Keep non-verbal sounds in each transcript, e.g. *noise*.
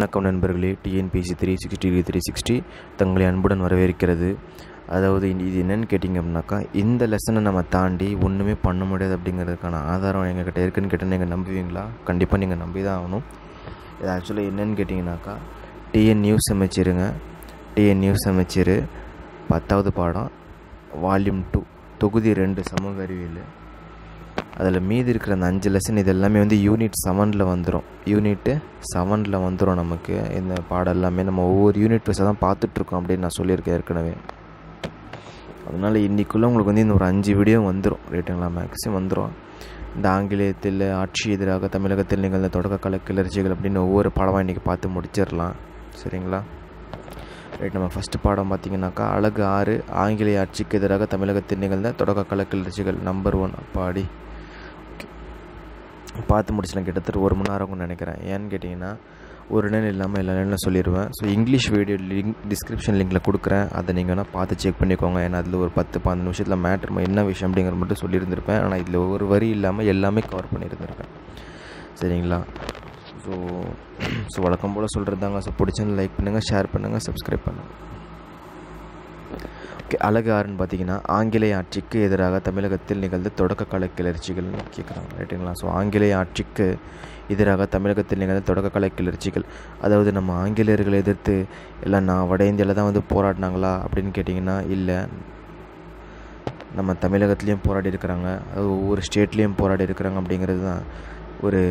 வணக்கம் நண்பர்களே TNPSC three sixty three sixty தங்களை அன்புடன் வரவேற்கிறது. அதாவது இது என்னன்னு கேட்டிங்க அப்படின்னாக்கா இந்த லெசனை நம்ம தாண்டி ஒன்றுமே பண்ண முடியாது அப்படிங்கிறதுக்கான ஆதாரம் எங்ககிட்ட இருக்குன்னு கேட்டால் நீங்கள் நம்புவீங்களா? கண்டிப்பாக நீங்கள் நம்பி தான் ஆகணும். இது ஆக்சுவலாக என்னென்னு கேட்டிங்கனாக்கா டிஎன் நியூஸ் அமைச்சிருங்க. டிஎன் நியூஸ் அமைச்சர். பத்தாவது பாடம் வால்யூம் டூ தொகுதி ரெண்டு சமூக அறிவியல். அதில் மீதி இருக்கிற அந்த அஞ்சு லெசன் இது எல்லாமே வந்து யூனிட் செவனில் வந்துடும் யூனிட்டு செவனில் வந்துடும் நமக்கு. இந்த பாடம் எல்லாமே நம்ம ஒவ்வொரு யூனிட் வைஸாக தான் பார்த்துட்ருக்கோம் அப்படின்னு நான் சொல்லியிருக்கேன் ஏற்கனவே. அதனால் இன்றைக்குள்ளே உங்களுக்கு வந்து இந்த ஒரு அஞ்சு வீடியோ வந்துடும் ரைட்டுங்களா மேக்ஸிமம் வந்துடும் இந்த ஆங்கிலேயத்தில் ஆட்சி எதிராக தமிழகத்தில் நிகழ்ந்த தொடக்க கலை கிளர்ச்சிகள் அப்படின்னு ஒவ்வொரு பாடமாக இன்றைக்கி பார்த்து முடிச்சிடலாம். சரிங்களா? ரைட் நம்ம ஃபஸ்ட்டு பாடம் பார்த்தீங்கன்னாக்கா அழகு ஆறு ஆங்கிலேய ஆட்சிக்கு எதிராக தமிழகத்தில் நிகழ்ந்த தொடக்க கலை கிளர்ச்சிகள் நம்பர் ஒன் அப்பாடி பார்த்து முடிச்சலாம் கிட்டத்தட்ட ஒரு மணி நேரம் ஆகும்னு நினைக்கிறேன். ஏன்னு கேட்டிங்கன்னா ஒரு நேரம் இல்லாமல் எல்லா நேரம் சொல்லிடுவேன் so English video link description லிங்கில் கொடுக்குறேன். அதை நீங்கள் வேணால் பார்த்து செக் பண்ணிக்கோங்க. ஏன்னா அதில் ஒரு பத்து பதினஞ்சு நிமிஷத்தில் மேட்ரு என்ன விஷயம் அப்படிங்கிற மட்டும் சொல்லியிருந்திருப்பேன். ஆனால் இதில் ஒரு வரி இல்லாமல் எல்லாமே கவர் பண்ணியிருந்திருப்பேன். சரிங்களா? ஸோ ஸோ வழக்கம் போல் சொல்கிறது தாங்க ஸோ பிடிச்சது லைக் பண்ணுங்கள் ஷேர் பண்ணுங்கள் சப்ஸ்கிரைப் பண்ணுங்கள் அழகு ஆறுன்னு பார்த்தீங்கன்னா ஆங்கிலேய ஆட்சிக்கு எதிராக தமிழகத்தில் நிகழ்ந்த தொடக்க கலை கிளர்ச்சிகள்னு கேட்குறாங்க ரைட்டுங்களா ஸோ ஆங்கிலேய ஆட்சிக்கு எதிராக தமிழகத்தில் நிகழ்ந்த தொடக்க கிளர்ச்சிகள். அதாவது நம்ம ஆங்கிலேயர்களை எதிர்த்து எல்லாம் நான் வட இந்தியாவில் தான் வந்து போராடினாங்களா அப்படின்னு கேட்டிங்கன்னா இல்லை. நம்ம தமிழகத்துலேயும் போராடி இருக்கிறாங்க அது ஒவ்வொரு ஸ்டேட்லேயும் போராடி இருக்கிறாங்க அப்படிங்கிறது தான் ஒரு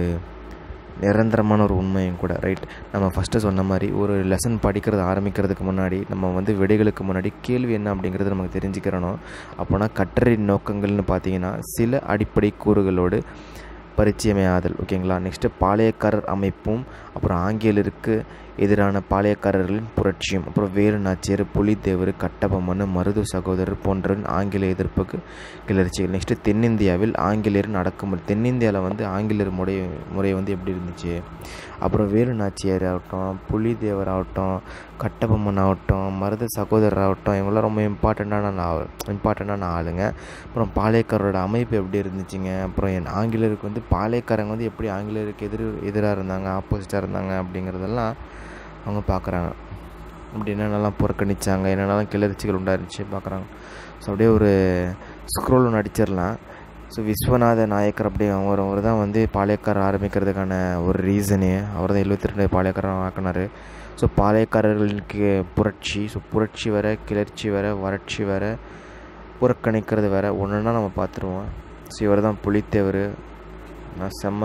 நிரந்தரமான ஒரு உண்மையும் கூட ரைட் நம்ம ஃபஸ்ட்டு சொன்ன மாதிரி ஒரு லெசன் படிக்கிறது ஆரம்பிக்கிறதுக்கு முன்னாடி நம்ம வந்து விடைகளுக்கு முன்னாடி கேள்வி என்ன அப்படிங்கிறது நமக்கு தெரிஞ்சுக்கிறணும். அப்போனா கட்டுரை நோக்கங்கள்னு பார்த்தீங்கன்னா சில அடிப்படை கூறுகளோடு பரிச்சயமையாதல் ஓகேங்களா நெக்ஸ்ட்டு பாளையக்காரர் அமைப்பும் அப்புறம் ஆங்கிலேயருக்கு எதிரான பாளையக்காரர்களின் புரட்சியும் அப்புறம் வேலு நாச்சியார் புலித்தேவர் கட்டபொம்மன் மருது சகோதரர் போன்ற ஆங்கில எதிர்ப்புக்கு கிளர்ச்சிகள். நெக்ஸ்ட்டு தென்னிந்தியாவில் ஆங்கிலேயர் அடக்குமுறை தென்னிந்தியாவில் வந்து ஆங்கிலேயர் முறை முறை வந்து எப்படி இருந்துச்சு? அப்புறம் வேலு நாச்சியார் ஆகட்டும் புலிதேவர் ஆகட்டும் கட்டபொம்மன் ஆகட்டும் மருது சகோதரர் ஆகட்டும் இவங்களாம் ரொம்ப இம்பார்ட்டண்ட்டான இம்பார்ட்டண்ட்டான ஆளுங்க. அப்புறம் பாளையக்காரரோட அமைப்பு எப்படி இருந்துச்சுங்க? அப்புறம் என் ஆங்கிலேயருக்கு வந்து பாளையக்காரங்க வந்து எப்படி ஆங்கிலேயருக்கு எதிர் எதிராக இருந்தாங்க ஆப்போசிட்டாக இருந்தாங்க அப்படிங்கிறதெல்லாம் அவங்க பார்க்குறாங்க. அப்படி என்னென்னலாம் புறக்கணிச்சாங்க என்னென்னலாம் கிளர்ச்சிகள் உண்டாயிருச்சு பார்க்குறாங்க. ஸோ அப்படியே ஒரு ஸ்க்ரோல் ஒன்று அடிச்சிடலாம். ஸோ விஸ்வநாத நாயக்கர் அப்படி அவர் அவர் தான் வந்து பாளையக்காரர் ஆரம்பிக்கிறதுக்கான ஒரு ரீசனு அவர் தான் எழுபத்தி ரெண்டு பாளையக்காரர் ஆக்கினார். ஸோ பாளையக்காரர்களுக்கு புரட்சி ஸோ புரட்சி வர கிளர்ச்சி வர வறட்சி வர புறக்கணிக்கிறது வேறு. ஒன்றுனா நம்ம பார்த்துருவோம். ஸோ இவர் தான் புலித்தேவர். நான் செம்ம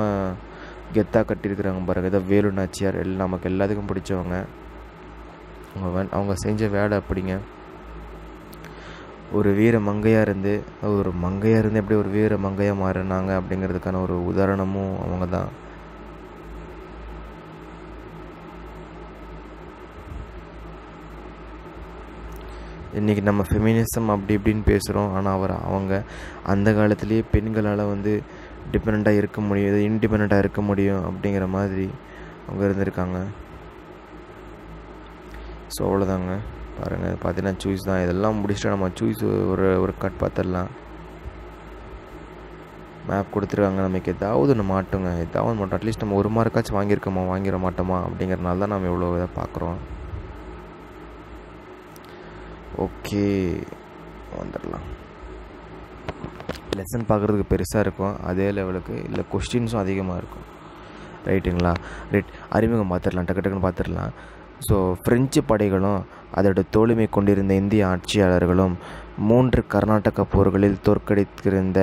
கெத்தாக கட்டியிருக்கிறாங்க பாருங்க. இதை வேலு நாச்சியார் எல்லாம் நமக்கு எல்லாத்துக்கும் பிடிச்சவங்க. அவங்க அவங்க செஞ்ச வேலை அப்படிங்க. ஒரு வீர மங்கையாக இருந்து ஒரு மங்கையாக இருந்து எப்படி ஒரு வீர மங்கையாக மாறினாங்க அப்படிங்கிறதுக்கான ஒரு உதாரணமும் அவங்க தான். இன்றைக்கி நம்ம ஃபெமினிசம் அப்படி இப்படின்னு பேசுகிறோம் ஆனால் அவர் அவங்க அந்த காலத்துலேயே பெண்களால் வந்து டிபெண்ட்டாக இருக்க முடியும். இது இன்டிபெண்ட்டாக இருக்க முடியும் அப்படிங்கிற மாதிரி அவங்க இருந்திருக்காங்க. ஸோ அவ்வளோதாங்க பாருங்கள் பார்த்தீங்கன்னா சூஸ் தான். இதெல்லாம் முடிச்சுட்டு நம்ம சூஸ் ஒரு ஒரு கட் பார்த்துடலாம் மேப் கொடுத்துருக்காங்க. நமக்கு ஏதாவது ஒன்று மாட்டோங்க. ஏதாவது மாட்டோம். அட்லீஸ்ட் நம்ம ஒரு மார்க்காச்சும் வாங்கியிருக்கோமா வாங்கிட மாட்டோமா அப்படிங்கிறனால தான் நம்ம இவ்வளோ இதை பார்க்குறோம் ஓகே வந்துடலாம். லெசன் பார்க்குறதுக்கு பெருசாக இருக்கும். அதே லெவலுக்கு இல்லை கொஸ்டின்ஸும் அதிகமாக இருக்கும். ரைட்டுங்களா ரைட் அறிமுகம் பார்த்துடலாம். டக்கு டக்குன்னு பார்த்துடலாம். ஸோ பிரெஞ்சு படைகளும் அதோட தோழமை கொண்டிருந்த இந்திய ஆட்சியாளர்களும் மூன்று கர்நாடக போர்களில் தோற்கடித்திருந்த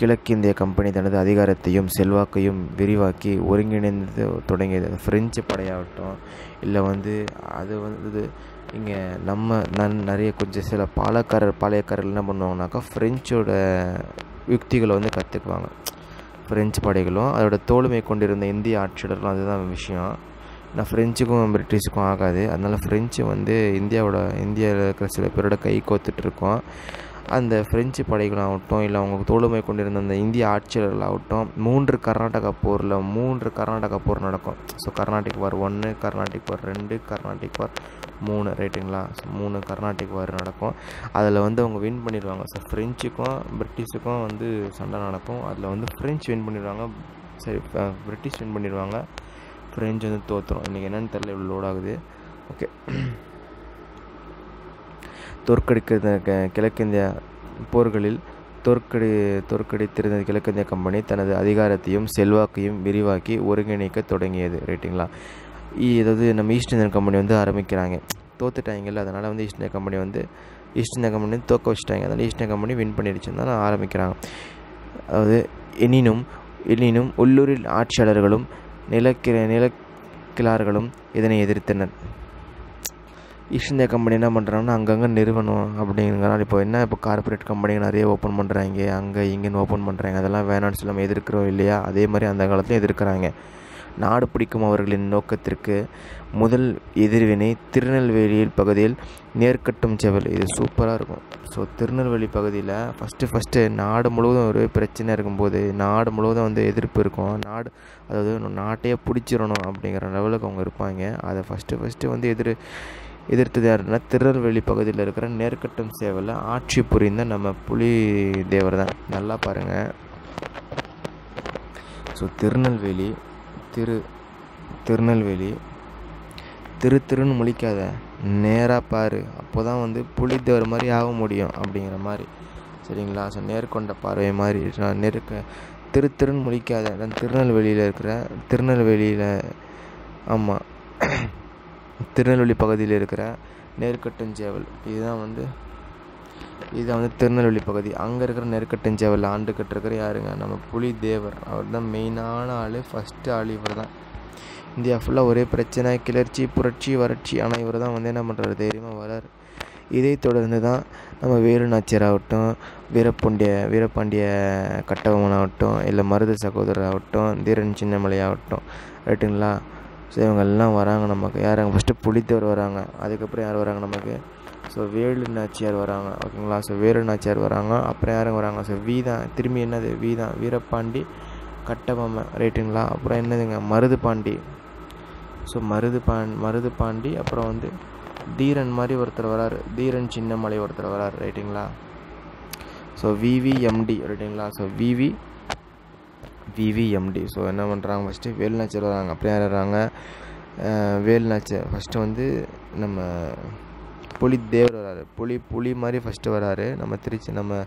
கிழக்கிந்திய கம்பெனி தனது அதிகாரத்தையும் செல்வாக்கையும் விரிவாக்கி ஒருங்கிணைந்து தொடங்கியது. ஃப்ரெஞ்சு படையாகட்டும் இல்லை வந்து அது வந்து இங்கே நம்ம நன் நிறைய கொஞ்சம் சில பாலக்காரர் பாளையக்காரர்கள் என்ன பண்ணுவாங்கனாக்கா ஃப்ரெஞ்சோட யுக்திகளை வந்து கற்றுக்குவாங்க ஃப்ரெஞ்சு படைகளும் அதோட தோழமை கொண்டிருந்த இந்திய ஆட்சியாளர்களும் அதுதான் விஷயம். நான் ஃப்ரெஞ்சுக்கும் பிரிட்டிஷுக்கும் ஆகாது. அதனால் ஃப்ரெஞ்சு வந்து இந்தியாவோட இந்தியாவில் இருக்கிற சில பேரோட கை கோத்துட்ருக்கோம் அந்த ஃப்ரெஞ்சு படைகளாகட்டும் இல்லை அவங்க தோழமை கொண்டிருந்த அந்த இந்திய ஆட்சியாளர்களாகட்டும் மூன்று கர்நாடகா போரில் மூன்று கர்நாடகா போர் நடக்கும். ஸோ கர்நாடிக் வார் ஒன்று கர்நாடிக் வார் ரெண்டு கர்நாடிக் வார் மூணு ரைட்டுங்களா ஸோ மூணு கர்நாடிக் வார் நடக்கும். அதில் வந்து அவங்க வின் பண்ணிடுவாங்க ஸோ ஃப்ரெஞ்சுக்கும் பிரிட்டிஷுக்கும் வந்து சண்டை நடக்கும். அதில் வந்து ஃப்ரெஞ்சு வின் பண்ணிடுவாங்க சரி பிரிட்டிஷ் வின் பண்ணிடுவாங்க ஃப்ரெஞ்சு வந்து தோற்றுரும் இன்றைக்கி என்னென்னு தெரில இவ்வளோ லோட் ஆகுது. ஓகே தோற்கடிக்கிற கிழக்கிந்தியா கிழக்கிந்திய போர்களில் தோற்கடி தோற்கடித்திருந்த கிழக்கிந்திய கம்பெனி தனது அதிகாரத்தையும் செல்வாக்கையும் விரிவாக்கி ஒருங்கிணைக்க தொடங்கியது. ரைட்டுங்களா இ- அதாவது நம்ம ஈஸ்ட் இந்தியன் கம்பெனி வந்து ஆரம்பிக்கிறாங்க. தோத்துட்டாங்கல்ல அதனால் வந்து ஈஸ்ட் இந்தியா கம்பெனி வந்து ஈஸ்ட் இந்தியா கம்பெனி வந்து தோக்க வச்சுட்டாங்க அதனால் ஈஸ்ட் இந்தியா கம்பெனி வின் பண்ணிடுச்சுன்னு ஆரம்பிக்கிறாங்க. அதாவது எனினும் எனினும் உள்ளூரில் ஆட்சியாளர்களும் நிலக்கிற நிலக்கிழார்களும் இதனை எதிர்த்தனர். ஈஸ்ட் இந்தியா கம்பெனி என்ன பண்ணுறாங்கன்னா அங்கங்கே நிறுவனம் அப்படிங்கிறனால இப்போ என்ன இப்போ கார்ப்பரேட் கம்பெனிகள் நிறைய ஓப்பன் பண்ணுறாங்க அங்கே இங்கேன்னு ஓப்பன் பண்ணுறாங்க அதெல்லாம் வேணாம்னு சொல்லி நம்ம எதிர்க்கிறோம் இல்லையா? அதே மாதிரி அந்த காலத்துலையும் எதிர்க்கிறாங்க. நாடு பிடிக்கும் அவர்களின் நோக்கத்திற்கு முதல் எதிர்வினை திருநெல்வேலியில் பகுதியில் நேர்கட்டும் செவல். இது சூப்பராக இருக்கும். ஸோ திருநெல்வேலி பகுதியில் ஃபஸ்ட்டு ஃபஸ்ட்டு நாடு முழுவதும் ஒரு பிரச்சனை இருக்கும்போது நாடு முழுவதும் வந்து எதிர்ப்பு இருக்கும். நாடு அதாவது நாட்டையே பிடிச்சிடணும் அப்படிங்கிற லெவலுக்கு அவங்க இருப்பாங்க. அதை ஃபஸ்ட்டு ஃபஸ்ட்டு வந்து எதிர் எதிர்த்தது யாருன்னா திருநெல்வேலி பகுதியில் இருக்கிற நேர்கட்டும் சேவலில் ஆட்சி புரிந்த நம்ம புலி தேவர் தான். நல்லா பாருங்கள் ஸோ திருநெல்வேலி திரு திருநெல்வேலி. திரு திருன்னு முழிக்காத. நேராக பாரு. அப்போ தான் வந்து புளித்தவர் மாதிரி ஆக முடியும் அப்படிங்கிற மாதிரி. சரிங்களா? ஸோ நேர்கொண்ட பார்வை மாதிரி. நான் நெருக்க திரு திருன்னு முழிக்காத. நான் திருநெல்வேலியில் இருக்கிற திருநெல்வேலியில் ஆமாம் *clears throat* திருநெல்வேலி பகுதியில் இருக்கிற நேர்கட்டுஞ்சேவல். இதுதான் வந்து இதுதான் வந்து திருநெல்வேலி பகுதி. அங்கே இருக்கிற நெருக்கட்டஞ்சேவல் ஆண்டு கட்டிருக்கிற யாருங்க? நம்ம புலி தேவர். அவர் தான் மெயினான ஆள் ஃபஸ்ட்டு ஆள் இவர் தான். இந்தியா ஃபுல்லாக ஒரே பிரச்சனை கிளர்ச்சி புரட்சி வறட்சி. ஆனால் இவர் தான் வந்து என்ன பண்ணுறாரு தைரியமாக வரார். இதை தொடர்ந்து தான் நம்ம வேலு நாச்சியார் ஆகட்டும் வீரபாண்டிய வீரபாண்டிய கட்டபொம்மன் ஆகட்டும் இல்லை மருது சகோதரர் ஆகட்டும் தீரன் சின்னமலை ஆகட்டும் ரைட்டுங்களா ஸோ இவங்கெல்லாம் வராங்க நமக்கு. யாராங்க ஃபஸ்ட்டு புலித்தேவர் வராங்க? அதுக்கப்புறம் யார் வராங்க நமக்கு? ஸோ வேலு நாச்சியார் வராங்க ஓகேங்களா? ஸோ வேலு நாச்சியார் வராங்க அப்புறம் யாருங்க வராங்க? ஸோ வீதான் திரும்பி என்னது? வீதான் வீரபாண்டி கட்டபொம்மை ரைட்டுங்களா? அப்புறம் என்னதுங்க? மருது பாண்டி ஸோ மருது பாண் மருது பாண்டி அப்புறம் வந்து தீரன் மாதிரி ஒருத்தர் வராரு. தீரன் சின்னமலை ஒருத்தர் வராரு ரைட்டுங்களா? ஸோ விவிஎம்டி ரைட்டுங்களா? ஸோ விவி விவிஎம்டி ஸோ என்ன பண்ணுறாங்க ஃபஸ்ட்டு வேலுநாச்சியார் வராங்க அப்புறம் யார் வராங்க? வேலு வேலுநாச்சியார் ஃபஸ்ட்டு வந்து நம்ம புலி தேவர் வராரு. புலி புலி மாதிரி ஃபஸ்ட்டு வராரு. நம்ம திருச்சி நம்ம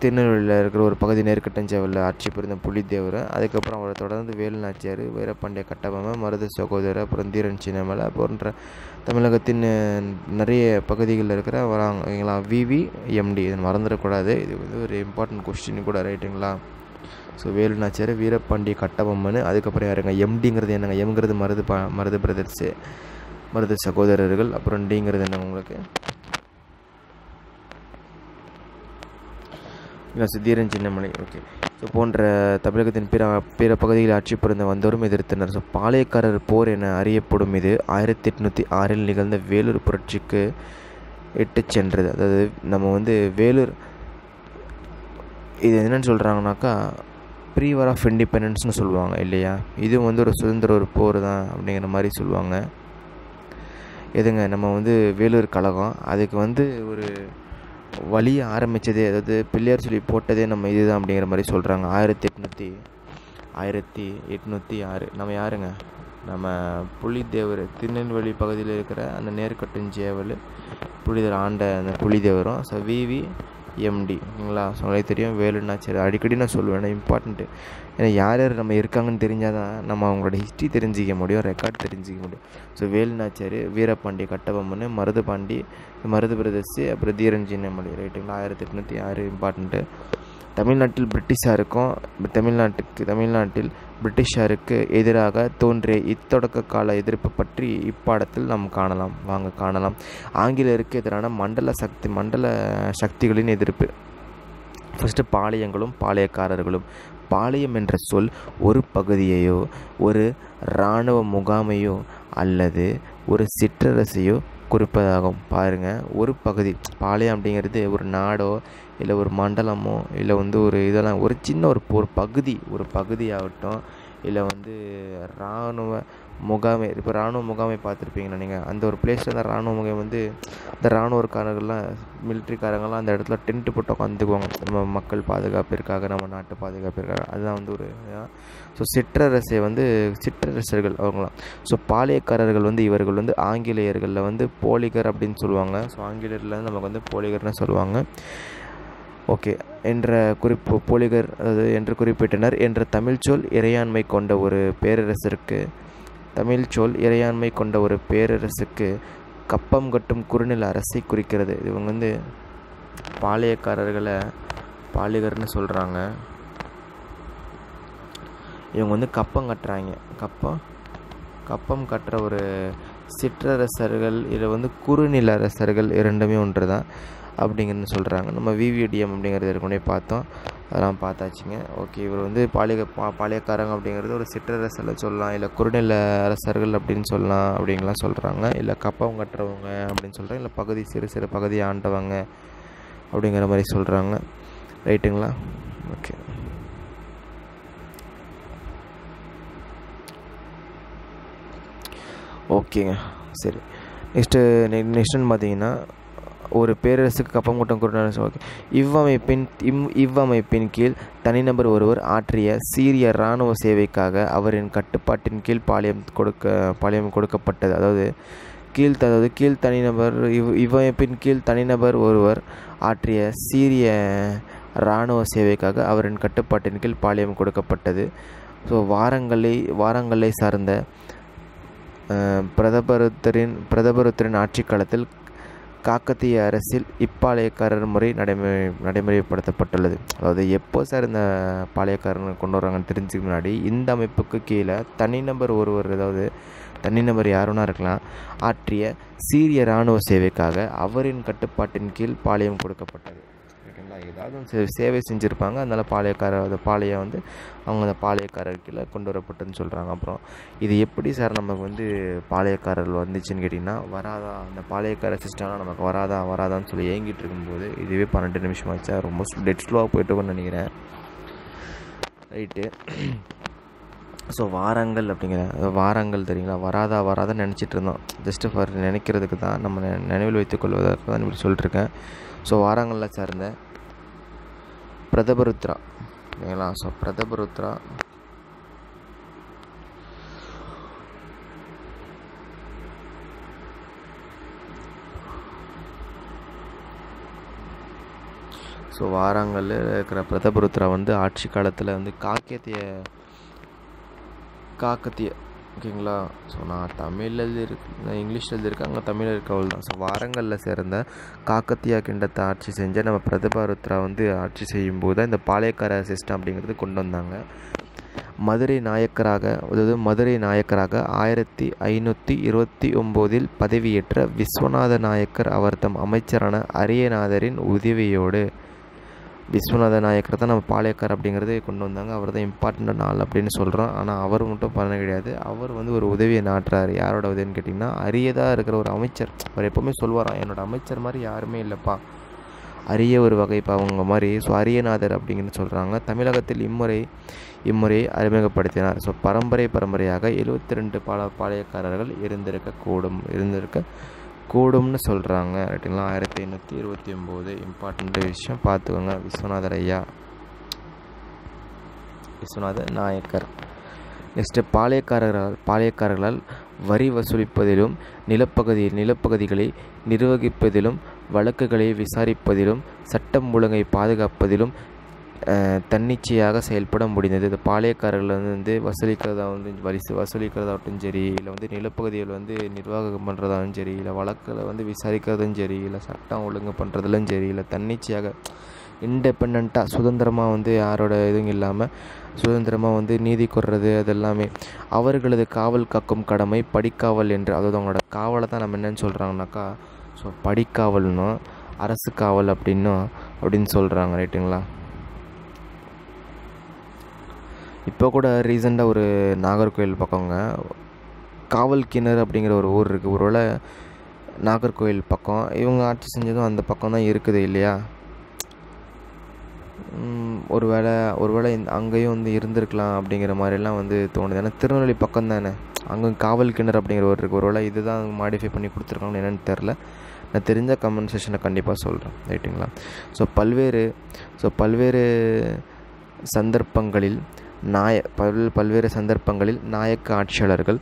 திருநெல்வேலியில் இருக்கிற ஒரு பகுதி நேர்கட்டஞ்சேவலில் ஆட்சி புரிந்த புலித்தேவர். அதுக்கப்புறம் அவரை தொடர்ந்து வேலுநாச்சியார் வீரபாண்டிய கட்டபொம்மை மருத சகோதரர் அப்புறம் தீரன் சின்னமலை போன்ற தமிழகத்தின் நிறைய பகுதிகளில் இருக்கிற வராங்க விவி எம்டி இது மறந்துடக்கூடாது. இது வந்து ஒரு இம்பார்ட்டன்ட் கொஸ்டின் கூட ரைட்டுங்களா ஸோ வேலு நாச்சியார் வீரபாண்டிய கட்டபொம்மன் அதுக்கப்புறம் யாருங்க? எம்டிங்கிறது என்னங்க? எம்ங்கிறது மருது பா மருது பிரதர்ஸு மருது சகோதரர்கள் அப்புறம் டிங்கிறது என்ன உங்களுக்கு? இல்லை சுதீரன் சின்னமலை ஓகே ஸோ போன்ற தமிழகத்தின் பிற பிற பகுதிகளில் ஆட்சி புரிந்த வந்தோரும் எதிர்த்தனர். ஸோ பாளையக்காரர் போர் என அறியப்படும் இது ஆயிரத்தி எட்நூற்றி ஆறில் நிகழ்ந்த வேலூர் புரட்சிக்கு இட்டு சென்றது. அதாவது நம்ம வந்து வேலூர் இது என்னென்னு சொல்கிறாங்கனாக்கா ப்ரீவர் ஆஃப் இண்டிபெண்டன்ஸ்னு சொல்லுவாங்க இல்லையா? இது வந்து ஒரு சுதந்திர ஒரு போர் தான் அப்படிங்கிற மாதிரி சொல்லுவாங்க. எதுங்க நம்ம வந்து வேலூர் கழகம். அதுக்கு வந்து ஒரு வழியை ஆரம்பித்ததே அதாவது பிள்ளையார் சொல்லி போட்டதே நம்ம இதுதான் அப்படிங்கிற மாதிரி சொல்கிறாங்க ஆயிரத்தி எட்நூற்றி ஆயிரத்தி எட்நூற்றி ஆறு. நம்ம யாருங்க? நம்ம புலிதேவர் திருநெல்வேலி பகுதியில் இருக்கிற அந்த நேர்கட்டுஞ்சேவல் புலிதேவர் ஆண்ட அந்த புலிதேவரும். ஸோ விவி எம்டிங்களா ஓகேங்களா தெரியும் உங்களுக்கு தெரியும் அடிக்கடி நான் சொல்லுவேன் இம்பார்ட்டண்ட்டு ஏன்னா யார் யார் நம்ம இருக்காங்கன்னு தெரிஞ்சால் தான் நம்ம அவங்களோட ஹிஸ்ட்ரி தெரிஞ்சிக்க முடியும் ரெக்கார்ட் தெரிஞ்சிக்க முடியும். ஸோ வேலுநாச்சியார் வீரபாண்டி கட்டபொம்மன் மருது பாண்டி மருது பிரதேசி அப்புறம் தீரன் சின்னமலை ரைட்டுங்களா ஆயிரத்தி எட்நூற்றி ஆறு இம்பார்ட்டண்ட்டு தமிழ்நாட்டில் பிரிட்டிஷாருக்கும் தமிழ்நாட்டுக்கு தமிழ்நாட்டில் பிரிட்டிஷாருக்கு எதிராக தோன்றிய இத்தொடக்க கால எதிர்ப்பு பற்றி இப்பாடத்தில் நாம் காணலாம். வாங்க காணலாம். ஆங்கிலேயருக்கு எதிரான மண்டல சக்தி மண்டல சக்திகளின் எதிர்ப்பு. ஃபஸ்ட்டு பாளையங்களும் பாளையக்காரர்களும். பாளையம் என்ற சொல் ஒரு பகுதியையோ ஒரு இராணுவ முகாமையோ அல்லது ஒரு சிற்றரசையோ குறிப்பதாகும். பாருங்கள் ஒரு பகுதி பாளையம் அப்படிங்கிறது ஒரு நாடோ இல்லை ஒரு மண்டலமோ இல்லை வந்து ஒரு இதெல்லாம் ஒரு சின்ன ஒரு ஒரு பகுதி ஒரு பகுதியாகட்டும் இல்லை வந்து இராணுவ முகாமை இப்போ இராணுவ முகாமை பார்த்துருப்பீங்களா நீங்கள் அந்த ஒரு பிளேஸில் அந்த இராணுவ முகாம் வந்து இந்த இராணுவக்காரர்கள்லாம் மிலிட்ரிக்காரங்கள்லாம் அந்த இடத்துல டென்ட்டு போட்டு உட்காந்துக்குவாங்க நம்ம மக்கள் பாதுகாப்பிற்காக நம்ம நாட்டு பாதுகாப்பிற்காக. அதுதான் வந்து ஒரு ஸோ சிற்றரசை வந்து சிற்றரசர்கள் அவங்களாம். ஸோ பாளையக்காரர்கள் வந்து இவர்கள் வந்து ஆங்கிலேயர்களில் வந்து போலிகர் அப்படின்னு சொல்லுவாங்க. ஸோ ஆங்கிலேயரில் நமக்கு வந்து போலிகர்னு சொல்லுவாங்க. ஓகே என்ற குறிப்பு போலிகர் அது என்று குறிப்பிட்டனர். என்ற தமிழ்ச்சொல் இறையாண்மை கொண்ட ஒரு பேரரசிற்கு தமிழ்ச்சொல் இறையாண்மை கொண்ட ஒரு பேரரசுக்கு கப்பம் கட்டும் குறுநில அரசை குறிக்கிறது. இவங்க வந்து பாளையக்காரர்களை பாலிகர்னு சொல்கிறாங்க இவங்க வந்து கப்பம் கட்டுறாங்க. கப்பம் கப்பம் கட்டுற ஒரு சிற்றரசர்கள் இதில் வந்து குறுநில அரசர்கள் இரண்டுமே ஒன்று தான் அப்படிங்கன்னு சொல்கிறாங்க நம்ம விவிடிஎம் அப்படிங்கிறது ஏற்கனவே பார்த்தோம். அதெல்லாம் பார்த்தாச்சுங்க. ஓகே இவர் வந்து பாளைய பா பாளையக்காரங்க அப்படிங்கிறது ஒரு சிற்றரசில் சொல்லலாம் இல்லை குறுநில அரசர்கள் அப்படின்னு சொல்லலாம் அப்படின்லாம் சொல்கிறாங்க இல்லை கப்பம் கட்டுறவங்க அப்படின்னு சொல்கிறாங்க இல்லை பகுதி சிறு சிறு பகுதி ஆண்டவங்க அப்படிங்கிற மாதிரி சொல்கிறாங்க ரைட்டுங்களா? ஓகே. ஓகேங்க. சரி. நெக்ஸ்ட்டு நெக்ஸ்ட்டுன்னு பார்த்தீங்கன்னா ஒரு பேரரசுக்கு கப்பம் கூட்டம் குருநானஸ் ஓகே இவ்வமைப்பின் இம் இவ்வமைப்பின் கீழ் தனிநபர் ஒருவர் ஆற்றிய சீரிய இராணுவ சேவைக்காக அவரின் கட்டுப்பாட்டின் கீழ் பாளையம் கொடுக்க பாளையம் கொடுக்கப்பட்டது. அதாவது கீழ் அதாவது கீழ் தனிநபர் இவ் இவ்வமைப்பின் கீழ் தனிநபர் ஒருவர் ஆற்றிய சீரிய இராணுவ சேவைக்காக அவரின் கட்டுப்பாட்டின் கீழ் பாளையம் கொடுக்கப்பட்டது. ஸோ வாரங்களை வாரங்களை சார்ந்த பிரதபருத்தரின் பிரதபருத்தரின் ஆட்சி காலத்தில் காக்கத்திய அரசில் இப்பாளையக்காரர் முறை நடைமுறை நடைமுறைப்படுத்தப்பட்டுள்ளது. அதாவது எப்போ சார் இந்த பாளையக்காரன் கொண்டு வராங்கன்னு தெரிஞ்சுக்க முன்னாடி இந்த அமைப்புக்கு கீழே தனிநபர் ஒருவர் அதாவது தனிநபர் யாருன்னா இருக்கலாம் ஆற்றிய சீரிய இராணுவ சேவைக்காக அவரின் கட்டுப்பாட்டின் கீழ் பாளையம் கொடுக்கப்பட்டது. ஏதாவது சேவை செஞ்சுருப்பாங்க. அதனால் பாளையக்காரர் அந்த பாளையம் வந்து அவங்க அந்த பாளையக்காரர் கீழே கொண்டு வரப்பட்டுன்னு சொல்கிறாங்க அப்புறம் இது எப்படி சார் நமக்கு வந்து பாளையக்காரர்கள் வந்துச்சுன்னு கேட்டிங்கன்னா வராதா? அந்த பாளையக்கார சிஸ்டம்லாம் நமக்கு வராதா? வராதான்னு சொல்லி ஏங்கிட்டு இருக்கும்போது இதுவே பன்னெண்டு நிமிஷம் ஆச்சா? ரொம்ப டெட் ஸ்லோவாக போயிட்டுருக்குன்னு நினைக்கிறேன். ரைட்டு. ஸோ வாரங்கள் அப்படிங்கிற வாரங்கள் தெரியுங்களா? வராதா வராதான்னு நினச்சிட்டு இருந்தோம். ஜஸ்ட்டு ஃபார் நினைக்கிறதுக்கு தான் நம்ம நினைவில் வைத்துக்கொள்வதற்கு தான் இப்படி சொல்லிட்டுருக்கேன் ஸோ வாரங்களில் சார்ந்தேன் பிரதபருத்ரா. ஓகேங்களா ஸோ பிரதபருத்ரா. ஸோ வாராங்களில் இருக்கிற பிரதபருத்ரா வந்து ஆட்சி காலத்தில் வந்து காக்கத்திய காக்கத்திய ஓகேங்களா? ஸோ நான் தமிழில் எழுதியிருக்கு நான் இங்கிலீஷில் எழுதியிருக்கேன் அங்கே தமிழில் இருக்கவள் தான். ஸோ வாரங்களில் சேர்ந்த காக்கத்தியா கிண்டத்தை ஆட்சி செஞ்ச நம்ம பிரதபாருத்ரா வந்து ஆட்சி செய்யும்போது தான் இந்த பாளையக்கார சிஸ்டம் அப்படிங்கிறது கொண்டு வந்தாங்க. மதுரை நாயக்கராக அதாவது மதுரை நாயக்கராக ஆயிரத்தி ஐநூற்றி இருபத்தி ஒம்போதில் பதவியேற்ற விஸ்வநாத நாயக்கர் அவர் தம் அமைச்சரான அரியநாதரின் உதவியோடு விஸ்வநாத நாயக்கர் தான் நம்ம பாளையக்கார் அப்படிங்கிறதே கொண்டு வந்தாங்க. அவர் தான் இம்பார்ட்டண்ட் ஆள் அப்படின்னு சொல்கிறோம் ஆனால் அவர் மட்டும் பண்ண கிடையாது. அவர் வந்து ஒரு உதவியை நாட்டுறாரு. யாரோட உதவின்னு கேட்டிங்கன்னா அரியதாக இருக்கிற ஒரு அமைச்சர். அவர் எப்போவுமே சொல்வாராம் என்னோட அமைச்சர் மாதிரி யாருமே இல்லைப்பா. அரிய ஒரு வகை அவங்க மாதிரி. ஸோ அரியநாதர் அப்படிங்கன்னு சொல்கிறாங்க தமிழகத்தில் இம்முறை இம்முறையை அறிமுகப்படுத்தினார். ஸோ பரம்பரை பரம்பரையாக எழுபத்தி ரெண்டு பால பாளையக்காரர்கள் இருந்திருக்கக்கூடும் இருந்திருக்க கூடும்னு சொல்கிறாங்க ரைட்டுங்களா ஆயிரத்தி எண்ணூற்றி இருபத்தி ஒம்பது இம்பார்ட்டண்ட் விஷயம். பார்த்துக்கோங்க விஸ்வநாதர் ஐயா. விஸ்வநாத நாயக்கர். நெக்ஸ்ட்டு பாளையக்காரர்களால் பாளையக்காரர்களால் வரி வசூலிப்பதிலும் நிலப்பகுதியில் நிலப்பகுதிகளை நிர்வகிப்பதிலும் வழக்குகளை விசாரிப்பதிலும் சட்டம் ஒழுங்கை பாதுகாப்பதிலும் தன்னிச்சையாக செயல்பட முடிந்தது. இந்த பாளையக்காரர்கள் வந்து வசூலிக்கிறதா வந்து வரி வசூலிக்கிறதாகட்டும் சரி இல்லை வந்து நிலப்பகுதியில் வந்து நிர்வாகம் பண்ணுறதாலும் சரி இல்லை வழக்கில் வந்து விசாரிக்கிறதும் சரி இல்லை சட்டம் ஒழுங்கு பண்ணுறதுலும் சரி இல்லை தன்னிச்சையாக இன்டெபெண்ட்டாக சுதந்திரமாக வந்து யாரோட இதுவும் இல்லாமல் சுதந்திரமாக வந்து நீதி கொடுறது அதெல்லாமே. அவர்களது காவல் காக்கும் கடமை படிக்காவல் என்று அதாவது அவங்களோட காவலை தான் நம்ம என்னன்னு சொல்கிறாங்கனாக்கா ஸோ படிக்காவல்னும் அரசு காவல் அப்படின்னும் அப்படின்னு சொல்கிறாங்க ரைட்டுங்களா இப்போ கூட ரீசெண்டாக ஒரு நாகர்கோவில் பக்கங்க. காவல் கிணறு அப்படிங்கிற ஒரு ஊர் இருக்குது ஒருவேளை நாகர்கோவில் பக்கம். இவங்க ஆட்சி செஞ்சதும் அந்த பக்கம் தான் இருக்குது இல்லையா? ஒரு வேளை ஒரு வேளை அங்கேயும் வந்து இருந்திருக்கலாம் அப்படிங்கிற மாதிரிலாம் வந்து தோணுது. ஏன்னா திருநெல்வேலி பக்கம் தானே. அங்கே காவல் கிணறு அப்படிங்கிற ஒரு இருக்குது ஒரு வேளை இதுதான் மாடிஃபை பண்ணி கொடுத்துருக்காங்கன்னு என்னென்னு தெரில நான் தெரிஞ்ச கமெண்ட் செஷனில் கண்டிப்பாக சொல்கிறேன் ரைட்டுங்களா ஸோ பல்வேறு ஸோ பல்வேறு சந்தர்ப்பங்களில் நாய பல் பல்வேறு சந்தர்ப்பங்களில் நாயக்க ஆட்சியாளர்கள்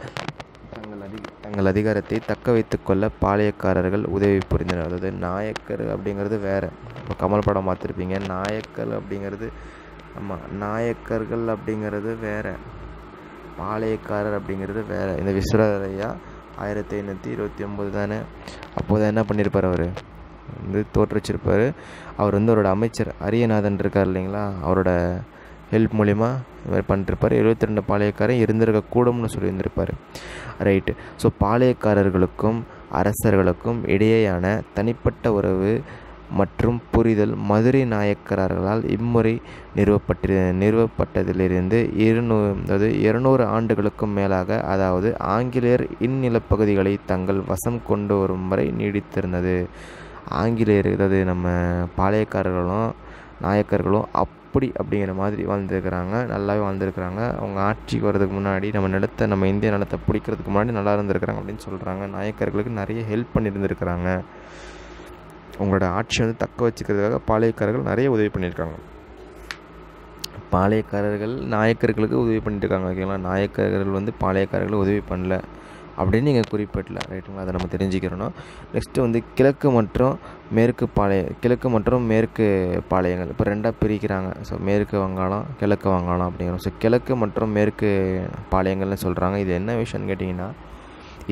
தங்கள் அதி தங்கள் அதிகாரத்தை தக்க வைத்துக்கொள்ள பாளையக்காரர்கள் உதவி புரிந்தனர். அதாவது நாயக்கர் அப்படிங்கிறது வேறு. இப்போ கமல் படம் பார்த்துருப்பீங்க. நாயக்கர் அப்படிங்கிறது ஆமாம் நாயக்கர்கள் அப்படிங்கிறது வேறு. பாளையக்காரர் அப்படிங்கிறது வேறு. இந்த விஸ்வரையா ஆயிரத்தி ஐநூற்றி இருபத்தி ஒம்பது தானே? அப்போது என்ன பண்ணியிருப்பார் அவர்? வந்து தோற்றுவிச்சிருப்பார் அவர் வந்து அவரோட அமைச்சர் அரியநாதன் இருக்கார் இல்லைங்களா? அவரோட ஹெல்ப் மூலிமா இது மாதிரி பண்ணிருப்பார். எழுபத்தி ரெண்டு பாளையக்காரன் இருந்திருக்கக்கூடும்னு சொல்லியிருந்திருப்பார். ரைட்டு ஸோ பாளையக்காரர்களுக்கும் அரசர்களுக்கும் இடையேயான தனிப்பட்ட உறவு மற்றும் புரிதல் மதுரை நாயக்கரார்களால் இம்முறை நிறுவப்பட்டு நிறுவப்பட்டதிலிருந்து இருநூ அதாவது இருநூறு ஆண்டுகளுக்கும் மேலாக அதாவது ஆங்கிலேயர் இந்நிலப்பகுதிகளை தங்கள் வசம் கொண்டு வரும் வரை நீடித்திருந்தது. ஆங்கிலேயர் அதாவது நம்ம பாளையக்காரர்களும் நாயக்கர்களும் அப் அப்படி அப்படிங்கிற மாதிரி வாழ்ந்துருக்கிறாங்க நல்லாவே வாழ்ந்துருக்கிறாங்க. அவங்க ஆட்சிக்கு வர்றதுக்கு முன்னாடி நம்ம நிலத்தை நம்ம இந்திய நிலத்தை பிடிக்கிறதுக்கு முன்னாடி நல்லா இருந்திருக்கிறாங்க அப்படின்னு சொல்கிறாங்க நாயக்கர்களுக்கு நிறைய ஹெல்ப் பண்ணியிருந்திருக்கிறாங்க. அவங்களோட ஆட்சி வந்து தக்க வச்சுக்கிறதுக்காக பாளையக்காரர்கள் நிறைய உதவி பண்ணியிருக்காங்க. பாளையக்காரர்கள் நாயக்கர்களுக்கு உதவி பண்ணியிருக்காங்க ஓகேங்களா? நாயக்கர்கள் வந்து பாளையக்காரர்கள் உதவி பண்ணல அப்படின்னு நீங்கள் குறிப்பிடல ரைட்டுங்களா அதை நம்ம தெரிஞ்சுக்கிறணும். நெக்ஸ்ட்டு வந்து கிழக்கு மற்றும் மேற்கு பாளைய கிழக்கு மற்றும் மேற்கு பாளையங்கள். இப்போ ரெண்டாக பிரிக்கிறாங்க. ஸோ மேற்கு வங்காளம் கிழக்கு வங்காளம் அப்படிங்கிறோம் ஸோ கிழக்கு மற்றும் மேற்கு பாளையங்கள்னு சொல்கிறாங்க இது என்ன விஷயம்னு கேட்டிங்கன்னா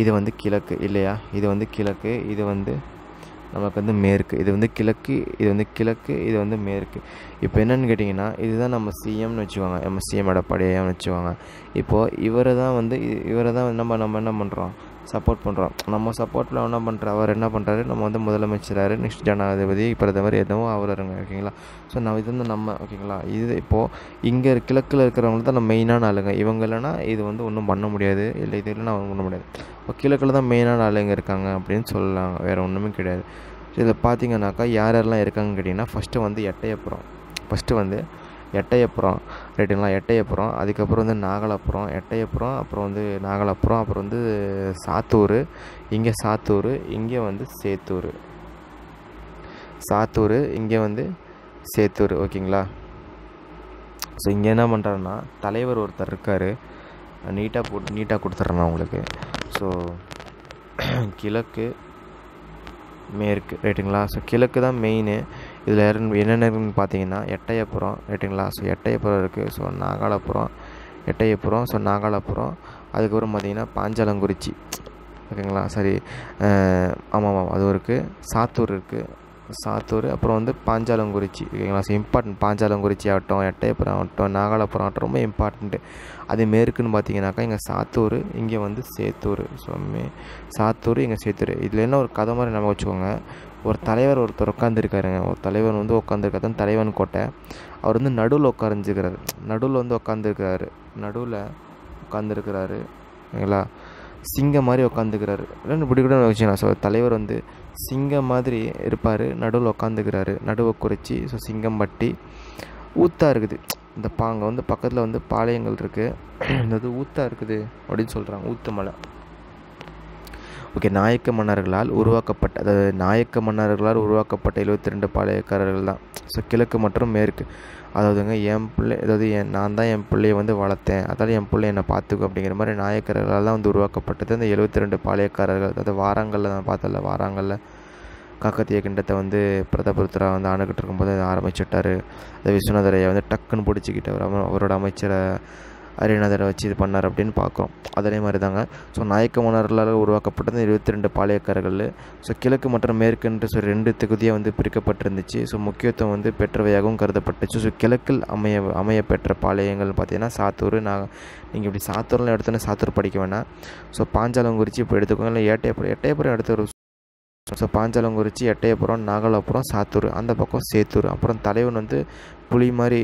இது வந்து கிழக்கு இல்லையா? இது வந்து கிழக்கு இது வந்து நமக்கு வந்து மேற்கு. இது வந்து கிழக்கு இது வந்து கிழக்கு இது வந்து மேற்கு. இப்போ என்னென்னு கேட்டிங்கன்னா இதுதான் நம்ம சிஎம்னு வச்சுக்கோங்க. நம்ம சிஎம் எடப்பாடியான்னு வச்சுக்கோங்க. இப்போது இவரை தான் வந்து இவரை தான் நம்ம நம்ம என்ன பண்ணுறோம் சப்போர்ட் பண்ணுறோம் நம்ம சப்போர்ட்டில் என்ன பண்ணுற அவர் என்ன பண்ணுறாரு நம்ம வந்து முதலமைச்சராரு நெக்ஸ்ட் ஜனாதிபதி பிரதமர் எதுவும் அவர் இருங்க ஓகேங்களா? ஸோ நம்ம இது வந்து நம்ம ஓகேங்களா? இது இப்போது இங்கே கிழக்கில் இருக்கிறவங்க தான் நம்ம மெயினான ஆளுங்க. இவங்க இல்லைன்னா இது வந்து ஒன்றும் பண்ண முடியாது. இல்லை இது இல்லைன்னா அவங்க பண்ண முடியாது. இப்போ கிழக்கில் தான் மெயினான ஆளுங்க இருக்காங்க அப்படின்னு சொல்லலாம். வேறு ஒன்றுமே கிடையாது. இதில் பார்த்தீங்கன்னாக்கா யார் யாரெல்லாம் இருக்காங்கன்னு கேட்டிங்கன்னா ஃபஸ்ட்டு வந்து எட்டயப்புறம் ஃபஸ்ட்டு வந்து எட்டயப்புறம் ரைட்டுங்களா எட்டயபுரம் அதுக்கப்புறம் வந்து நாகலாப்புரம் எட்டயபுரம் அப்புறம் வந்து நாகலாப்புரம் அப்புறம் வந்து சாத்தூர் இங்கே சாத்தூர் இங்கே வந்து சேத்தூர். சாத்தூர் இங்கே வந்து சேத்தூர் ஓகேங்களா? ஸோ இங்கே என்ன பண்ணுறாருன்னா தலைவர் ஒருத்தர் இருக்கார். நீட்டாக போட்டு நீட்டாக கொடுத்துட்றேன் நான் உங்களுக்கு. ஸோ கிழக்கு மேற்கு ரைட்டுங்களா ஸோ கிழக்கு தான் மெயினு இதில் என்னென்னு பார்த்தீங்கன்னா எட்டயபுரம் ரைட்டுங்களா ஸோ எட்டயபுரம் இருக்குது ஸோ நாகாலபுரம் எட்டயபுரம் ஸோ நாகாலபுரம். அதுக்கப்புறம் பார்த்தீங்கன்னா பாஞ்சாலங்குறிச்சி. ஓகேங்களா? சரி. ஆமாம் ஆமாம். அதுவும் இருக்குது சாத்தூர் இருக்குது சாத்தூர். அப்புறம் வந்து பாஞ்சாலங்குறிச்சி. ஓகேங்களா? ஸோ இம்பார்ட்டன்ட் பாஞ்சாலங்குறிச்சி ஆகட்டும் எட்டயபுரம் ஆகட்டும் நாகாலபுரம் ஆகட்டும் ரொம்ப இம்பார்ட்டண்ட்டு அது மேற்குன்னு பார்த்தீங்கன்னாக்கா இங்கே சாத்தூர் இங்கே வந்து சேத்தூர். ஸோ மே சாத்தூர் இங்கே சேத்தூர். இதில் என்ன ஒரு கதை மாதிரி நம்ம வச்சுக்கோங்க. ஒரு தலைவர் ஒருத்தர் உட்காந்துருக்காருங்க ஒரு தலைவர் வந்து உட்காந்துருக்காரு தான் தலைவன் கோட்டை. அவர் வந்து நடுவில் உட்காந்துருக்கிறாரு நடுவில் வந்து உட்காந்துருக்கிறாரு நடுவில் உட்காந்துருக்கிறாரு ஓகேங்களா? சிங்கம் மாதிரி உட்காந்துக்கிறாரு இல்லைன்னு இப்படி கூட வச்சுக்கலாம் ஸோ தலைவர் வந்து சிங்கம் மாதிரி இருப்பார். நடுவில் உட்காந்துக்கிறாரு நடுவை குறிச்சி ஸோ சிங்கம் பட்டி ஊத்தா இருக்குது. இந்த பாங்க வந்து பக்கத்தில் வந்து பாளையங்கள் இருக்குது இந்த *clears throat* இது ஊத்தா இருக்குது அப்படின்னு சொல்கிறாங்க ஊத்து மலை. ஓகே நாயக்க மன்னர்களால் உருவாக்கப்பட்ட அதாவது நாயக்க மன்னர்களால் உருவாக்கப்பட்ட எழுபத்தி ரெண்டு பாளையக்காரர்கள் தான். ஸோ கிழக்கு மற்றும் மேற்கு. அதாவதுங்க என் பிள்ளை அதாவது என் நான் தான் என் பிள்ளையை வந்து வளர்த்தேன். அதால் என் பிள்ளை என்னை பார்த்துக்கும் அப்படிங்கிற மாதிரி நாயக்கர்களால் தான் வந்து உருவாக்கப்பட்டது. அந்த எழுபத்தி ரெண்டு பாளையக்காரர்கள் அதாவது வாராங்களில் நான் பார்த்தல வாராங்களில் காக்கத்திய கிண்டத்தை வந்து பிரதபுரத்தரா வந்து ஆண்டுகிட்டு இருக்கும்போது அதை ஆரம்பிச்சுட்டார். அந்த விஸ்வநாதரையை வந்து டக்குன்னு பிடிச்சிக்கிட்டவர். அவரோட அமைச்சரை அரியநாதரை வச்சு இது பண்ணார் அப்படின்னு பார்க்குறோம். அதே மாதிரி தாங்க ஸோ நாயக்க மன்னர்களால் உருவாக்கப்பட்டது இருபத்தி ரெண்டு பாளையக்காரர்கள் ஸோ கிழக்கு மற்றும் மேற்குன்று ஸோ ரெண்டு தொகுதியாக வந்து பிரிக்கப்பட்டிருந்துச்சு. ஸோ முக்கியத்துவம் வந்து பெற்றவையாகவும் கருதப்பட்டுச்சு. ஸோ கிழக்கில் அமைய அமைய பெற்ற பாளையங்கள் பார்த்தீங்கன்னா சாத்தூர் நான் நீங்கள் இப்படி சாத்தூர்லாம் எடுத்தோன்னே சாத்தூர் படிக்க வேணாம். ஸோ பாஞ்சாலங்குறிச்சி இப்போ எடுத்துக்கோங்க. இல்லை எட்டயபுரம் எட்டயபுரம் எடுத்து ஒரு ஸோ பாஞ்சாலங்குறிச்சி எட்டயபுரம் நாகலாபுரம் சாத்தூர் அந்த பக்கம் சேத்தூர் அப்புறம் தலைவன் வந்து புலி மாதிரி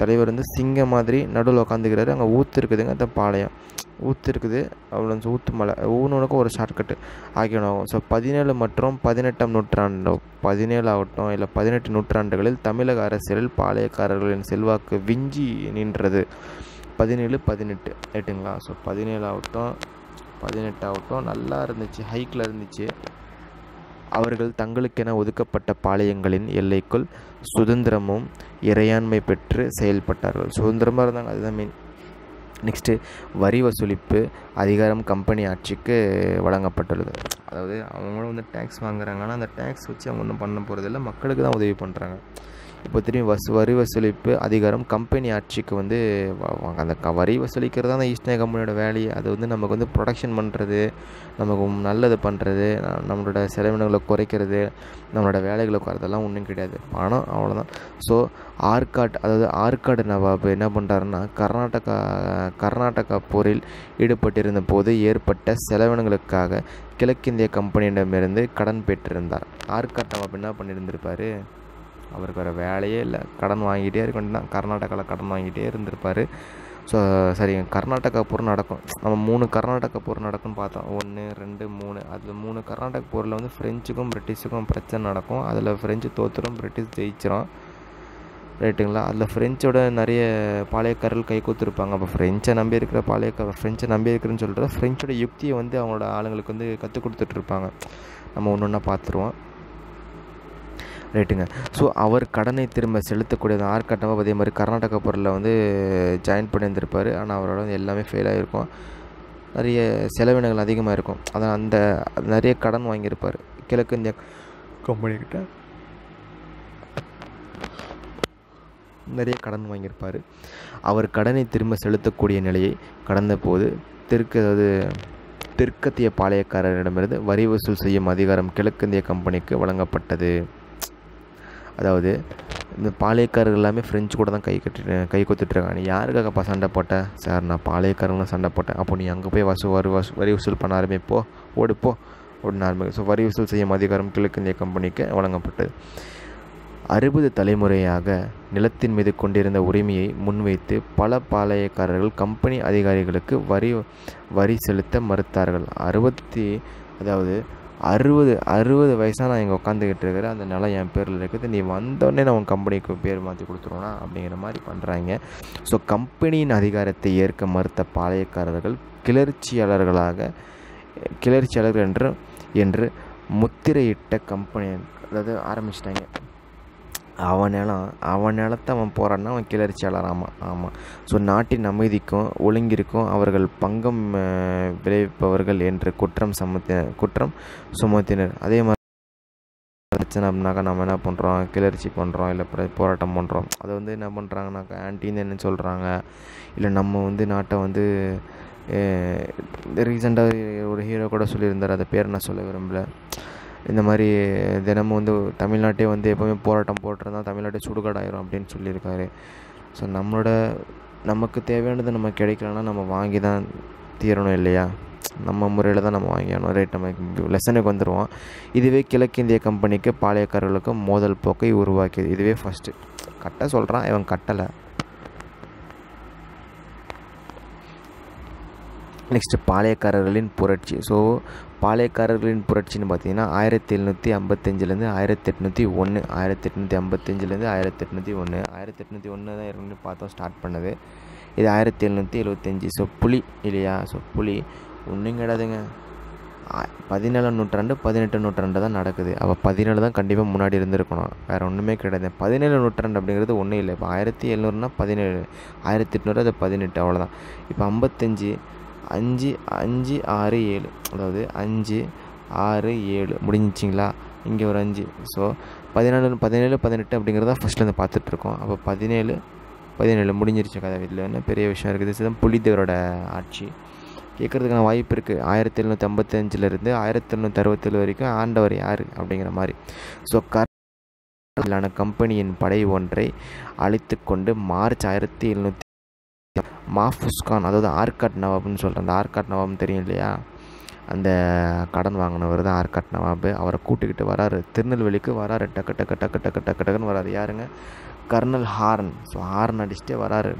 தலைவர் வந்து சிங்கம் மாதிரி நடுவில் உட்காந்துக்கிறாரு அங்கே ஊத்து இருக்குதுங்க. அந்த பாளையம். ஊத்து இருக்குது. அவ்வளோ ஊத்து மலை. ஊனுக்கும் ஒரு ஷார்ட்கட்டு ஆகியனாகும் ஸோ பதினேழு மற்றும் பதினெட்டாம் நூற்றாண்டு பதினேழு ஆகட்டும் இல்லை பதினெட்டு நூற்றாண்டுகளில் தமிழக அரசியலில் பாளையக்காரர்களின் செல்வாக்கு விஞ்சி நின்றது. பதினேழு பதினெட்டு. ரைட்டுங்களா ஸோ பதினேழு ஆகட்டும் பதினெட்டு ஆகட்டும் நல்லா இருந்துச்சு. ஹைக்கில் இருந்துச்சு. அவர்கள் தங்களுக்கென ஒதுக்கப்பட்ட பாளையங்களின் எல்லைக்குள் சுதந்திரமும் இறையாண்மை பெற்று செயல்பட்டார்கள். சுதந்திரமாக இருந்தாங்க அதுதான் மெயின் நெக்ஸ்ட்டு வரி வசூலிப்பு அதிகாரம் கம்பெனி ஆட்சிக்கு வழங்கப்பட்டுள்ளது. அதாவது அவங்களும் வந்து டேக்ஸ் வாங்குறாங்க. ஆனால் அந்த டேக்ஸ் வச்சு அவங்க ஒன்றும் பண்ண போகிறதில்ல மக்களுக்கு தான் உதவி பண்ணுறாங்க இப்போ திரும்பி வஸ் வரி வசூலிப்பு அதிகாரம் கம்பெனி ஆட்சிக்கு வந்து வ- அந்த க வரி வசூலிக்கிறது தான் அந்த ஈஸ்ட் இந்தியா கம்பெனியோட வேலையை அது வந்து நமக்கு வந்து ப்ரொடக்ஷன் பண்ணுறது நமக்கு நல்லது பண்ணுறது நம்மளோட செலவினங்களை குறைக்கிறது நம்மளோட வேலைகளை குறைறதெல்லாம் ஒன்றும் கிடையாது. பணம் அவ்வளோதான் ஸோ ஆர்காட் அதாவது ஆர்காடு நவாப் என்ன பண்ணுறாருன்னா கர்நாடகா கர்நாடகா போரில் ஈடுபட்டிருந்த போது ஏற்பட்ட செலவினங்களுக்காக கிழக்கிந்திய கம்பெனியிடமிருந்து கடன் பெற்றிருந்தார். ஆர்காட் நவாப் என்ன பண்ணியிருந்திருப்பார்? அவருக்கு வேறு வேலையே இல்லை. கடன் வாங்கிட்டே இருக்கணும்னா கர்நாடகாவில் கடன் வாங்கிட்டே இருந்திருப்பார். ஸோ சரி கர்நாடகா போர் நடக்கும். நம்ம மூணு கர்நாடகா போர் நடக்கும்னு பார்த்தோம். ஒன்று ரெண்டு மூணு. அதில் மூணு கர்நாடக போரில் வந்து ஃப்ரெஞ்சுக்கும் பிரிட்டிஷுக்கும் பிரச்சனை நடக்கும். அதில் ஃப்ரெஞ்சு தோத்துரும் பிரிட்டிஷ் ஜெயிச்சிரும். ரைட்டுங்களா? அதில் ஃப்ரெஞ்சோட நிறைய பாளையக்காரர்கள் கை கூத்துருப்பாங்க. அப்போ ஃப்ரெஞ்சை நம்பி இருக்கிற பாளையக்கார ஃப்ரெஞ்சை நம்பி இருக்கிறேன்னு சொல்கிறது ஃப்ரெஞ்சோட யுக்தியை வந்து அவங்களோட ஆளுங்களுக்கு வந்து கற்றுக் கொடுத்துட்ருப்பாங்க நம்ம ஒன்று ஒன்றா பார்த்துருவோம். ரைட்டுங்க ஸோ அவர் கடனை திரும்ப செலுத்தக்கூடியது ஆர்கட்டமாக அதே மாதிரி கர்நாடகா பொருளில் வந்து ஜாயின் பண்ணியிருந்திருப்பார். ஆனால் அவரோட வந்து எல்லாமே ஃபெயில் ஆகிருக்கும் நிறைய செலவினங்கள் அதிகமாக இருக்கும். அதான் அந்த நிறைய கடன் வாங்கியிருப்பார். கிழக்கு இந்திய கம்பெனிக்கிட்ட நிறைய கடன் வாங்கியிருப்பார். அவர் கடனை திரும்ப செலுத்தக்கூடிய நிலையை கடந்த போது தெற்கு அதாவது தெற்கத்திய பாளையக்காரரிடமிருந்து வரி வசூல் செய்யும் அதிகாரம் கிழக்கிந்திய கம்பெனிக்கு வழங்கப்பட்டது. அதாவது இந்த பாளையக்காரர்கள் எல்லாமே ஃப்ரெஞ்சு கூட தான் கை கட்டி கை கொத்துட்ருக்காங்க நீ யாருக்காகப்பா சண்டை போட்ட? சார் நான் பாளையக்காரங்களும் சண்டை போட்டேன். அப்போ நீ அங்கே போய் வசூ வரி வசூ வரி வசூல் பண்ண ஆரம்பிப்போ ஓடு போ ஆரம்பிக்கும். ஸோ வரி வசூல் செய்யும் அதிகாரம் கிழக்கிந்திய கம்பெனிக்கு வழங்கப்பட்டது அறுபது தலைமுறையாக நிலத்தின் மீது கொண்டிருந்த உரிமையை முன்வைத்து பல பாளையக்காரர்கள் கம்பெனி அதிகாரிகளுக்கு வரி வரி செலுத்த மறுத்தார்கள். அறுபத்தி அதாவது அறுபது அறுபது வயசாக நான் இங்கே உட்காந்துக்கிட்டு இருக்கிறேன். அந்த நிலம் என் பேரில் இருக்குது. நீ வந்தோடனே நான் உன் கம்பெனிக்கு பேர் மாற்றி கொடுத்துருவோனா? அப்படிங்கிற மாதிரி பண்ணுறாங்க ஸோ கம்பெனியின் அதிகாரத்தை ஏற்க மறுத்த பாளையக்காரர்கள் கிளர்ச்சியாளர்களாக கிளர்ச்சியாளர்கள் என்று என்று முத்திரையிட்ட கம்பெனி அதாவது ஆரம்பிச்சிட்டாங்க. அவன் நிலம் அவன் நிலத்தை அவன் போகிறான்னா அவன் கிளர்ச்சியாளர் ஆமாம் ஆமாம் ஸோ நாட்டின் அமைதிக்கும் ஒழுங்கிற்கும் அவர்கள் பங்கம் விளைவிப்பவர்கள் என்று குற்றம் சமத்த குற்றம் சுமத்தினர். அதே மாதிரி பிரச்சனை அப்படின்னாக்கா நம்ம என்ன பண்ணுறோம் கிளர்ச்சி பண்ணுறோம் இல்லை போராட்டம் பண்ணுறோம் அதை வந்து என்ன பண்ணுறாங்கனாக்கா ஆன்டின்னு என்ன சொல்கிறாங்க இல்லை நம்ம வந்து நாட்டை வந்து ரீசெண்டாக ஒரு ஹீரோ கூட சொல்லியிருந்தார். அதை பேர் நான் சொல்ல விரும்பல. இந்த மாதிரி தினமும் வந்து தமிழ்நாட்டே வந்து எப்போவுமே போராட்டம் போட்டிருந்தா தமிழ்நாட்டே சுடுகாடாயிரும் அப்படின்னு சொல்லியிருக்காரு. ஸோ நம்மளோட நமக்கு தேவையானது நம்ம கிடைக்கலன்னா நம்ம வாங்கி தான் தீரணும் இல்லையா? நம்ம முறையில் தான் நம்ம வாங்கிக்கணும் ரைட் நம்ம லெசனுக்கு வந்துடுவோம் இதுவே கிழக்கிந்திய கம்பெனிக்கு பாளையக்காரர்களுக்கு மோதல் போக்கை உருவாக்கியது. இதுவே ஃபஸ்ட்டு கட்ட சொல்கிறான் இவன் கட்டலை. நெக்ஸ்ட்டு பாளையக்காரர்களின் புரட்சி. ஸோ பாளையக்காரர்களின் புரட்சின்னு பார்த்தீங்கன்னா ஆயிரத்தி எழுநூற்றி ஐம்பத்தஞ்சிலேருந்து ஆயிரத்தி எட்நூற்றி ஒன்று ஆயிரத்தி எட்நூற்றி ஐம்பத்தஞ்சிலேருந்து ஆயிரத்தி எட்நூற்றி ஒன்று ஆயிரத்தி எட்நூற்றி ஒன்று தான் இருந்து பார்த்தோம் ஸ்டார்ட் பண்ணது. இது ஆயிரத்தி எழுநூற்றி எழுபத்தஞ்சி ஸோ புலி இல்லையா? ஸோ புலி ஒன்றும் கிடையாதுங்க ஆ- பதினேழாம் நூற்றாண்டு பதினெட்டு நூற்றாண்டு தான் நடக்குது. அப்போ பதினேழு தான் கண்டிப்பாக முன்னாடி இருந்திருக்கணும். வேறு ஒன்றுமே கிடையாது பதினேழு நூற்றாண்டு அப்படிங்கிறது ஒன்றும் இல்லை. இப்போ ஆயிரத்தி எழுநூறுனா பதினேழு ஆயிரத்தி எட்நூறு அது பதினெட்டு அவ்வளோதான் இப்போ ஐம்பத்தஞ்சு அஞ்சு அஞ்சு ஆறு ஏழு. அதாவது அஞ்சு ஆறு ஏழு. முடிஞ்சிச்சிங்களா? இங்கே ஒரு அஞ்சு. ஸோ பதினாலு பதினேழு பதினெட்டு அப்படிங்கிறத வந்து பார்த்துட்ருக்கோம். அப்போ பதினேழு பதினேழு முடிஞ்சிருச்சு கதை இதில் என்ன பெரிய விஷயம் இருக்குது? இதுதான் புலிதேவரோட ஆட்சி. கேட்குறதுக்கான வாய்ப்பு இருக்குது ஆயிரத்தி எழுநூற்றி ஐம்பத்தஞ்சிலேருந்து ஆயிரத்தி எழுநூற்றி அறுபத்தேழு வரைக்கும் ஆண்டவர் யார்? அப்படிங்கிற மாதிரி. ஸோ கர்நாடகாவிலான கம்பெனியின் படை ஒன்றை அழைத்து கொண்டு மார்ச் ஆயிரத்தி எழுநூற்றி மாஃபுஸ்கான் அதாவது ஆர்காட் நவாப்னு சொல்கிறேன் அந்த ஆர்காட் நவாப்னு தெரியும் இல்லையா? அந்த கடன் வாங்கினவர் தான் ஆர்காட் நவாப். அவரை கூட்டிக்கிட்டு வராரு. திருநெல்வேலிக்கு வராரு. டக்கு டக்கு டக்கு டக்கு டக்கு டக்குன்னு வராரு. யாருங்க? Kernel horn. ஸோ ஹார்ன் அடிச்சுட்டே வராரு.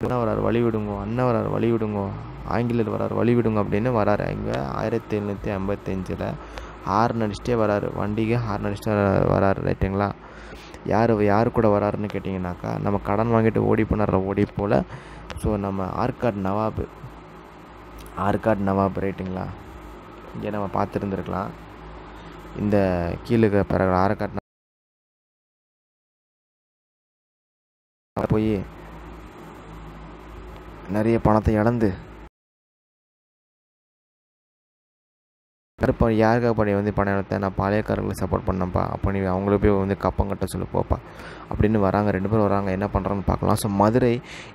அண்ணன் வராரு வழி விடுங்கோ. அண்ணன் வராரு வழி விடுங்கோ. ஆங்கிலேயர் வராரு வழி விடுங்க அப்படின்னு வராரு. இங்கே ஆயிரத்தி எழுநூற்றி ஐம்பத்தஞ்சில் ஹார்ன் அடிச்சுட்டே வராரு. வண்டிக்கு ஹார்ன் அடிச்சுட்டு வராரு. ரைட்டுங்களா? யார் யார் கூட வராருன்னு கேட்டிங்கனாக்கா நம்ம கடன் வாங்கிட்டு ஓடி பண்ணுற ஓடி போல் ஸோ நம்ம ஆர்காட் நவாப் ஆர்காட் நவாப் ரைட்டுங்களா இங்கே நம்ம பார்த்துருந்துருக்கலாம். இந்த கீழே பிறகு ஆர்காட் போய் நிறைய பணத்தை இழந்து கருப்பா யாருக்காக பண்ணி வந்து பணம் எடுத்தேன் நான் பாளையக்காரர்களை சப்போர்ட் பண்ணப்பா அப்போ நீ அவங்கள போய் வந்து கப்பம் கட்ட சொல்லி போப்பா. அப்படின்னு வராங்க. ரெண்டு பேரும் வராங்க. என்ன பண்ணுறாங்கன்னு பார்க்கலாம். ஸோ மதுரை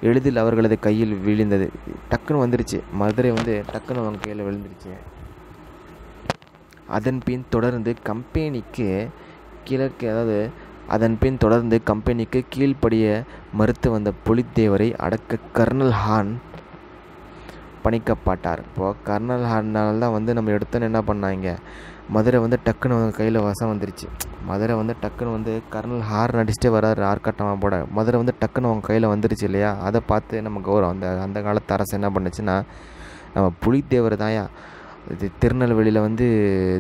எளிதில் அவர்களது கையில் விழுந்தது. டக்குன்னு வந்துருச்சு. மதுரை வந்து டக்குன்னு அவங்க கையில் விழுந்துருச்சு. அதன் பின் தொடர்ந்து கம்பெனிக்கு கிழக்கு அதாவது அதன் பின் தொடர்ந்து கம்பெனிக்கு கீழ்ப்படிய மறுத்து வந்த புலித்தேவரை அடக்க கர்னல் ஹான் பணிக்கப்பட்டார். இப்போது கர்னல் ஹார்னால் தான் வந்து நம்ம எடுத்தோன்னு என்ன பண்ணாங்க? மதுரை வந்து டக்குன்னு அவங்க கையில் வசம் வந்துருச்சு. மதுரை வந்து டக்குன்னு வந்து கர்னல் ஹார்ன் அடிச்சுட்டே வராரு ஆர்கட்டமாக போட. மதுரை வந்து டக்குன்னு அவங்க கையில் வந்துருச்சு இல்லையா? அதை பார்த்து நம்ம கௌரவம். அந்த அந்த காலத்து அரசு என்ன பண்ணுச்சுன்னா நம்ம புலித்தேவர் தாயா இது திருநெல்வேலியில் வந்து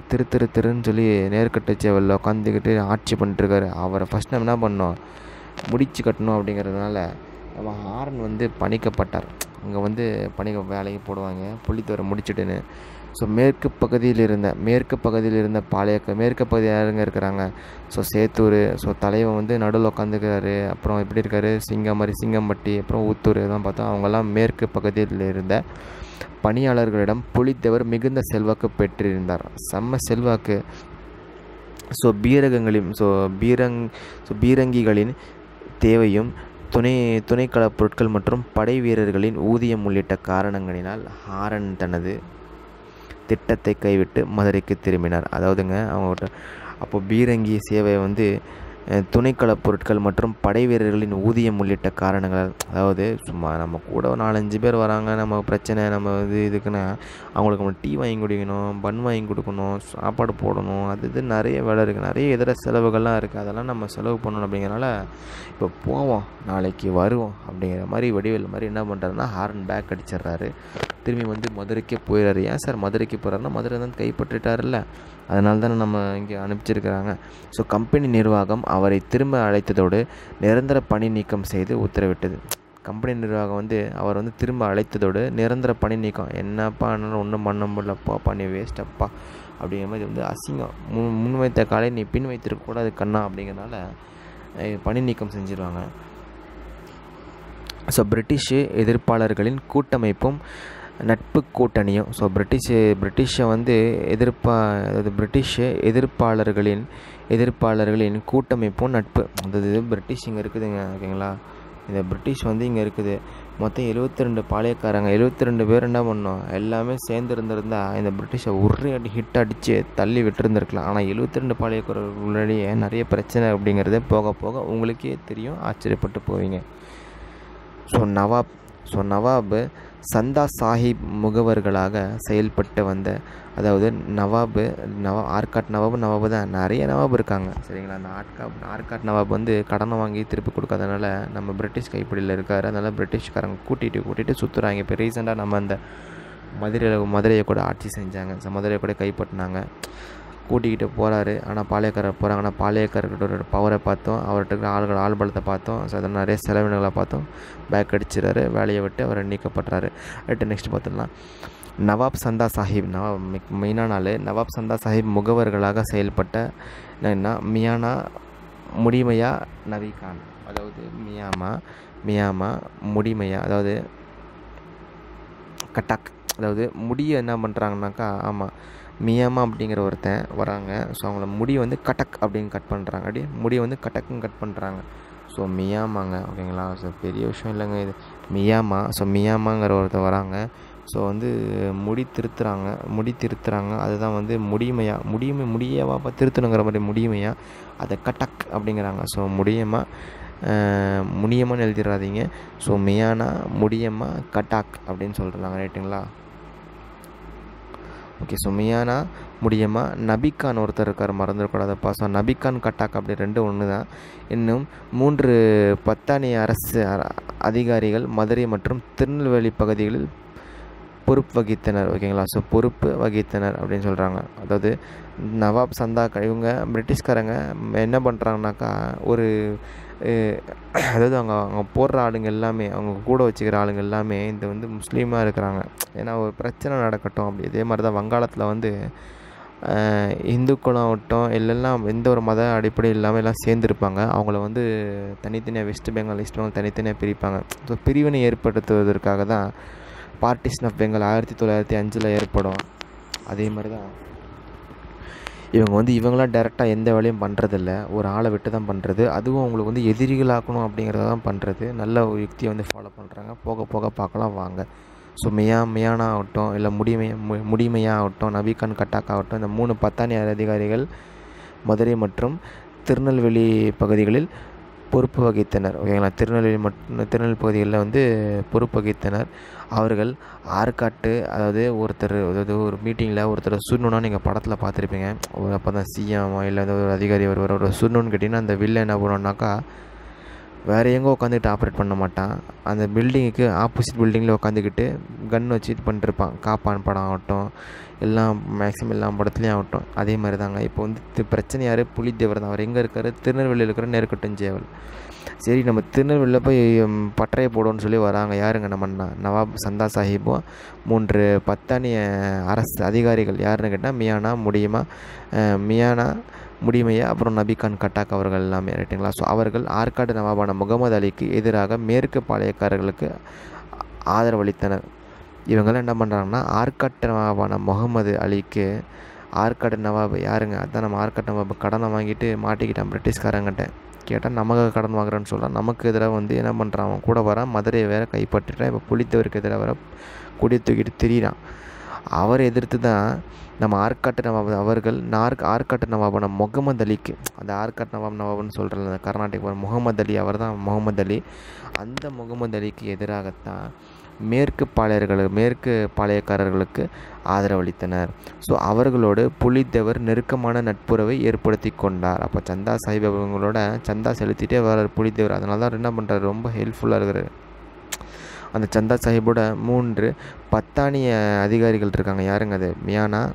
திரு திரு திருன்னு சொல்லி நேர்கட்ட சேவலில் உட்காந்துக்கிட்டு ஆட்சி பண்ணிட்டுருக்காரு அவரை ஃபஸ்ட் நம்ம என்ன பண்ணோம்? முடிச்சு கட்டணும் அப்படிங்கிறதுனால நம்ம ஹாரன் வந்து பணிக்கப்பட்டார். அங்கே வந்து பணிக வேலைக்கு போடுவாங்க. புள்ளித்தோரை முடிச்சுட்டுன்னு. ஸோ மேற்கு பகுதியில் இருந்த மேற்கு பகுதியில் இருந்த பாளைய மேற்கு பகுதி யாருங்க இருக்கிறாங்க? ஸோ சேத்தூர். ஸோ தலைவன் வந்து நடுவில் உட்காந்துக்கிறாரு அப்புறம் எப்படி இருக்காரு? மாதிரி சிங்கம்பட்டி அப்புறம் ஊத்தூர் இதெல்லாம் பார்த்தோம் அவங்கெல்லாம் மேற்கு பகுதியில் இருந்த பணியாளர்களிடம் புலித்தேவர் மிகுந்த செல்வாக்கு பெற்றிருந்தார். செம்ம செல்வாக்கு. ஸோ பீரகங்களின் ஸோ பீரங் ஸோ பீரங்கிகளின் தேவையும் துணை துணைக்களப் பொருட்கள் மற்றும் படை வீரர்களின் ஊதியம் உள்ளிட்ட காரணங்களினால் ஹாரன் தனது திட்டத்தை கைவிட்டு மதுரைக்கு திரும்பினார். அதாவதுங்க அவங்ககிட்ட அப்போ பீரங்கி சேவை வந்து துணைக்களப் பொருட்கள் மற்றும் படை வீரர்களின் ஊதியம் உள்ளிட்ட காரணங்கள் அதாவது சும்மா நம்ம கூட ஒரு நாலஞ்சு பேர் வராங்க நம்ம பிரச்சனை நம்ம இது இதுக்குன்னு அவங்களுக்கு நம்ம டீ வாங்கி குடிக்கணும் பன் வாங்கி கொடுக்கணும் சாப்பாடு போடணும் அது இது நிறைய வேலை இருக்குது நிறைய இதர செலவுகள்லாம் இருக்குது அதெல்லாம் நம்ம செலவு பண்ணணும் அப்படிங்கிறனால இப்போ போவோம் நாளைக்கு வருவோம் அப்படிங்கிற மாதிரி வடிவேல் மாதிரி என்ன பண்ணுறாருன்னா ஹார்ன் பேக் அடிச்சிடுறாரு. திரும்பி வந்து மதுரைக்கே போயிடுறாரு. ஏன் சார் மதுரைக்கு போகிறாருன்னா மதுரை தான் கைப்பற்றிட்டார்ல அதனால தானே நம்ம இங்கே அனுப்பிச்சிருக்கிறாங்க. ஸோ கம்பெனி நிர்வாகம் அவரை திரும்ப அழைத்ததோடு நிரந்தர பணி நீக்கம் செய்து உத்தரவிட்டது. கம்பெனி நிர்வாகம் வந்து அவர் வந்து திரும்ப அழைத்ததோடு நிரந்தர பணி நீக்கம். என்னப்பா என்னால் ஒன்றும் பண்ண முடியலப்பா பண்ணி வேஸ்ட்டப்பா அப்படிங்கிற மாதிரி வந்து அசிங்கம். முன் முன் வைத்த காலை நீ பின் வைத்திருக்கக்கூடாது கண்ணா அப்படிங்கிறனால பணி நீக்கம் செஞ்சிருவாங்க. ஸோ பிரிட்டிஷு எதிர்ப்பாளர்களின் கூட்டமைப்பும் நட்பு கூட்டணியும். ஸோ பிரிட்டிஷு பிரிட்டிஷை வந்து எதிர்ப்பா அதாவது பிரிட்டிஷு எதிர்ப்பாளர்களின் எதிர்ப்பாளர்களின் கூட்டமைப்பும் நட்பு. அதாவது பிரிட்டிஷ் இங்கே இருக்குதுங்க ஓகேங்களா? இந்த பிரிட்டிஷ் வந்து இங்கே இருக்குது. மொத்தம் எழுபத்தி ரெண்டு பாளையக்காரங்க எழுபத்தி ரெண்டு பேர் என்ன பண்ணோம்? எல்லாமே சேர்ந்து இருந்திருந்தா இந்த பிரிட்டிஷை ஒரே அடி ஹிட் அடித்து தள்ளி விட்டுருந்துருக்கலாம். ஆனால் எழுபத்தி ரெண்டு பாளையக்காரர்கள் முன்னாடியே நிறைய பிரச்சனை அப்படிங்கிறது போக போக உங்களுக்கே தெரியும் ஆச்சரியப்பட்டு போவீங்க. ஸோ நவாப் ஸோ நவாபு சந்தா சாஹிப் முகவர்களாக செயல்பட்டு வந்த அதாவது நவாபு நவா ஆர்காட் நவாபு நவாபு தான் நிறைய நவாப் இருக்காங்க. சரிங்களா? அந்த ஆட்கா ஆர்காட் நவாப் வந்து கடனை வாங்கி திருப்பி கொடுக்காதனால நம்ம பிரிட்டிஷ் கைப்பிடியில் இருக்கார். அதனால் பிரிட்டிஷ்காரங்க கூட்டிகிட்டு கூட்டிகிட்டு சுற்றுறாங்க இப்போ ரீசெண்டாக நம்ம அந்த மதுரையில் மதுரையை கூட ஆட்சி செஞ்சாங்க. மதுரையை கூட கைப்பற்றினாங்க. கூட்டிக்கிட்டு போகிறாரு ஆனால் பாளையக்காரர் போகிறாங்க ஆனால் பாளையக்காரர்கிட்ட பவரை பார்த்தோம். அவர்கிட்ட இருக்கிற ஆள்கள் ஆள்பலத்தை பார்த்தோம். ஸோ அதில் நிறைய செலவினங்களை பார்த்தோம். பேக் அடிச்சிடறாரு. வேலையை விட்டு அவர் நீக்கப்படுறாரு அடுத்து நெக்ஸ்ட் பார்த்துடலாம். நவாப் சந்தா சாஹிப். நவாப் மெயினான ஆள் நவாப் சந்தா சாஹிப் முகவர்களாக செயல்பட்ட என்னன்னா மியானா முடிமையா நவிகான் அதாவது மியாமா மியாமா முடிமையா அதாவது கட்டாக் அதாவது முடியை என்ன பண்ணுறாங்கனாக்கா ஆமாம் மியாமா அப்படிங்கிற ஒருத்தன் வராங்க. ஸோ அவங்கள முடி வந்து கட்டக் அப்படின்னு கட் பண்ணுறாங்க அப்படியே முடியை வந்து கட்டக்குன்னு கட் பண்ணுறாங்க ஸோ மியாமாங்க ஓகேங்களா? ஸோ பெரிய விஷயம் இல்லைங்க இது. மியாமா ஸோ மியாமாங்கிற ஒருத்தர் வராங்க. ஸோ வந்து முடி திருத்துறாங்க. முடி திருத்துறாங்க. அதுதான் வந்து முடிமையா முடியுமை முடியவாப்பா திருத்தணுங்கிற மாதிரி முடியுமையா அதை கட்டக் அப்படிங்கிறாங்க. ஸோ முடியமா அஹ், முடியமான்னு எழுதிடாதீங்க ஸோ மியானா முடியம்மா கட்டாக் அப்படின்னு சொல்கிறாங்க ரைட்டுங்களா ஓகே சுமையானா முடியுமா? நபிகான் ஒருத்தர் இருக்கார் மறந்துடக்கூடாதப்பா ஸோ நபிகான் கட்டாக் அப்படி ரெண்டு ஒன்று தான் இன்னும் மூன்று பத்தானி அரசு அதிகாரிகள் மதுரை மற்றும் திருநெல்வேலி பகுதிகளில் பொறுப்பு வகித்தனர். ஓகேங்களா? ஸோ பொறுப்பு வகித்தனர் அப்படின்னு சொல்கிறாங்க அதாவது நவாப் சந்தா இவங்க பிரிட்டிஷ்காரங்க. என்ன பண்ணுறாங்கனாக்கா ஒரு அதாவது அவங்க அவங்க போடுற ஆளுங்க எல்லாமே அவங்க கூட வச்சுக்கிற ஆளுங்க எல்லாமே இந்த வந்து முஸ்லீமாக இருக்கிறாங்க. ஏன்னா ஒரு பிரச்சனை நடக்கட்டும் அப்படி. இதே மாதிரி தான் வங்காளத்தில் வந்து இந்துக்களாகட்டும் இல்லைல்லாம் எந்த ஒரு மத அடிப்படை இல்லாமல் எல்லாம் சேர்ந்துருப்பாங்க. அவங்கள வந்து தனித்தனியாக வெஸ்ட் பெங்கால் ஈஸ்ட் பெங்கால் தனித்தனியாக பிரிப்பாங்க. ஸோ பிரிவினை ஏற்படுத்துவதற்காக தான் பார்ட்டிஷன் ஆஃப் பெங்கால் ஆயிரத்தி தொள்ளாயிரத்தி அஞ்சில் ஏற்படும். அதே மாதிரி தான் இவங்க வந்து இவங்களாம் டேரெக்டாக எந்த வேலையும் பண்ணுறதில்ல ஒரு ஆளை விட்டு தான் பண்ணுறது அதுவும் அவங்களுக்கு வந்து எதிரிகளாக்கணும் அப்படிங்கிறத தான் பண்ணுறது நல்ல ஒரு யுக்தியை வந்து ஃபாலோ பண்ணுறாங்க போக போக பார்க்கலாம் வாங்க. ஸோ மியா மியானா ஆகட்டும் இல்லை முடிமையா முடிமையா ஆகட்டும் நபிகான் கட்டாக் ஆகட்டும் இந்த மூணு பத்தானி அதிகாரிகள் மதுரை மற்றும் திருநெல்வேலி பகுதிகளில் பொறுப்பு வகித்தனர். ஓகேங்களா? திருநெல்வேலி மற்றும் திருநெல்வேலி பகுதிகளில் வந்து பொறுப்பு வகித்தனர். அவர்கள் ஆற்காட்டு அதாவது ஒருத்தர் அதாவது ஒரு மீட்டிங்கில் ஒருத்தர் சுடணுன்னா நீங்கள் படத்தில் பார்த்துருப்பீங்க. ஒரு அப்போ தான் சிஎம் இல்லை ஏதாவது ஒரு அதிகாரி வருவார் ஒரு சுடணுன்னு கேட்டிங்கன்னா அந்த வில்ல என்ன பண்ணுவோம்னாக்கா வேறு எங்கே உட்காந்துக்கிட்டு ஆப்ரேட் பண்ண மாட்டான். அந்த பில்டிங்குக்கு ஆப்போசிட் பில்டிங்கில் உட்காந்துக்கிட்டு கன் வச்சு இது பண்ணிட்டுருப்பான் காப்பான் படம் ஆகட்டும். எல்லாம் மேக்ஸிமம் எல்லா படத்துலையும் ஆகட்டும். அதே மாதிரி தாங்க இப்போ வந்து பிரச்சனை யார்? புலித்தேவர் தான். அவர் எங்கே இருக்கார்? திருநெல்வேலியில் இருக்கிற நேர்கட்டஞ்சேவல் சரி நம்ம திருநெல்வேலியில் போய் பட்டறையை போடுவோன்னு சொல்லி வராங்க. யாருங்க நம்ம நவாப் சந்தா சாஹிப்பும் மூன்று பத்தானிய அரசு அதிகாரிகள். யாருன்னு கேட்டால் மியானா முடியுமா? மியானா முடிமையா அப்புறம் நபிகான் கட்டாக் அவர்கள் எல்லாமே ரைட்டுங்களா ஸோ அவர்கள் ஆற்காடு நவாபான முகமது அலிக்கு எதிராக மேற்கு பாளையக்காரர்களுக்கு ஆதரவளித்தனர் இவங்கெல்லாம் என்ன பண்ணுறாங்கன்னா ஆர்காட் நவாபான முகமது அலிக்கு ஆர்காட் நவாப் யாருங்க? அதான் நம்ம ஆர்காட் நவாப் கடனை வாங்கிட்டு மாட்டிக்கிட்டான் பிரிட்டிஷ்காரங்கிட்ட. கேட்டால் நமக்கு கடன் வாங்குறேன்னு சொல்கிறான் நமக்கு எதிராக வந்து என்ன பண்ணுறான் அவன் கூட வரான். மதுரையை வேற கைப்பற்றிட்டான். இப்போ புளித்தவருக்கு எதிராக வர கொடி தூக்கிட்டு திரியிறான். அவரை எதிர்த்து தான் நம்ம ஆற்காட்டு நவாப் அவர்கள் நார்க் ஆற்காட்டு நவாபான முகமது அலிக்கு அந்த ஆர்காட் நவாப் நவாப்னு சொல்கிற அந்த கர்நாடக முகமது அலி அவர் தான் முகமது அலி. அந்த முகமது அலிக்கு எதிராகத்தான் மேற்கு பாளையர்கள் மேற்கு பாளையக்காரர்களுக்கு ஆதரவளித்தனர். ஸோ அவர்களோடு புலித்தேவர் நெருக்கமான நட்புறவை ஏற்படுத்தி கொண்டார். அப்போ சந்தா சாஹிப் அவங்களோட சந்தா செலுத்திட்டே வர்றார் புலித்தேவர். அதனால தான் என்ன பண்ணுறாரு ரொம்ப ஹெல்ப்ஃபுல்லாக இருக்கிறார். அந்த சந்தா சாஹிப்போட மூன்று பத்தானிய அதிகாரிகள் இருக்காங்க. யாருங்க அது? மியானா?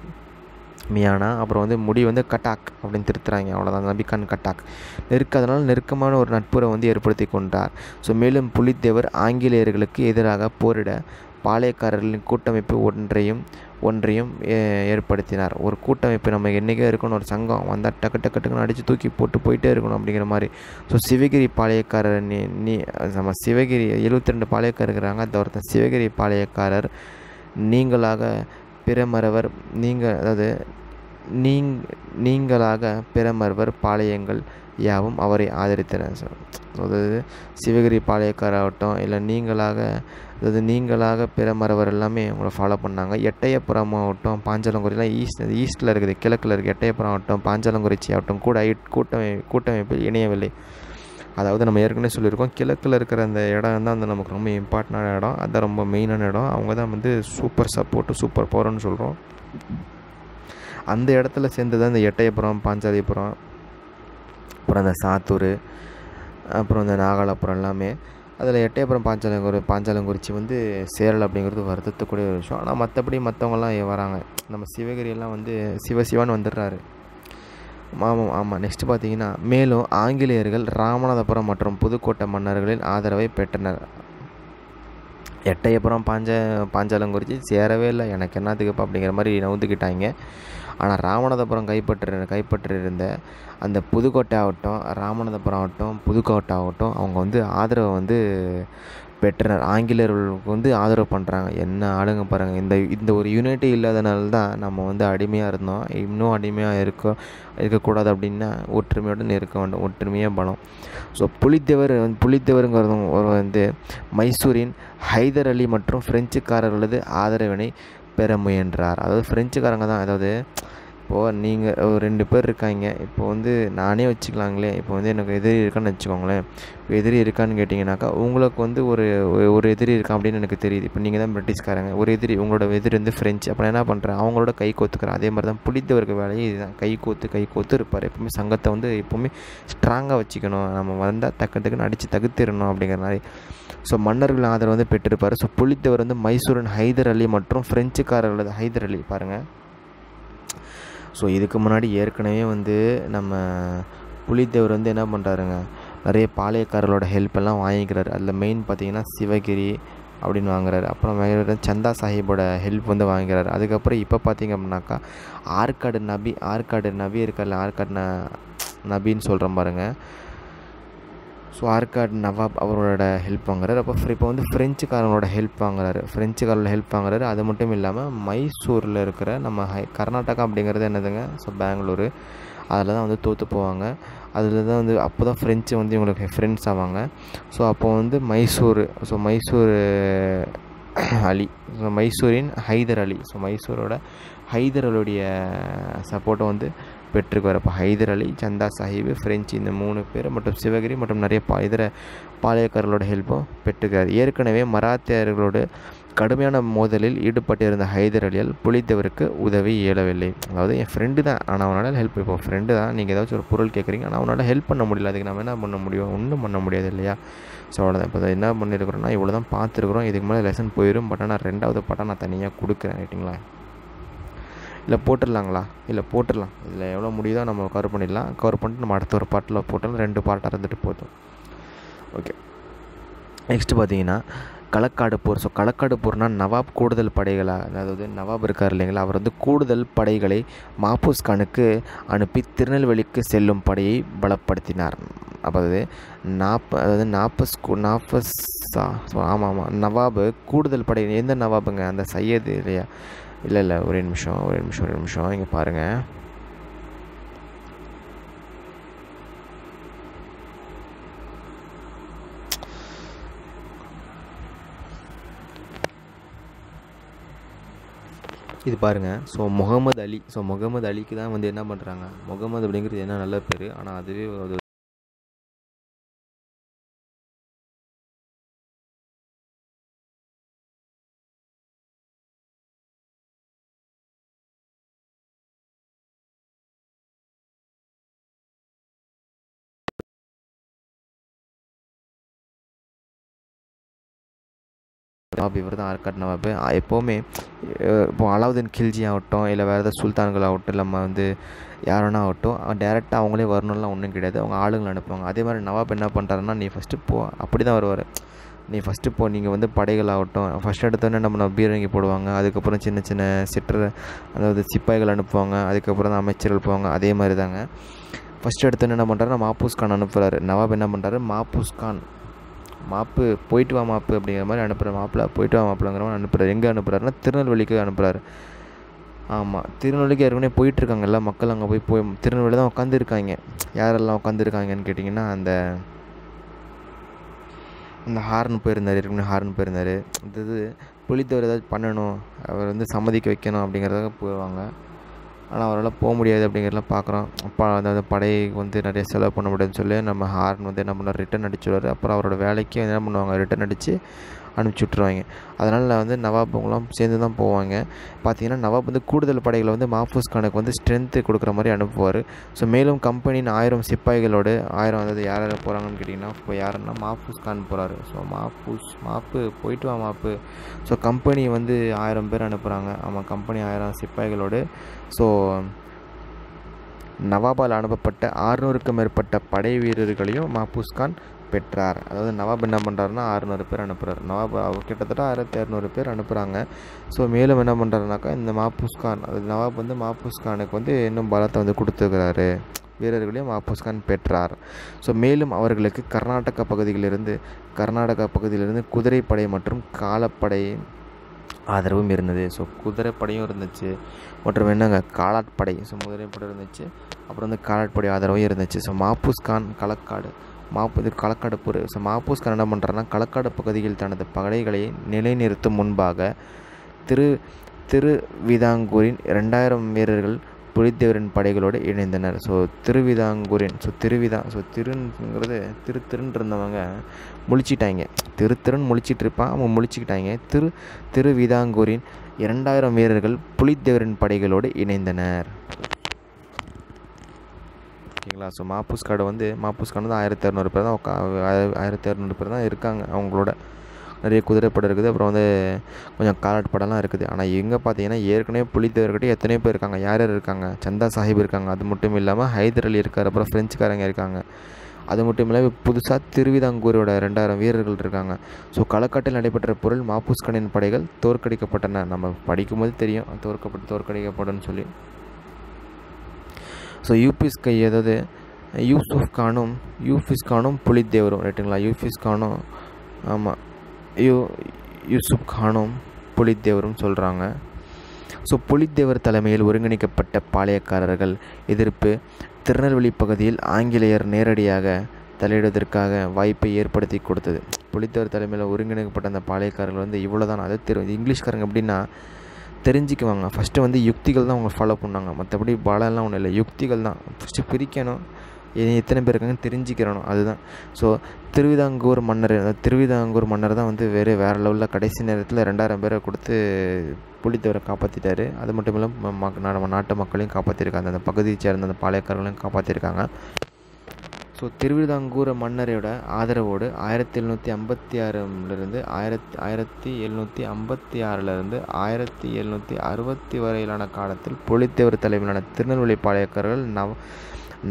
மியானா அப்புறம் வந்து முடி வந்து கட்டாக் அப்படின்னு திருத்துறாங்க. அவ்வளோதான் நபிகான் கட்டாக். நெருக்க அதனால் நெருக்கமான ஒரு நட்புறை வந்து ஏற்படுத்தி கொண்டார். ஸோ மேலும் புலித்தேவர் ஆங்கிலேயர்களுக்கு எதிராக போரிட பாளையக்காரர்களின் கூட்டமைப்பு ஒன்றையும் ஒன்றையும் ஏற்படுத்தினார். ஒரு கூட்டமைப்பு நம்ம என்றைக்கே இருக்கணும் ஒரு சங்கம் வந்தால் டக்கு டக்கு டக்குன்னு அடித்து தூக்கி போட்டு போயிட்டே இருக்கணும் அப்படிங்கிற மாதிரி. ஸோ சிவகிரி பாளையக்காரர் நீ நீ நம்ம சிவகிரி எழுபத்தி ரெண்டு பாளையக்காரர் இருக்கிறாங்க. அந்த ஒருத்தன் சிவகிரி பாளையக்காரர் நீங்களாக பிறமறவர் நீங்கள் அதாவது நீங் நீங்களாக பிறமறவர் பாளையங்கள் யாவும் அவரை ஆதரித்தனர் அதாவது சிவகிரி பாளையக்காராகட்டும் இல்லை நீங்களாக அதாவது நீங்களாக பிற மறவர் எல்லாமே உங்களை ஃபாலோ பண்ணாங்க. எட்டயபுரம் ஆகட்டும் பாஞ்சாலங்குறிலாம் ஈஸ்ட் ஈஸ்ட்டில் இருக்குது கிழக்கில் இருக்குது எட்டயபுரம் ஆகட்டும் பாஞ்சாலங்குறிச்சி ஆகட்டும் கூட கூட்டமை கூட்டமைப்பில் இணையவில்லை. அதாவது நம்ம ஏற்கனவே சொல்லியிருக்கோம் கிழக்கில் இருக்கிற அந்த இடம் தான் வந்து நமக்கு ரொம்ப இம்பார்ட்டண்டான இடம். அதுதான் ரொம்ப மெயினான இடம். அவங்க தான் வந்து சூப்பர் சப்போர்ட்டு சூப்பர் பவர்னு சொல்கிறோம் அந்த இடத்துல சேர்ந்து தான் இந்த எட்டயபுரம் பாஞ்சாலிபுரம் அப்புறம் அந்த சாத்தூர் அப்புறம் இந்த நாகாலாபுரம் எல்லாமே. அதில் எட்டயபுரம் பாஞ்சாலங்குறி பாஞ்சாலங்குறிச்சி வந்து சேரல் அப்படிங்கிறது வருத்தத்துக்குரிய ஒரு விஷயம். ஆனால் மற்றபடி மற்றவங்கலாம் வராங்க. நம்ம சிவகிரியெல்லாம் வந்து சிவசிவான்னு வந்துடுறாரு. ஆமாம் ஆமாம் நெக்ஸ்ட் பார்த்தீங்கன்னா மேலும் ஆங்கிலேயர்கள் ராமநாதபுரம் மற்றும் புதுக்கோட்டை மன்னர்களின் ஆதரவை பெற்றனர். எட்டயபுரம் பாஞ்ச பாஞ்சாலங்குறிச்சி சேரவே இல்லை. எனக்கு என்னத்துக்குப்பா அப்படிங்கிற மாதிரி நவுந்துக்கிட்டாங்க ஆனால் ராமநாதபுரம் கைப்பற்று கைப்பற்றிருந்த அந்த புதுக்கோட்டை ஆகட்டும் ராமநாதபுரம் ஆகட்டும் புதுக்கோட்டை ஆகட்டும் அவங்க வந்து ஆதரவை வந்து பெற்றனர். ஆங்கிலேயர்களுக்கு வந்து ஆதரவு பண்ணுறாங்க என்ன ஆளுங்க பாருங்கள் இந்த இந்த ஒரு யூனிட்டி இல்லாதனால தான் நம்ம வந்து அடிமையாக இருந்தோம். இன்னும் அடிமையாக இருக்கோம் இருக்கக்கூடாது அப்படின்னா ஒற்றுமையுடன் இருக்க வேண்டும். ஒற்றுமையாக பலம். ஸோ புலித்தேவர் புலித்தேவருங்கிறது ஒரு வந்து மைசூரின் ஹைதர் அலி மற்றும் பிரெஞ்சுக்காரர்களது ஆதரவினை பெற முயன்றார். அதாவது ஃப்ரெஞ்சுக்காரங்க தான். அதாவது இப்போது நீங்கள் ஒரு ரெண்டு பேர் இருக்காங்க. இப்போ வந்து நானே வச்சுக்கலாங்களே. இப்போ வந்து எனக்கு எதிரி இருக்கான்னு வச்சுக்கோங்களேன். இப்போ எதிரி இருக்கான்னு கேட்டிங்கனாக்கா உங்களுக்கு வந்து ஒரு ஒரு எதிரி இருக்கான் அப்படின்னு எனக்கு தெரியுது. இப்போ நீங்கள் தான் பிரிட்டிஷ்காரங்க. ஒரு எதிரி உங்களோட எதிரி வந்து ஃப்ரெஞ்சு அப்புறம் என்ன பண்ணுறேன் அவங்களோட கை கோத்துக்கிறேன். அதே மாதிரி தான் பிடித்தவருக்கு வேலையும் இதுதான். கை கோத்து கை கோத்து இருப்பார். எப்பவுமே சங்கத்தை வந்து எப்போவுமே ஸ்ட்ராங்காக வச்சுக்கணும். நம்ம வந்தால் தக்க தக்குன்னு அடித்து தகுத்திடணும் அப்படிங்கிற மாதிரி. ஸோ மன்னர்கள் ஆதரவு வந்து பெற்றிருப்பார். ஸோ புளித்தவர் வந்து மைசூரன் ஹைதர் அலி மற்றும் ஃப்ரெஞ்சுக்காரர்களது ஹைதர் அலி. பாருங்கள் ஸோ இதுக்கு முன்னாடி ஏற்கனவே வந்து நம்ம புலித்தேவர் வந்து என்ன பண்ணுறாருங்க நிறைய பாளையக்காரர்களோட ஹெல்ப் எல்லாம் வாங்கிக்கிறாரு. அதில் மெயின் பார்த்தீங்கன்னா சிவகிரி அப்படின்னு வாங்குறாரு. அப்புறம் வேறு சந்தா சாஹிப்போட ஹெல்ப் வந்து வாங்கிக்கிறாரு அதுக்கப்புறம் இப்போ பார்த்தீங்க அப்படின்னாக்கா ஆற்காடு நபி ஆற்காடு நபி இருக்கார்ல ஆற்காடு ந நபின்னு சொல்கிறேன் பாருங்கள் ஸோ ஆர்காட் நவாப் அவரோட ஹெல்ப் வாங்குறாரு. அப்போ இப்போ வந்து ஃப்ரெஞ்சுக்காரங்களோட ஹெல்ப் வாங்குறாரு. ஃப்ரெஞ்சுக்காரோட ஹெல்ப் வாங்குறாரு. அது மட்டும் இல்லாமல் மைசூரில் இருக்கிற நம்ம ஹை கர்நாடகா அப்படிங்கிறது என்னதுங்க? ஸோ பெங்களூரு. அதில் தான் வந்து தோற்று போவாங்க. அதில் தான் வந்து அப்போ தான் ஃப்ரெஞ்சு வந்து இவங்களுக்கு ஃப்ரெண்ட்ஸ் ஆவாங்க. ஸோ அப்போ வந்து மைசூர் ஸோ மைசூர் அலி ஸோ மைசூரின் ஹைதர் அலி ஸோ மைசூரோட ஹைதர் அலியுடைய சப்போர்ட்டை வந்து பெற்றுக்குவார் இப்போ ஹைதர் அலி சந்தா சாஹிப் ஃப்ரெஞ்சு இந்த மூணு பேர் மற்றும் சிவகிரி மற்றும் நிறைய பா இதர பாளையக்காரர்களோட ஹெல்ப்பும் பெற்றுக்கிறார். ஏற்கனவே மராத்தியர்களோடு கடுமையான மோதலில் ஈடுபட்டிருந்த ஹைதர் அலியால் புலித்தேவருக்கு உதவி இயலவில்லை. அதாவது என் ஃப்ரெண்டு தான். ஆனால் அவனால் ஹெல்ப் இப்போ ஃப்ரெண்டு தான். நீங்கள் ஏதாச்சும் ஒரு பொருள் கேட்குறீங்க. ஆனால் அவனால் ஹெல்ப் பண்ண முடியல. அதுக்கு நம்ம என்ன பண்ண முடியும்? ஒன்றும் பண்ண முடியாது இல்லையா? ஸோ அவ்வளோதான் இப்போ என்ன பண்ணியிருக்கிறோன்னா இவ்வளோ தான் பார்த்துருக்குறோம். இதுக்கு மேலே லெசன் போயிடும் பட் ஆனால் ரெண்டாவது பட்டம் நான் தனியாக கொடுக்குறேன் ரைட்டுங்களா இல்லை போட்டுடலாங்களா? இல்லை போட்டுடலாம். இதில் எவ்வளோ முடியுதோ நம்ம கவர் பண்ணிடலாம். கவர் பண்ணிட்டு நம்ம அடுத்த ஒரு பாட்டில் போட்டோம் ரெண்டு பாட்டாக இருந்துட்டு போதும். ஓகே நெக்ஸ்ட்டு பார்த்தீங்கன்னா களக்காடு போர். ஸோ களக்காடு போர்னால் நவாப் கூடுதல் படைகளாக அதாவது நவாப் இருக்கார் இல்லைங்களா? அவர் வந்து கூடுதல் படைகளை மாப்பூஸ் கானுக்கு அனுப்பி திருநெல்வேலிக்கு செல்லும் படையை பலப்படுத்தினார். அதாவது நாப்ப அதாவது நாப்பஸ் நாப்பஸ்? ஆமாம் ஆமாம். நவாபு கூடுதல் படை. எந்த நவாபுங்க? அந்த சையது இல்லையா? இல்லை இல்லை ஒரே நிமிஷம் ஒரே நிமிஷம் ஒரே நிமிஷம். இங்கே பாருங்கள் இது பாருங்கள் ஸோ முகமது அலி ஸோ முகமது அலிக்கு தான் வந்து என்ன பண்ணுறாங்க முகமது அப்படிங்கிறது என்ன நல்ல பேர். ஆனால் அதுவே அது நவாப் இவர் தான் ஆர்காட் நவாப் எப்போவுமே இப்போ அலாவுதீன் கில்ஜி ஆகட்டும் இல்லை வேறு ஏதாவது சுல்தான்கள் ஆகட்டும் இல்லை நம்ம வந்து யாருன்னா ஆகட்டும் டேரெக்டாக அவங்களே வரணும்லாம் ஒன்றும் கிடையாது. அவங்க ஆளுங்களை அனுப்புவாங்க. அதே மாதிரி நவாப் என்ன பண்ணுறாருன்னா நீ ஃபஸ்ட்டு போ. அப்படி தான் வருவார். நீ ஃபஸ்ட்டு போ. நீங்கள் வந்து படைகள் ஆகட்டும். ஃபஸ்ட் எடுத்தோன்னே நம்ம பீரங்கி போடுவாங்க. அதுக்கப்புறம் சின்ன சின்ன சிற்றர் அதாவது சிப்பாய்கள் அனுப்புவாங்க. அதுக்கப்புறம் தான் அமைச்சர்கள் போவாங்க. அதே மாதிரி தாங்க ஃபஸ்ட்டு எடுத்தோடனே என்ன பண்ணுறாரு மாப்பூஸ் கான் அனுப்புகிறாரு நவாப் என்ன பண்ணுறாரு மாப்பூஸ் கான். மாப்பு போயிட்டு வா மாப்பு அப்படிங்கிற மாதிரி அனுப்புகிற மாப்பிள்ள போயிட்டு வா மாப்பிள்ளங்கிற மாதிரி அனுப்புகிறார் எங்கே அனுப்புகிறாருன்னா திருநெல்வேலிக்கு அனுப்புகிறாரு ஆமாம் திருநெல்வேலிக்கு ஏற்கனவே போயிட்டுருக்காங்கல்ல மக்கள் அங்கே போய் போய் திருநெல்வேலி தான் உட்காந்துருக்காங்க யாரெல்லாம் உட்காந்துருக்காங்கன்னு கேட்டிங்கன்னா அந்த இந்த ஹார்ன் போயிருந்தார் ஏற்கனவே ஹார்ன் போயிருந்தார். இந்த இது புலித்தவர் ஏதாச்சும் பண்ணணும் அவர் வந்து சம்மதிக்க வைக்கணும் அப்படிங்கிறதாக போவாங்க ஆனால் அவரால் போக முடியாது அப்படிங்கிறதெல்லாம் பார்க்குறோம். அப்போ அதாவது படை வந்து நிறைய செலவு பண்ண முடியாதுன்னு சொல்லி நம்ம ஹார்ன் வந்து என்ன பண்ணார் ரிட்டன் அடிச்சுடுவார். அப்புறம் அவரோட வேலைக்கு என்ன பண்ணுவாங்க? ரிட்டன் அடித்து அனுப்பிச்சி விட்ருவாங்க அதனால் வந்து நவாபுங்களாம் சேர்ந்து தான் போவாங்க. பார்த்தீங்கன்னா நவாப் வந்து கூடுதல் படைகளை வந்து மாஃபூஸ் கானுக்கு வந்து ஸ்ட்ரென்த்து கொடுக்குற மாதிரி அனுப்புவார். ஸோ மேலும் கம்பெனியின் ஆயிரம் சிப்பாய்களோடு ஆயிரம் அதாவது யார் யார் போகிறாங்கன்னு கேட்டிங்கன்னா இப்போ யாருன்னா மாஃபூஸ் கான் போகிறாரு ஸோ மாஃபூஸ் மாப்பு போயிட்டு வா மாப்பு ஸோ கம்பெனி வந்து ஆயிரம் பேர் அனுப்புகிறாங்க ஆமாம் கம்பெனி ஆயிரம் சிப்பாய்களோடு. ஸோ நவாபால் அனுப்பப்பட்ட ஆறுநூறுக்கும் மேற்பட்ட படை வீரர்களையும் மாப்பூஸ் கான் பெற்றார். அதாவது நவாப் என்ன பண்ணுறாருன்னா அறுநூறு பேர் அனுப்புகிறார் நவாப் அவர் கிட்டத்தட்ட ஆயிரத்தி இரநூறு பேர் அனுப்புகிறாங்க ஸோ மேலும் என்ன பண்ணுறாருனாக்கா இந்த மாப்பூஸ் கான் அது நவாப் வந்து மாப்பூஸ் கானுக்கு வந்து இன்னும் பலத்தை வந்து கொடுத்துருக்கிறாரு. வீரர்களையும் மாப்பூஸ் கான் பெற்றார். ஸோ மேலும் அவர்களுக்கு கர்நாடக பகுதியிலிருந்து கர்நாடகா பகுதியிலிருந்து குதிரைப்படை மற்றும் காலப்படை ஆதரவும் இருந்தது. ஸோ குதிரைப்படையும் இருந்துச்சு. மற்றும் என்னங்க? காலாட்படை. ஸோ குதிரைப்படை இருந்துச்சு. அப்புறம் வந்து காலாட்படை ஆதரவும் இருந்துச்சு. ஸோ மாப்பூஸ் கான் களக்காடு மாப்பது களக்கடப்பு ஸோ மாப்பூஸ் கன்னடம் என்ன பண்ணுறாருன்னா களக்காடு பகுதியில் தனது படைகளை நிலைநிறுத்தும் முன்பாக திரு திருவிதாங்கூரின் ரெண்டாயிரம் வீரர்கள் புலித்தேவரின் படைகளோடு இணைந்தனர். ஸோ திருவிதாங்கூரின் ஸோ திருவிதா ஸோ திருங்கிறது திரு திருன்னு இருந்தவங்க முழிச்சிட்டாங்க திரு திருன்னு முழிச்சிட்டு இருப்பான் அவங்க முழிச்சிக்கிட்டாங்க திரு திருவிதாங்கூரின் இரண்டாயிரம் வீரர்கள் புலித்தேவரின் படைகளோடு இணைந்தனர். ஓகேங்களா ஸோ மாப்பூஸ் காடு வந்து மாப்பூஸ் காடு வந்து ஆயிரத்தி இரநூறு பேர் தான் ஆயிரத்தி இரநூறு பேர் தான் இருக்காங்க. அவங்களோட நிறைய குதிரைப்படம் இருக்குது. அப்புறம் வந்து கொஞ்சம் காலாட் படம்லாம் இருக்குது. ஆனால் எங்கே பார்த்தீங்கன்னா ஏற்கனவே புலித்தேவர்கிட்ட எத்தனையோ பேர் இருக்காங்க. யார் யார் இருக்காங்க? சந்தா சாஹிப் இருக்காங்க. அது மட்டும் இல்லாமல் ஹைதர் அலி இருக்கார். அப்புறம் ஃப்ரெஞ்சுக்காரங்க இருக்காங்க. அது மட்டும் இல்லாமல் புதுசாக திருவிதாங்கூரோட ரெண்டாயிரம் வீரர்கள் இருக்காங்க. ஸோ களக்காட்டில் நடைபெற்ற பொருள் மாப்பூஸ்கனின் படைகள் தோற்கடிக்கப்பட்டன. நம்ம படிக்கும்போது தெரியும். தோற்கப்பட்டு தோற்கடிக்கப்படும் சொல்லி. ஸோ யூபிஸ் கை அதாவது யூசுஃப் கானும் யூஃபிஸ் கானும் புலித்தேவரும் ரைட்டுங்களா யூஃபிஸ் கானும் ஆமாம் யூ யூசுப் கானும் புலித்தேவரும் சொல்கிறாங்க ஸோ புலித்தேவர் தலைமையில் ஒருங்கிணைக்கப்பட்ட பாளையக்காரர்கள் எதிர்ப்பு திருநெல்வேலி பகுதியில் ஆங்கிலேயர் நேரடியாக தலையிடுவதற்காக வாய்ப்பை ஏற்படுத்தி கொடுத்தது. புலித்தேவர் தலைமையில் ஒருங்கிணைக்கப்பட்ட அந்த பாளையக்காரர்கள் வந்து இவ்வளோ தான் அது தெரி இங்கிலீஷ்காரங்க எப்படின்னா தெரிஞ்சுக்குவாங்க. ஃபஸ்ட்டு வந்து யுக்திகள் தான் அவங்க ஃபாலோ பண்ணாங்க. மற்றபடி பலம்லாம் ஒன்றும் இல்லை. யுக்திகள் தான். ஃபஸ்ட்டு பிரிக்கணும். எத்தனை பேர் இருக்காங்கன்னு தெரிஞ்சுக்கிறணும். அதுதான். ஸோ திருவிதாங்கூர் மன்னர் திருவிதாங்கூர் மன்னர் தான் வந்து வேறு வேறு லெவலில் கடைசி நேரத்தில் ரெண்டாயிரம் பேரை கொடுத்து புலித்தேவரை காப்பாற்றிட்டாரு அது மட்டும் இல்லாமல் ம நம்ம நாட்டு மக்களையும் காப்பாற்றிருக்காங்க அந்த பகுதியை சேர்ந்த அந்த பாளையக்காரர்களையும் காப்பாற்றிருக்காங்க ஸோ திருவிதாங்கூர மன்னரோட ஆதரவோடு ஆயிரத்தி எழுநூற்றி ஐம்பத்தி ஆறுலேருந்து ஆயிரத்தி ஆயிரத்தி எழுநூற்றி ஐம்பத்தி ஆறிலிருந்து ஆயிரத்தி எழுநூற்றி அறுபத்தி வரையிலான காலத்தில் புலித்தேவர் தலைமையிலான திருநெல்வேலி பாளையக்காரர்கள் நவ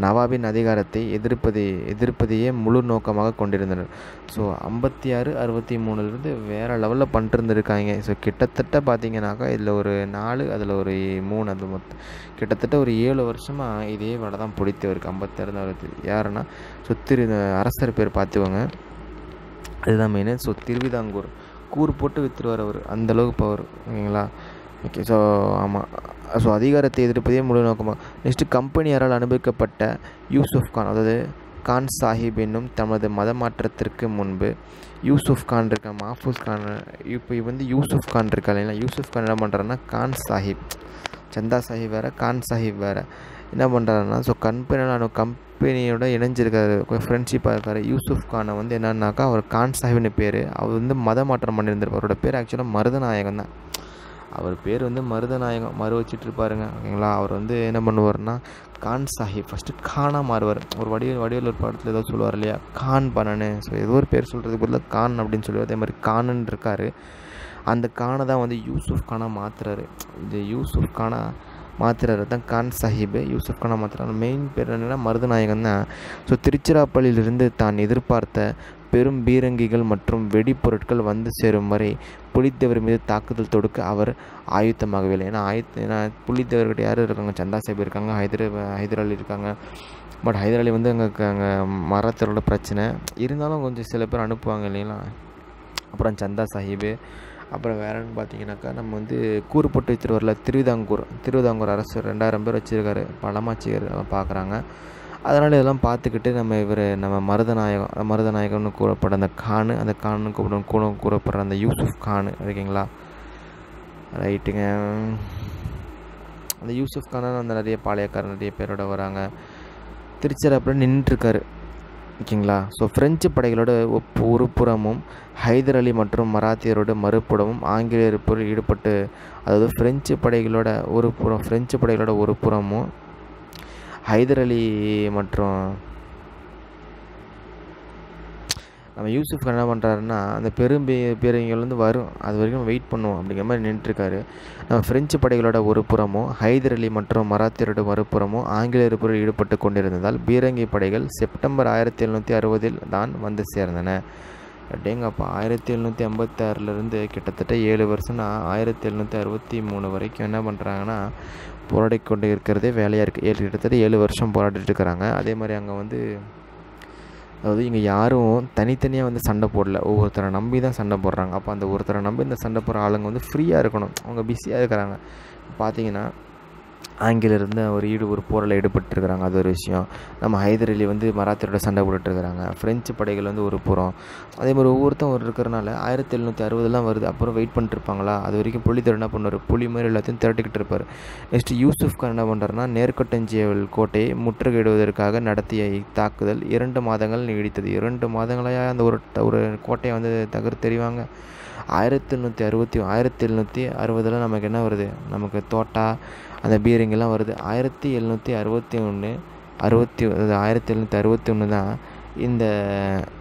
நவாபின் அதிகாரத்தை எதிர்ப்பதை எதிர்ப்பதையே முழு நோக்கமாக கொண்டிருந்தனர். ஸோ ஐம்பத்தி ஆறு அறுபத்தி மூணுலேருந்து வேறு லெவலில் பண்ணிருந்துருக்காங்க ஸோ கிட்டத்தட்ட பார்த்தீங்கன்னாக்கா இதில் ஒரு நாலு அதில் ஒரு மூணு அது மொத்தம் கிட்டத்தட்ட ஒரு ஏழு வருஷமாக இதே வேலை தான் பிடித்தவருக்கு ஐம்பத்தாறு அறுபத்தி யாருன்னா ஸோ திரு அரசர் பேர் பார்த்துக்கோங்க. அதுதான் மெயின் ஸோ திருவிதாங்கூர். கூறு போட்டு விற்றுருவார் அவர். அந்தளவுக்கு பவர் ஓகேங்களா? ஓகே ஸோ ஆமாம் ஸோ அதிகாரத்தை எதிர்ப்பதே முழு நோக்கமாக நெக்ஸ்ட்டு கம்பெனியாரால் அனுபவிக்கப்பட்ட யூசுப் கான் அதாவது கான் சாஹிப் என்னும் தமது மதமாற்றத்திற்கு முன்பு யூசுப் கான் இருக்க மாஃபூஸ் கான் இப்போ வந்து யூசுப் கான் இருக்கா இல்லைங்களா? யூசுப் கான் என்ன பண்ணுறாருன்னா கான் சாஹிப். சந்தா சாஹிப் வேறு கான் சாஹிப் வேறு. என்ன பண்ணுறாருன்னா ஸோ கம்பெனியில் கம்பெனியோட இணைஞ்சிருக்காரு ஃப்ரெண்ட்ஷிப்பாக இருக்கார். யூசுப் கானை வந்து என்னன்னாக்கா அவர் கான் சாஹிப்னு பேர். அவர் வந்து மத மாற்றம் பண்ணியிருந்திருப்பார். அவரோட பேர் ஆக்சுவலாக மருதநாயகம் தான். அவர் பேர் வந்து மருதநாயகம் மறு வச்சிட்டு இருப்பாருங்க ஓகேங்களா? அவர் வந்து என்ன பண்ணுவார்னா கான் சாஹிப் ஃபஸ்ட்டு கானாக மாறுவார். ஒரு வடிவில் வடிவில் ஒரு படத்தில் ஏதோ சொல்லுவார் இல்லையா? கான் பண்ணனு ஸோ ஏதோ ஒரு பேர் சொல்கிறதுக்கு பதிலாக கான் அப்படின்னு சொல்லுவார் அதே மாதிரி கானன் இருக்கார். அந்த கானை தான் வந்து யூசுஃப் கானாக மாற்றுறாரு இந்த யூசுஃப் கானா மாத்துறாரு தான் கான் சாஹிப். யூசுப் கானா மாத்திரார் மெயின் பேர் என்னென்னா மருதநாயகம் தான். ஸோ திருச்சிராப்பள்ளியிலிருந்து தான் எதிர்பார்த்த பெரும் பீரங்கிகள் மற்றும் வெடிப்பொருட்கள் வந்து சேரும் வரை புலித்தேவர் மீது தாக்குதல் தொடுக்க அவர் ஆயுத்தமாகவில்லை. ஏன்னா ஆயுத்த ஏன்னா புலித்தேவர்கிட்ட யார் இருக்காங்க? சந்தா சாஹிப் இருக்காங்க ஹைதர் ஹைதராலி இருக்காங்க. பட் ஹைதராலி வந்து அங்கே அங்கே மரத்தரோட பிரச்சனை. இருந்தாலும் கொஞ்சம் சில பேர் அனுப்புவாங்க இல்லைங்களா? அப்புறம் சந்தா சாஹிபு அப்புறம் வேறன்னு பார்த்தீங்கன்னாக்கா நம்ம வந்து கூறுப்பட்டு போட்டு திருவிதாங்கூர் திருவிதாங்கூர் அரசு ரெண்டாயிரம் பேர் வச்சுருக்காரு. பழமாச்சியர் பார்க்குறாங்க. அதனால் இதெல்லாம் பார்த்துக்கிட்டு நம்ம இவர் நம்ம மருதநாயகம் மருதநாயகம்னு கூறப்படுற அந்த கானு அந்த கானு கூப்பிடும் கூட கூறப்படுற அந்த யூசுஃப் கானு ஓகேங்களா ரைட்டுங்க. அந்த யூசுஃப் கான அந்த நிறைய பாளையக்காரர் நிறைய பேரோட வராங்க. திருச்சிராப்பில் நின்றுருக்காரு. ஓகேங்களா ஸோ பிரெஞ்சு படைகளோட ஒரு புறமும் ஹைதர் அலி மற்றும் மராத்தியரோட மறுபுறமும் ஆங்கிலேயர் ஈடுபட்டு அதாவது பிரெஞ்சு படைகளோட ஒரு புறம் பிரெஞ்சு படைகளோட ஒரு புறமும் ஹைதர் அலி மற்றும் நம்ம யூசுஃப் என்ன பண்ணுறாருன்னா அந்த பெரும் பே- வரும் அது வரைக்கும் வெயிட் பண்ணுவோம் அப்படிங்கிற மாதிரி நின்றுருக்காரு நம்ம ஃப்ரெஞ்சு படைகளோட ஒரு புறமும் ஹைதர் அலி மற்றும் மராத்தியரோட மறுபுறமும் ஆங்கிலேயர் போரில் ஈடுபட்டு கொண்டிருந்ததால் பீரங்கி படைகள் செப்டம்பர் ஆயிரத்தி எழுநூற்றி அறுபதில் தான் வந்து சேர்ந்தன. அப்படிங்கப்பா ஆயிரத்தி எழுநூற்றி ஐம்பத்தாறுலேருந்து கிட்டத்தட்ட ஏழு வருஷம்னா ஆயிரத்தி எழுநூற்றி அறுபத்தி மூணு வரைக்கும் என்ன பண்ணுறாங்கன்னா போராடி கொண்டு இருக்கிறதே வேலையாக இருக்குது ஏழு கிட்டத்தட்ட ஏழு வருஷம் போராடிட்டு இருக்கிறாங்க. அதே மாதிரி அங்கே வந்து அதாவது இங்கே யாரும் தனித்தனியாக வந்து சண்டை போடல. ஒவ்வொருத்தரை நம்பி தான் சண்டை போடுறாங்க. அப்போ அந்த ஒருத்தரை நம்பி இந்த சண்டை போடுற ஆளுங்க வந்து ஃப்ரீயாக இருக்கணும். அவங்க பிஸியாக இருக்கிறாங்க. பார்த்தீங்கன்னா ஆங்கிலிருந்து ஒரு ஈடு ஒரு போரில் ஈடுபட்டுருக்கிறாங்க. அது ஒரு விஷயம். நம்ம ஹைதர் அலி வந்து மராத்தியரோட சண்டை போட்டுட்ருக்கிறாங்க. ஃப்ரெஞ்சு படைகள் வந்து ஒரு புறம். அதே மாதிரி ஒவ்வொருத்தரும் ஒரு இருக்கிறனால ஆயிரத்தி எழுநூற்றி அறுபதுலாம் வருது. அப்புறம் வெயிட் பண்ணிட்டுருப்பாங்களா அது வரைக்கும் புலித்தேவர் என்ன பண்ணுவார்? புலி மாதிரி எல்லாத்தையும் திரட்டிக்கிட்டு இருப்பார். நெக்ஸ்ட் யூசுஃப் கான் என்ன பண்ணுறாருனா நேர்கட்டஞ்சியல் கோட்டையை முற்றுகையிடுவதற்காக நடத்திய தாக்குதல் இரண்டு மாதங்கள் நீடித்தது. இரண்டு மாதங்களாக அந்த ஒரு ஒரு கோட்டையை வந்து தகர்த்தெறிவாங்க ஆயிரத்தி எழுநூற்றி அறுபத்தி ஆயிரத்தி எழுநூற்றி அறுபதில் நமக்கு என்ன வருது? நமக்கு தோட்டா அந்த பீரிங்கெல்லாம் வருது. ஆயிரத்தி எழுநூற்றி அறுபத்தி ஒன்று அறுபத்தி அதாவது ஆயிரத்தி எழுநூற்றி அறுபத்தி ஒன்று தான் இந்த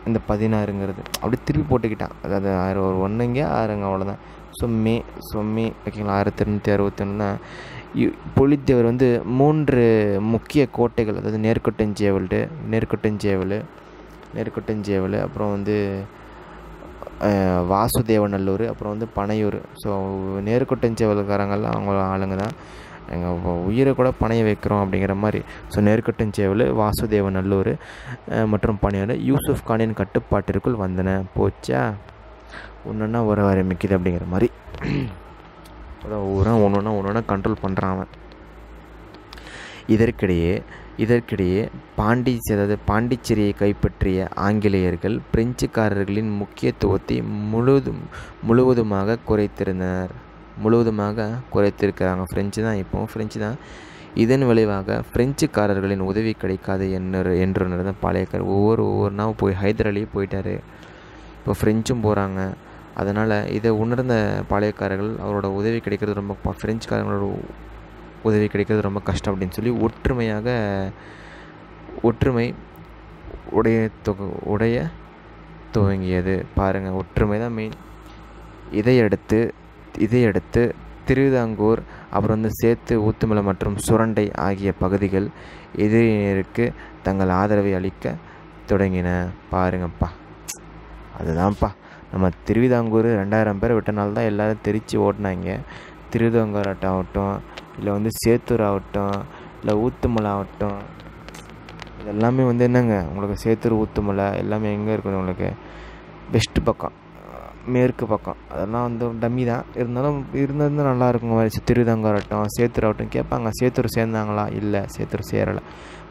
இந்த பதினாறுங்கிறது. அப்படி திருப்பி போட்டுக்கிட்டான். அதாவது ஆயிரம் ஒரு ஒன்றுங்க ஆறுங்க அவ்வளோதான் ஸோ மே ஸோ மே ஓகேங்களா? ஆயிரத்தி எண்ணூற்றி அறுபத்தி ஒன்று தான். புலித்தேவர் வந்து மூன்று முக்கிய கோட்டைகள் அதாவது நேர்கொட்டஞ்சேவல் நேர்கொட்டஞ்சேவல் நேர்கொட்டஞ்சேவல் அப்புறம் வந்து வாசுதேவநல்லூர் அப்புறம் வந்து பனையூர். ஸோ நேர்கொட்டஞ்சேவல்காரங்கள்லாம் அவங்க ஆளுங்க தான். எங்கள் உயிரை கூட பணைய வைக்கிறோம் அப்படிங்கிற மாதிரி. ஸோ நேருக்கட்டும் சேவல் வாசுதேவ நல்லூர் மற்றும் பணியாளர் யூசுஃப் கானின் கட்டுப்பாட்டிற்குள் வந்தன. போச்சா? ஒன்றுன்னா ஒரு ஆரம்பிக்குது அப்படிங்கிற மாதிரி. அதான் ஒவ்வொரு ஒன்று ஒன்றா ஒன்று ஒன்றா கண்ட்ரோல் பண்ணுறான் அவன். இதற்கிடையே இதற்கிடையே பாண்டிச்சேரி அதாவது பாண்டிச்சேரியை கைப்பற்றிய ஆங்கிலேயர்கள் பிரெஞ்சுக்காரர்களின் முக்கியத்துவத்தை முழுதும் முழுவதுமாக குறைத்திருந்தனர். முழுவதுமாக குறைத்திருக்கிறாங்க. ஃப்ரெஞ்சு தான் இப்போ ஃப்ரெஞ்சு தான். இதன் விளைவாக ஃப்ரெஞ்சுக்காரர்களின் உதவி கிடைக்காது என்று என்று தான் பாளையக்கார் ஒவ்வொரு ஒவ்வொரு நாள் போய் ஹைதர் போயிட்டார். இப்போ ஃப்ரெஞ்சும் போகிறாங்க அதனால் இதை உணர்ந்த பாளையக்காரர்கள் அவரோட உதவி கிடைக்கிறது ரொம்ப ஃப்ரெஞ்சுக்காரங்களோட உதவி கிடைக்கிறது ரொம்ப கஷ்டம் அப்படின்னு சொல்லி ஒற்றுமையாக ஒற்றுமை உடைய தொகு உடைய துவங்கியது. பாருங்கள் ஒற்றுமை தான் மெயின் இதையடுத்து இதையடுத்து திருவிதாங்கூர் அப்புறம் வந்து சேத்து ஊத்துமலை மற்றும் சுரண்டை ஆகிய பகுதிகள் எதிரினருக்கு தங்கள் ஆதரவை அளிக்க தொடங்கின. பாருங்கப்பா. அதுதான்ப்பா. நம்ம திருவிதாங்கூர் ரெண்டாயிரம் பேர் விட்டனால தான் எல்லோரும் தெரித்து ஓட்டினாங்க. திருவிதாங்கூர் ஆகட்டும் இல்லை வந்து சேத்தூர் ஆகட்டும் இல்லை ஊத்துமலை ஆகட்டும். இதெல்லாமே வந்து என்னங்க? உங்களுக்கு சேத்தூர் ஊத்துமலை எல்லாமே எங்கே இருக்குது உங்களுக்கு? பெஸ்ட்டு பக்கம். மேற்கு பக்கம். அதெல்லாம் வந்து டம்மி தான். இருந்தாலும் இருந்திருந்தால் நல்லா இருக்கும் மாதிரி திருவிதாங்கூர் ஆகட்டும் சேத்தூர் ஆகட்டும் கேட்பாங்க. சேத்தூர் சேர்ந்தாங்களா? இல்லை சேத்தூர் சேரலை.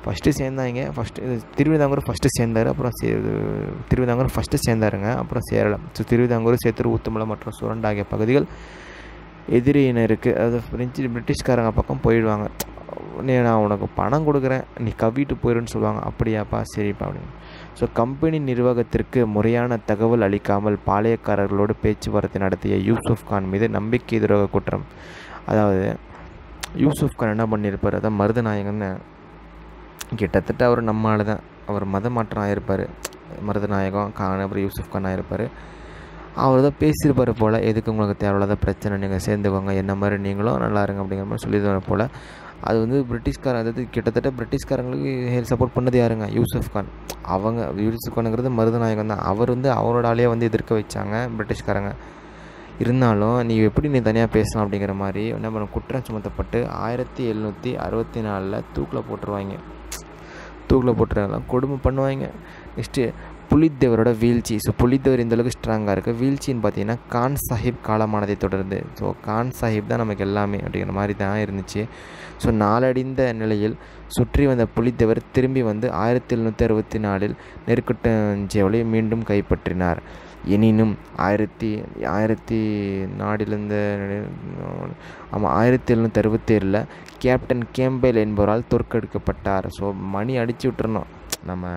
ஃபஸ்ட்டு சேர்ந்தாங்க. ஃபஸ்ட்டு இது திருவிதாங்கூர் ஃபஸ்ட்டு சேர்ந்தார். அப்புறம் சே திருவிதாங்கூர் ஃபஸ்ட்டு சேர்ந்தாருங்க. அப்புறம் சேரலை. ஸோ திருவிதாங்கூர் சேத்தூர் ஊத்துமலை மற்றும் சுரண்டை ஆகிய பகுதிகள் எதிரியினருக்கு அதாவது பிரெஞ்சு பிரிட்டிஷ்காரங்க பக்கம் போயிடுவாங்க. நீ நான் உனக்கு பணம் கொடுக்குறேன். நீ கவிட்டு போயிடுன்னு சொல்லுவாங்க. அப்படியாப்பா சரிப்பா அப்படின்னு. ஸோ கம்பெனி நிர்வாகத்திற்கு முறையான தகவல் அளிக்காமல் பாளையக்காரர்களோடு பேச்சுவார்த்தை நடத்திய யூசுப் கான் மீது நம்பிக்கை துரோக குற்றம். அதாவது யூசுப் கான் என்ன பண்ணியிருப்பார்? அதான் மருதநாயகன்னு கிட்டத்தட்ட அவர் நம்மளால தான். அவர் மத மாற்றம் ஆகியிருப்பார் மருதநாயகம் கான் அப்புறம் யூசுப் கான் ஆகிருப்பார் அவர் தான் பேசியிருப்பார் போல். எதுக்கு உங்களுக்கு தேவையில்லாத பிரச்சனை? நீங்கள் சேர்ந்துக்கோங்க. என்ன மாதிரி நீங்களும் நல்லா இருங்க அப்படிங்கிற மாதிரி சொல்லியிருப்பார் போல். அது வந்து பிரிட்டிஷ்காரன் அதாவது கிட்டத்தட்ட பிரிட்டிஷ்காரங்களுக்கு சப்போர்ட் பண்ணது யாருங்க? யூசஃப் கான். அவங்க யூசுப் கானுங்கிறது மருதநாயகம் தான். அவர் வந்து அவரோட ஆளையே வந்து எதிர்க்க வச்சாங்க பிரிட்டிஷ்காரங்க. இருந்தாலும் நீ எப்படி நீ தனியாக பேசலாம் அப்படிங்கிற மாதிரி என்ன பண்ண குற்றம் சுமத்தப்பட்டு ஆயிரத்தி எழுநூற்றி அறுபத்தி நாலில் தூக்கில் போட்டுருவாங்க. தூக்கில் போட்டுருவாங்க கொடுமை பண்ணுவாங்க. நெக்ஸ்ட்டு புலித்தேவரோட வீழ்ச்சி. ஸோ புலித்தேவர் இந்த அளவுக்கு ஸ்ட்ராங்காக இருக்குது வீழ்ச்சின்னு பார்த்தீங்கன்னா கான் சாஹிப் காலமானதை தொடர்ந்து ஸோ கான் சாஹிப் தான் நமக்கு எல்லாமே அப்படிங்கிற மாதிரி தான் இருந்துச்சு. ஸோ நாளடைந்த நிலையில் சுற்றி வந்த புலித்தேவர் திரும்பி வந்து ஆயிரத்தி எழுநூற்றி அறுபத்தி நாலில் நெருக்குட்டஞ்சேவலை மீண்டும் கைப்பற்றினார். எனினும் ஆயிரத்தி ஆயிரத்தி நாடிலிருந்த ஆமாம் ஆயிரத்தி எழுநூற்றி அறுபத்தேழில் கேப்டன் கேம்பேல் என்பவரால் தோற்கடிக்கப்பட்டார். ஸோ மணி அடித்து விட்டுறணும். நம்ம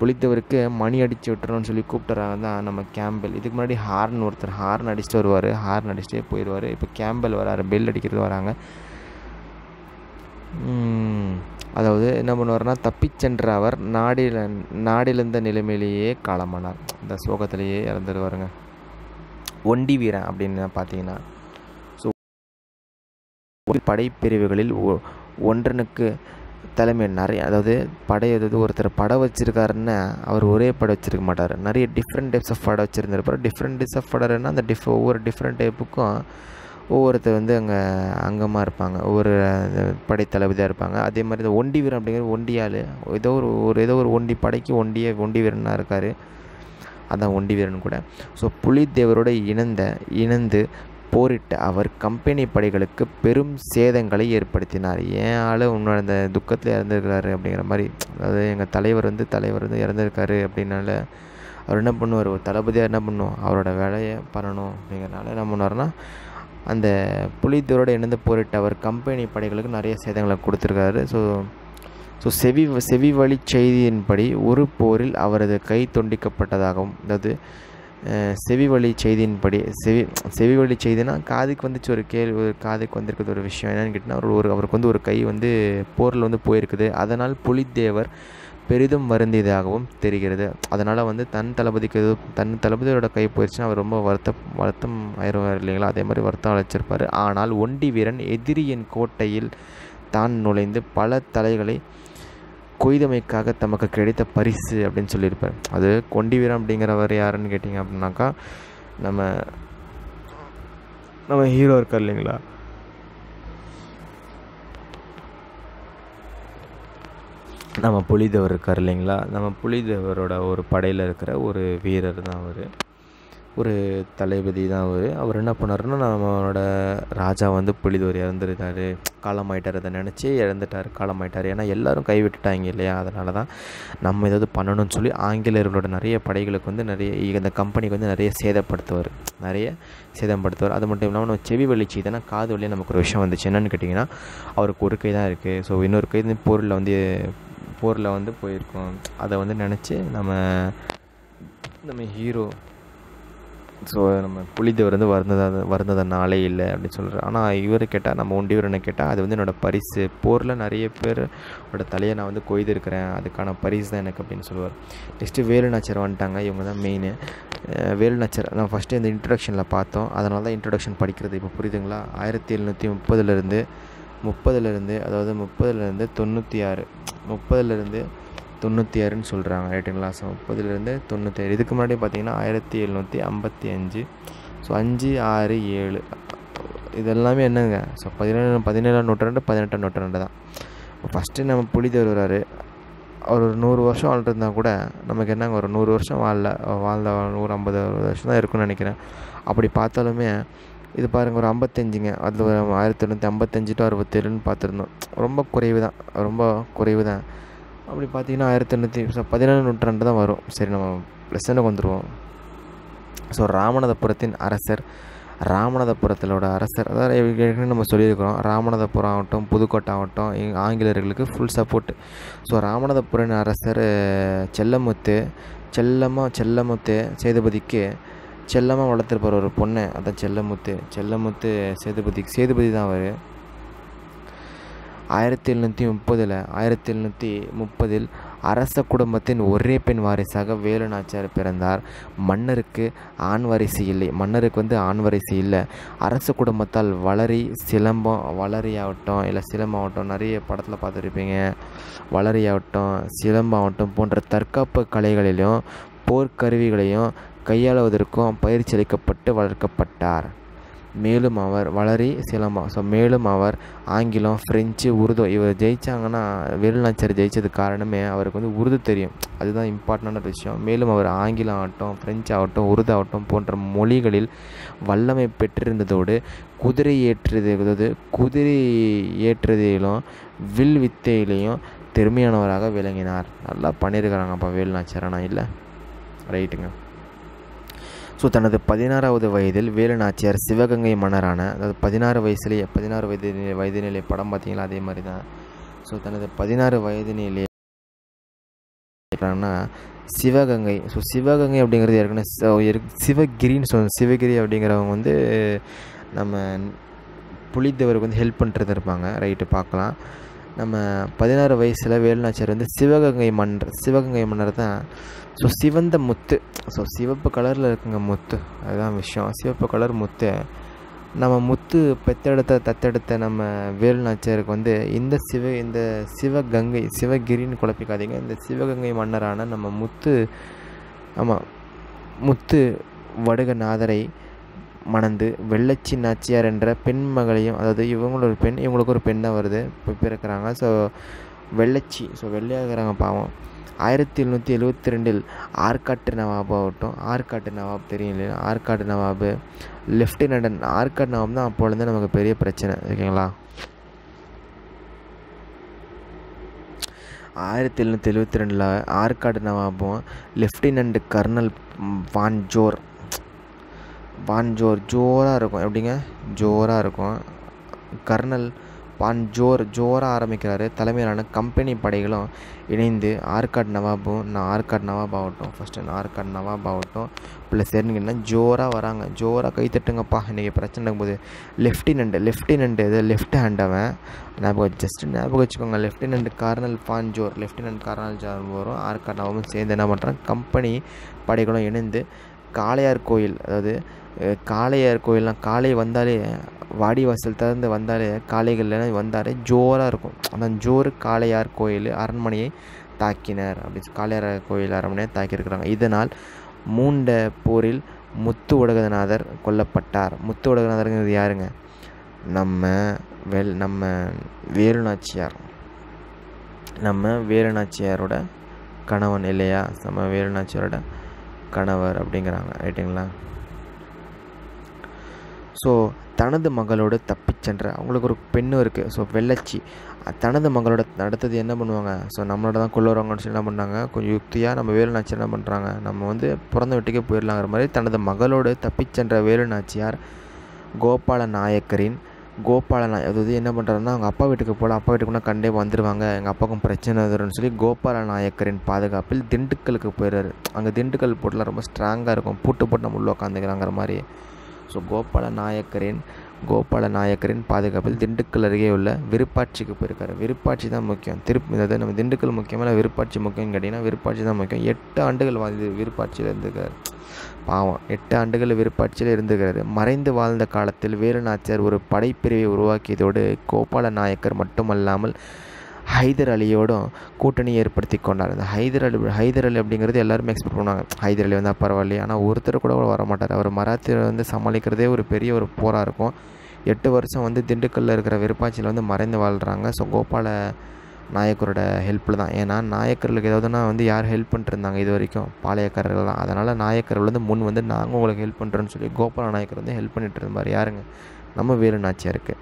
புளித்தவருக்கு மணி அடித்து விட்டுறோம்னு சொல்லி கூப்பிட்டுறாங்க தான் நம்ம கேம்பல். இதுக்கு முன்னாடி ஹார்ன் ஒருத்தர் ஹார்ன் அடிச்சுட்டு வருவார். ஹார்ன் அடிச்சுட்டே போயிடுவார். இப்போ கேம்பல் வராரு. பெல் அடிக்கிறது வராங்க. அதாவது என்ன பண்ணுவார்னா தப்பிச் சென்ற அவர் நாடில நாடிழந்த நிலைமையிலேயே காலமானார். இந்த சோகத்திலேயே இறந்துடுவாருங்க ஒண்டி வீரன் அப்படின்னு பார்த்தீங்கன்னா ஸோ படைப்பிரிவுகளில் ஒ- ஒன்றனுக்கு தலைமை நிறைய அதாவது படை அதாவது ஒருத்தர் படை வச்சிருக்காருன்னா அவர் ஒரே படை வச்சிருக்க மாட்டார். நிறைய டிஃப்ரெண்ட் டைப்ஸ் ஆஃப் படை வச்சுருந்துருப்பார். டிஃப்ரெண்ட் டைப்ஸ் ஆஃப் படைன்னா அந்த டிஃப் ஒவ்வொரு டிஃப்ரெண்ட் டைப்புக்கும் ஒவ்வொருத்தர் வந்து அங்கே அங்கமாக இருப்பாங்க. ஒவ்வொரு படைத்தளபதியாக படை தளபதியாக இருப்பாங்க. அதே மாதிரி இந்த ஒண்டி வீரன் அப்படிங்கிற ஒண்டியாள் ஏதோ ஒரு ஒரு ஏதோ ஒரு ஒண்டி படைக்கு ஒண்டிய ஒண்டி வீரனாக இருக்கார். அதான் ஒண்டி வீரன் கூட. ஸோ புலித்தேவரோட இணைந்த இணைந்து போரிட்ட அவர் கம்பெனி படைகளுக்கு பெரும் சேதங்களை ஏற்படுத்தினார். ஏன் ஆள் உன்னோட அந்த துக்கத்தில் இறந்துருக்கிறாரு அப்படிங்கிற மாதிரி. அதாவது எங்கள் தலைவர் வந்து தலைவர் வந்து இறந்துருக்காரு அப்படின்னால அவர் என்ன பண்ணுவார்? ஒரு தளபதியாக என்ன பண்ணும்? அவரோட வேலையை பண்ணணும் அப்படிங்கிறனால என்ன பண்ணுவார்னா அந்த புலித்தேவரோட இணைந்து போரிட்ட அவர் கம்பெனி படைகளுக்கு நிறைய சேதங்களை கொடுத்துருக்காரு. ஸோ ஸோ செவி செவி வழி செய்தியின்படி ஒரு போரில் அவரது கை துண்டிக்கப்பட்டதாகவும் அதாவது செவி வழி செய்தியின்படி செவி செவி வழி செய்தினா காதுக்கு வந்துச்சு ஒரு கேள்வி ஒரு காதுக்கு வந்திருக்குது ஒரு விஷயம். என்னன்னு கேட்டிங்கன்னா அவர் ஒரு அவருக்கு வந்து ஒரு கை வந்து போரில் வந்து போயிருக்குது. அதனால் புலித்தேவர் பெரிதும் வருந்தியதாகவும் தெரிகிறது. அதனால் வந்து தன் தளபதிக்கு எது தன் தளபதியோட கை போயிடுச்சுன்னா அவர் ரொம்ப வருத்தம் வருத்தம் ஆயிடுவார் இல்லைங்களா? அதே மாதிரி வருத்தம் அழைச்சிருப்பார் ஆனால் ஒண்டி வீரன் எதிரியின் கோட்டையில் தான் நுழைந்து பல தலைகளை கொய்தமைக்காக தமக்கு கிடைத்த பரிசு அப்படின்னு சொல்லியிருப்பார். அது கொண்டி வீரன் அப்படிங்கிறவர் யாருன்னு கேட்டிங்க அப்படின்னாக்கா நம்ம நம்ம ஹீரோ இருக்கார் இல்லைங்களா? நம்ம புலிதேவர் இருக்கார் இல்லைங்களா? நம்ம புலிதேவரோட ஒரு படையில் இருக்கிற ஒரு வீரர் தான் அவர். ஒரு தளபதி தான் அவர். அவர் என்ன பண்ணாருன்னா நம்மளோட ராஜா வந்து புலிதேவர் இறந்துருக்காரு. காலமாயிட்டார் அதை நினச்சி இறந்துட்டார் காலமாயிட்டார். ஏன்னா எல்லாரும் கைவிட்டுட்டாங்க இல்லையா? அதனால தான் நம்ம ஏதாவது பண்ணணும்னு சொல்லி ஆங்கிலேயர்களோட நிறைய படைகளுக்கு வந்து நிறைய இந்த கம்பெனிக்கு வந்து நிறைய சேதப்படுத்துவார். நிறைய சேதப்படுத்துவார். அது மட்டும் இல்லாமல் நம்ம செவி வலிச்சு இதனால் காது வழியாக நமக்கு ஒரு விஷயம் வந்துச்சு. என்னன்னு கேட்டிங்கன்னா அவருக்கு ஒரு கை தான் இருக்குது ஸோ இன்னொரு கை வந்து போரில் வந்து போரில் வந்து போயிருக்கோம். அதை வந்து நினச்சி நம்ம நம்ம ஹீரோ ஸோ நம்ம புலிதேவர் வந்து வருந்ததா வருந்தத நாளே இல்லை அப்படின்னு சொல்கிறார் ஆனால் இவர் கேட்டால் நம்ம ஒண்டிவரனை கேட்டால் அது வந்து என்னோடய பரிசு. போரில் நிறைய பேரோட தலையை நான் வந்து கொய்திருக்கிறேன். அதுக்கான பரிசு தான் எனக்கு அப்படின்னு சொல்லுவார். நெக்ஸ்ட்டு வேலுநாச்சர் வந்துட்டாங்க. இவங்க தான் மெயின் வேலுநாச்சர் நான் ஃபஸ்ட்டு இந்த இன்ட்ரடக்ஷனில் பார்த்தோம். அதனால தான் இன்ட்ரடக்ஷன் படிக்கிறது இப்போ புரியுதுங்களா? ஆயிரத்தி எழுநூற்றி முப்பதுலேருந்து முப்பதுலேருந்து அதாவது முப்பதுலேருந்து தொண்ணூற்றி ஆறு முப்பதுலேருந்து தொண்ணூற்றி ஆறுன்னு சொல்கிறாங்க ரைட்டுங்களா ஸோ முப்பதுலேருந்து தொண்ணூற்றி ஆறு இதுக்கு முன்னாடி பார்த்தீங்கன்னா ஆயிரத்தி எழுநூற்றி ஐம்பத்தி அஞ்சு. ஸோ அஞ்சு ஆறு ஏழு. இதெல்லாமே என்னங்க? ஸோ பதினேழு பதினேழாம் நூற்றாண்டு பதினெட்டாம் நூற்றாண்டு தான். ஃபஸ்ட்டு நம்ம புலிதேவர் வராரு அவர் ஒரு நூறு வருஷம் வாழ்ந்துருந்தா கூட நமக்கு என்னங்க? ஒரு நூறு வருஷம் வாழல வாழ்ந்த நூறு ஐம்பது வருஷம் தான் இருக்குன்னு நினைக்கிறேன். அப்படி பார்த்தாலுமே இது பாருங்கள் ஒரு ஐம்பத்தஞ்சுங்க. அதில் ஒரு ஆயிரத்தி தொண்ணூற்றி ஐம்பத்தஞ்சு டு அறுபத்தேழுன்னு பார்த்துருந்தோம். ரொம்ப குறைவு தான். ரொம்ப குறைவு தான். அப்படி பார்த்தீங்கன்னா ஆயிரத்தி எண்ணூற்றி பதினேழு நூற்றாண்டு தான் வரும். சரி நம்ம லெசனுக்கு வந்துடுவோம் ஸோ ராமநாதபுரத்தின் அரசர் ராமநாதபுரத்திலோட அரசர் அதாவது ஏற்கனவே நம்ம சொல்லியிருக்கிறோம் ராமநாதபுரம் ஆகட்டும் புதுக்கோட்டை ஆகட்டும் ஆங்கிலேயர்களுக்கு ஃபுல் சப்போர்ட் ஸோ ராமநாதபுரின் அரசர் செல்லமுத்து செல்லமாக செல்லமுத்து சேதுபதிக்கு செல்லமாக வளர்த்துருப்பார் ஒரு பொண்ணை. அதான் செல்லமுத்து. செல்லமுத்து சேதுபதி சேதுபதி தான் அவர். ஆயிரத்தி எழுநூற்றி முப்பதில் ஆயிரத்தி எழுநூற்றி முப்பதில் அரச குடும்பத்தின் ஒரே பெண் வாரிசாக வேலு நாச்சியார் பிறந்தார். மன்னருக்கு ஆண் வாரிசு இல்லை. மன்னருக்கு வந்து ஆண் வாரிசு இல்லை. அரச குடும்பத்தால் வளரி சிலம்பம் வளரி ஆகட்டும் இல்லை சிலம்பாகட்டும் நிறைய படத்தில் பார்த்துருப்பீங்க. வளரி ஆகட்டும் சிலம்பம் போன்ற தற்காப்பு கலைகளிலும் போர்க்கருவிகளையும் கையாளுவதற்கும் பயிற்சி அளிக்கப்பட்டு வளர்க்கப்பட்டார். மேலும் அவர் வளரி சிலம்பம் ஸோ மேலும் அவர் ஆங்கிலம் ஃப்ரெஞ்சு உருது இவர் ஜெயிச்சாங்கன்னா வேலுநாச்சியார் ஜெயித்தது காரணமே அவருக்கு வந்து உருது தெரியும். அதுதான் இம்பார்ட்டண்டான விஷயம். மேலும் அவர் ஆங்கிலம் ஆகட்டும் ஃப்ரெஞ்சு ஆகட்டும் உருது ஆகட்டும் போன்ற மொழிகளில் வல்லமை பெற்றிருந்ததோடு குதிரை ஏற்றுறது அதாவது குதிரை ஏற்றுறதிலும் வில் வித்தையிலையும் திறமையானவராக விளங்கினார். நல்லா பண்ணியிருக்கிறாங்கப்பா வேலுநாச்சியார் ஆனால் இல்லை. ரைட்டுங்க ஸோ தனது பதினாறாவது வயதில் வேலுநாச்சியார் சிவகங்கை மன்னரான அதாவது பதினாறு வயசுலேயே பதினாறு வயது வயது நிலை படம் பார்த்தீங்களா? அதே மாதிரி தான் ஸோ தனது பதினாறு வயது நிலை சிவகங்கை. ஸோ சிவகங்கை அப்படிங்கிறது ஏற்கனவே சிவகிரின்னு சொல்லுவோம் சிவகிரி அப்படிங்கிறவங்க வந்து நம்ம புலித்தேவருக்கு வந்து ஹெல்ப் பண்ணுறது இருப்பாங்க. ரைட்டு பார்க்கலாம். நம்ம பதினாறு வயசில் வேலுநாச்சியார் வந்து சிவகங்கை மன்னர் சிவகங்கை மன்னர் தான் ஸோ சிவந்த முத்து. ஸோ சிவப்பு கலரில் இருக்குங்க முத்து. அதுதான் விஷயம். சிவப்பு கலர் முத்து. நம்ம முத்து பெத்தெடுத்த தத்தெடுத்த நம்ம வேலுநாச்சியாருக்கு வந்து இந்த சிவ இந்த சிவகங்கை சிவகிரின்னு குழப்பிக்காதீங்க. இந்த சிவகங்கை மன்னரான நம்ம முத்து ஆமாம் முத்து வடுகநாதரை மணந்து வெள்ளச்சி நாச்சியார் என்ற பெண் மகளையும் அதாவது இவங்களும் ஒரு பெண் இவங்களுக்கு ஒரு பெண் தான் வருது. இப்போ பிறக்கிறாங்க. ஸோ வெள்ளச்சி ஸோ வெள்ளையாகிறாங்க பாவம். ஆயிரத்தி எழுநூற்றி எழுபத்தி ரெண்டில் ஆற்காட்டு நவாப் ஆகட்டும். ஆற்காட்டு நவாப் தெரியும் இல்லையா? ஆற்காட்டு நவாபு லெஃப்டினன்ட் ஆற்காடு நவாப் தான் அப்போலேருந்து நமக்கு பெரிய பிரச்சனை ஓகேங்களா ஆயிரத்தி எழுநூற்றி எழுபத்தி ரெண்டில் ஆற்காடு நவாபும் லெஃப்டினன்ட் கர்னல் வான்ஜோர் ஜோர் ஜோர் ஜோராக இருக்கும். எப்படிங்க? ஜோராக இருக்கும். கர்னல் பான் ஜோர் ஜோராக ஆரம்பிக்கிறாரு. தலைமையிலான கம்பெனி படைகளும் இணைந்து ஆர்காட் நவாபும் நான் ஆர்காட் நவாப் ஆகட்டும் ஃபஸ்ட்டு நான் ஆர்காட் நவாப் ஆகட்டும் ப்ளஸ் என்னங்கன்னா ஜோராக வராங்க. ஜோராக கை தட்டுங்கப்பா. இன்றைக்கி பிரச்சனை போது லெஃப்டினண்ட் லெஃப்டினண்ட் இது லெஃப்ட் ஹேண்ட் அவன். ஞாபகம் ஜஸ்ட் ஞாபகம் வச்சுக்கோங்க. லெஃப்டினண்ட் கார்னல் பான் ஜோர் லெஃப்டினண்ட் கார்னல் ஜோர் வரும். ஆர்காட் நவாபும் சேர்ந்து என்ன பண்ணுறாங்க கம்பெனி படைகளும் இணைந்து காளையார் கோயில் அதாவது காளையார் கோயிலெலாம் காளை வந்தாலே வாடிவாசல் திறந்து வந்தாலே காளைகள்லாம் வந்தாலே ஜோராக இருக்கும். அந்த ஜோறு காளையார் கோயில் அரண்மனையை தாக்கினர். அப்படி காளையார் கோயில் அரண்மனையை தாக்கியிருக்கிறாங்க. இதனால் மூண்ட போரில் முத்து உடகநாதர் கொல்லப்பட்டார். முத்து உடகநாதருங்கிறது யாருங்க? நம்ம வெல் நம்ம வேலுநாச்சியார் நம்ம வேலுநாச்சியாரோட கணவன் இல்லையா? நம்ம வேலுநாச்சியாரோட கணவர் அப்படிங்கிறாங்க. ரைட்டுங்களா? ஸோ தனது மகளோடு தப்பிச் சென்ற அவங்களுக்கு ஒரு பெண்ணும் இருக்குது ஸோ வெள்ளச்சி. தனது மகளோட அடுத்தது என்ன பண்ணுவாங்க? ஸோ நம்மளோட தான் கொள்ள வருவாங்கன்னு சொல்லி என்ன பண்ணாங்க? கொஞ்சம் யுக்தியாக நம்ம வேலு நாச்சி என்ன பண்ணுறாங்க நம்ம வந்து பிறந்த வீட்டுக்கே போயிடலாங்கிற மாதிரி தனது மகளோடு தப்பிச் சென்ற வேலுநாச்சியார் கோபால நாயக்கரின் கோபால நாய் அதாவது என்ன பண்ணுறாருன்னா அவங்க அப்பா வீட்டுக்கு போகல அப்பா வீட்டுக்கு போனால் கண்டே வந்துடுவாங்க எங்கள் அப்பாவுக்கும் பிரச்சனை வரும்னு சொல்லி கோபால நாயக்கரின் பாதுகாப்பில் திண்டுக்கலுக்கு போயிடுறாரு அங்கே திண்டுக்கல் போட்டுலாம் ரொம்ப ஸ்ட்ராங்காக இருக்கும். பூட்டு போட்டு நம்ம உள்ள உட்காந்துக்கிறாங்கிற மாதிரி. ஸோ கோபால நாயக்கரின் கோபால நாயக்கரின் பாதுகாப்பில் திண்டுக்கல் அருகே உள்ள விருப்பாட்சிக்கு போயிருக்காரு. விருப்பாட்சி தான் முக்கியம். திருப்பி அதாவது நம்ம திண்டுக்கல் முக்கியமாக விருப்பாட்சி முக்கியம்னு கேட்டிங்கன்னா விருப்பாட்சி தான் முக்கியம். எட்டு ஆண்டுகள் வாழ்ந்து விருப்பாட்சியில் இருந்துக்கார். பாவம் எட்டு ஆண்டுகள் விருப்பாட்சியில் இருந்துகிறது மறைந்து வாழ்ந்த காலத்தில் வேலுநாச்சியார் ஒரு படைப்பிரிவை உருவாக்கியதோடு கோபால நாயக்கர் மட்டுமல்லாமல் ஹைதர் அலியோடும் கூட்டணி ஏற்படுத்தி கொண்டார். இந்த ஹைதர் அலி ஹைதர் அலி அப்படிங்கிறது எல்லாருமே எக்ஸ்பெக்ட் பண்ணுவாங்க. ஹைதர் அலி வந்தால் பரவாயில்லையே. ஆனால் ஒருத்தர் கூட வர மாட்டார். அவர் மராத்தியரை வந்து சமாளிக்கிறதே ஒரு பெரிய ஒரு போராக இருக்கும். எட்டு வருஷம் வந்து திண்டுக்கல்லில் இருக்கிற விருப்பாச்சியில் வந்து மறைந்து வாழ்கிறாங்க ஸோ கோபால நாயக்கரோட ஹெல்ப்பில் தான். ஏன்னா நாயக்கர்களுக்கு ஏதாவதுனா வந்து யார் ஹெல்ப் பண்ணிட்டுருந்தாங்க இது வரைக்கும்? பாளையக்காரர்கள் தான் அதனால் நாயக்கர்கள் வந்து முன் வந்து நாங்கள் உங்களுக்கு ஹெல்ப் பண்ணுறோன்னு சொல்லி கோபால நாயக்கர் வந்து ஹெல்ப் பண்ணிட்டு இருந்தார். யாருங்க? நம்ம வேலு நாச்சியாருக்கு.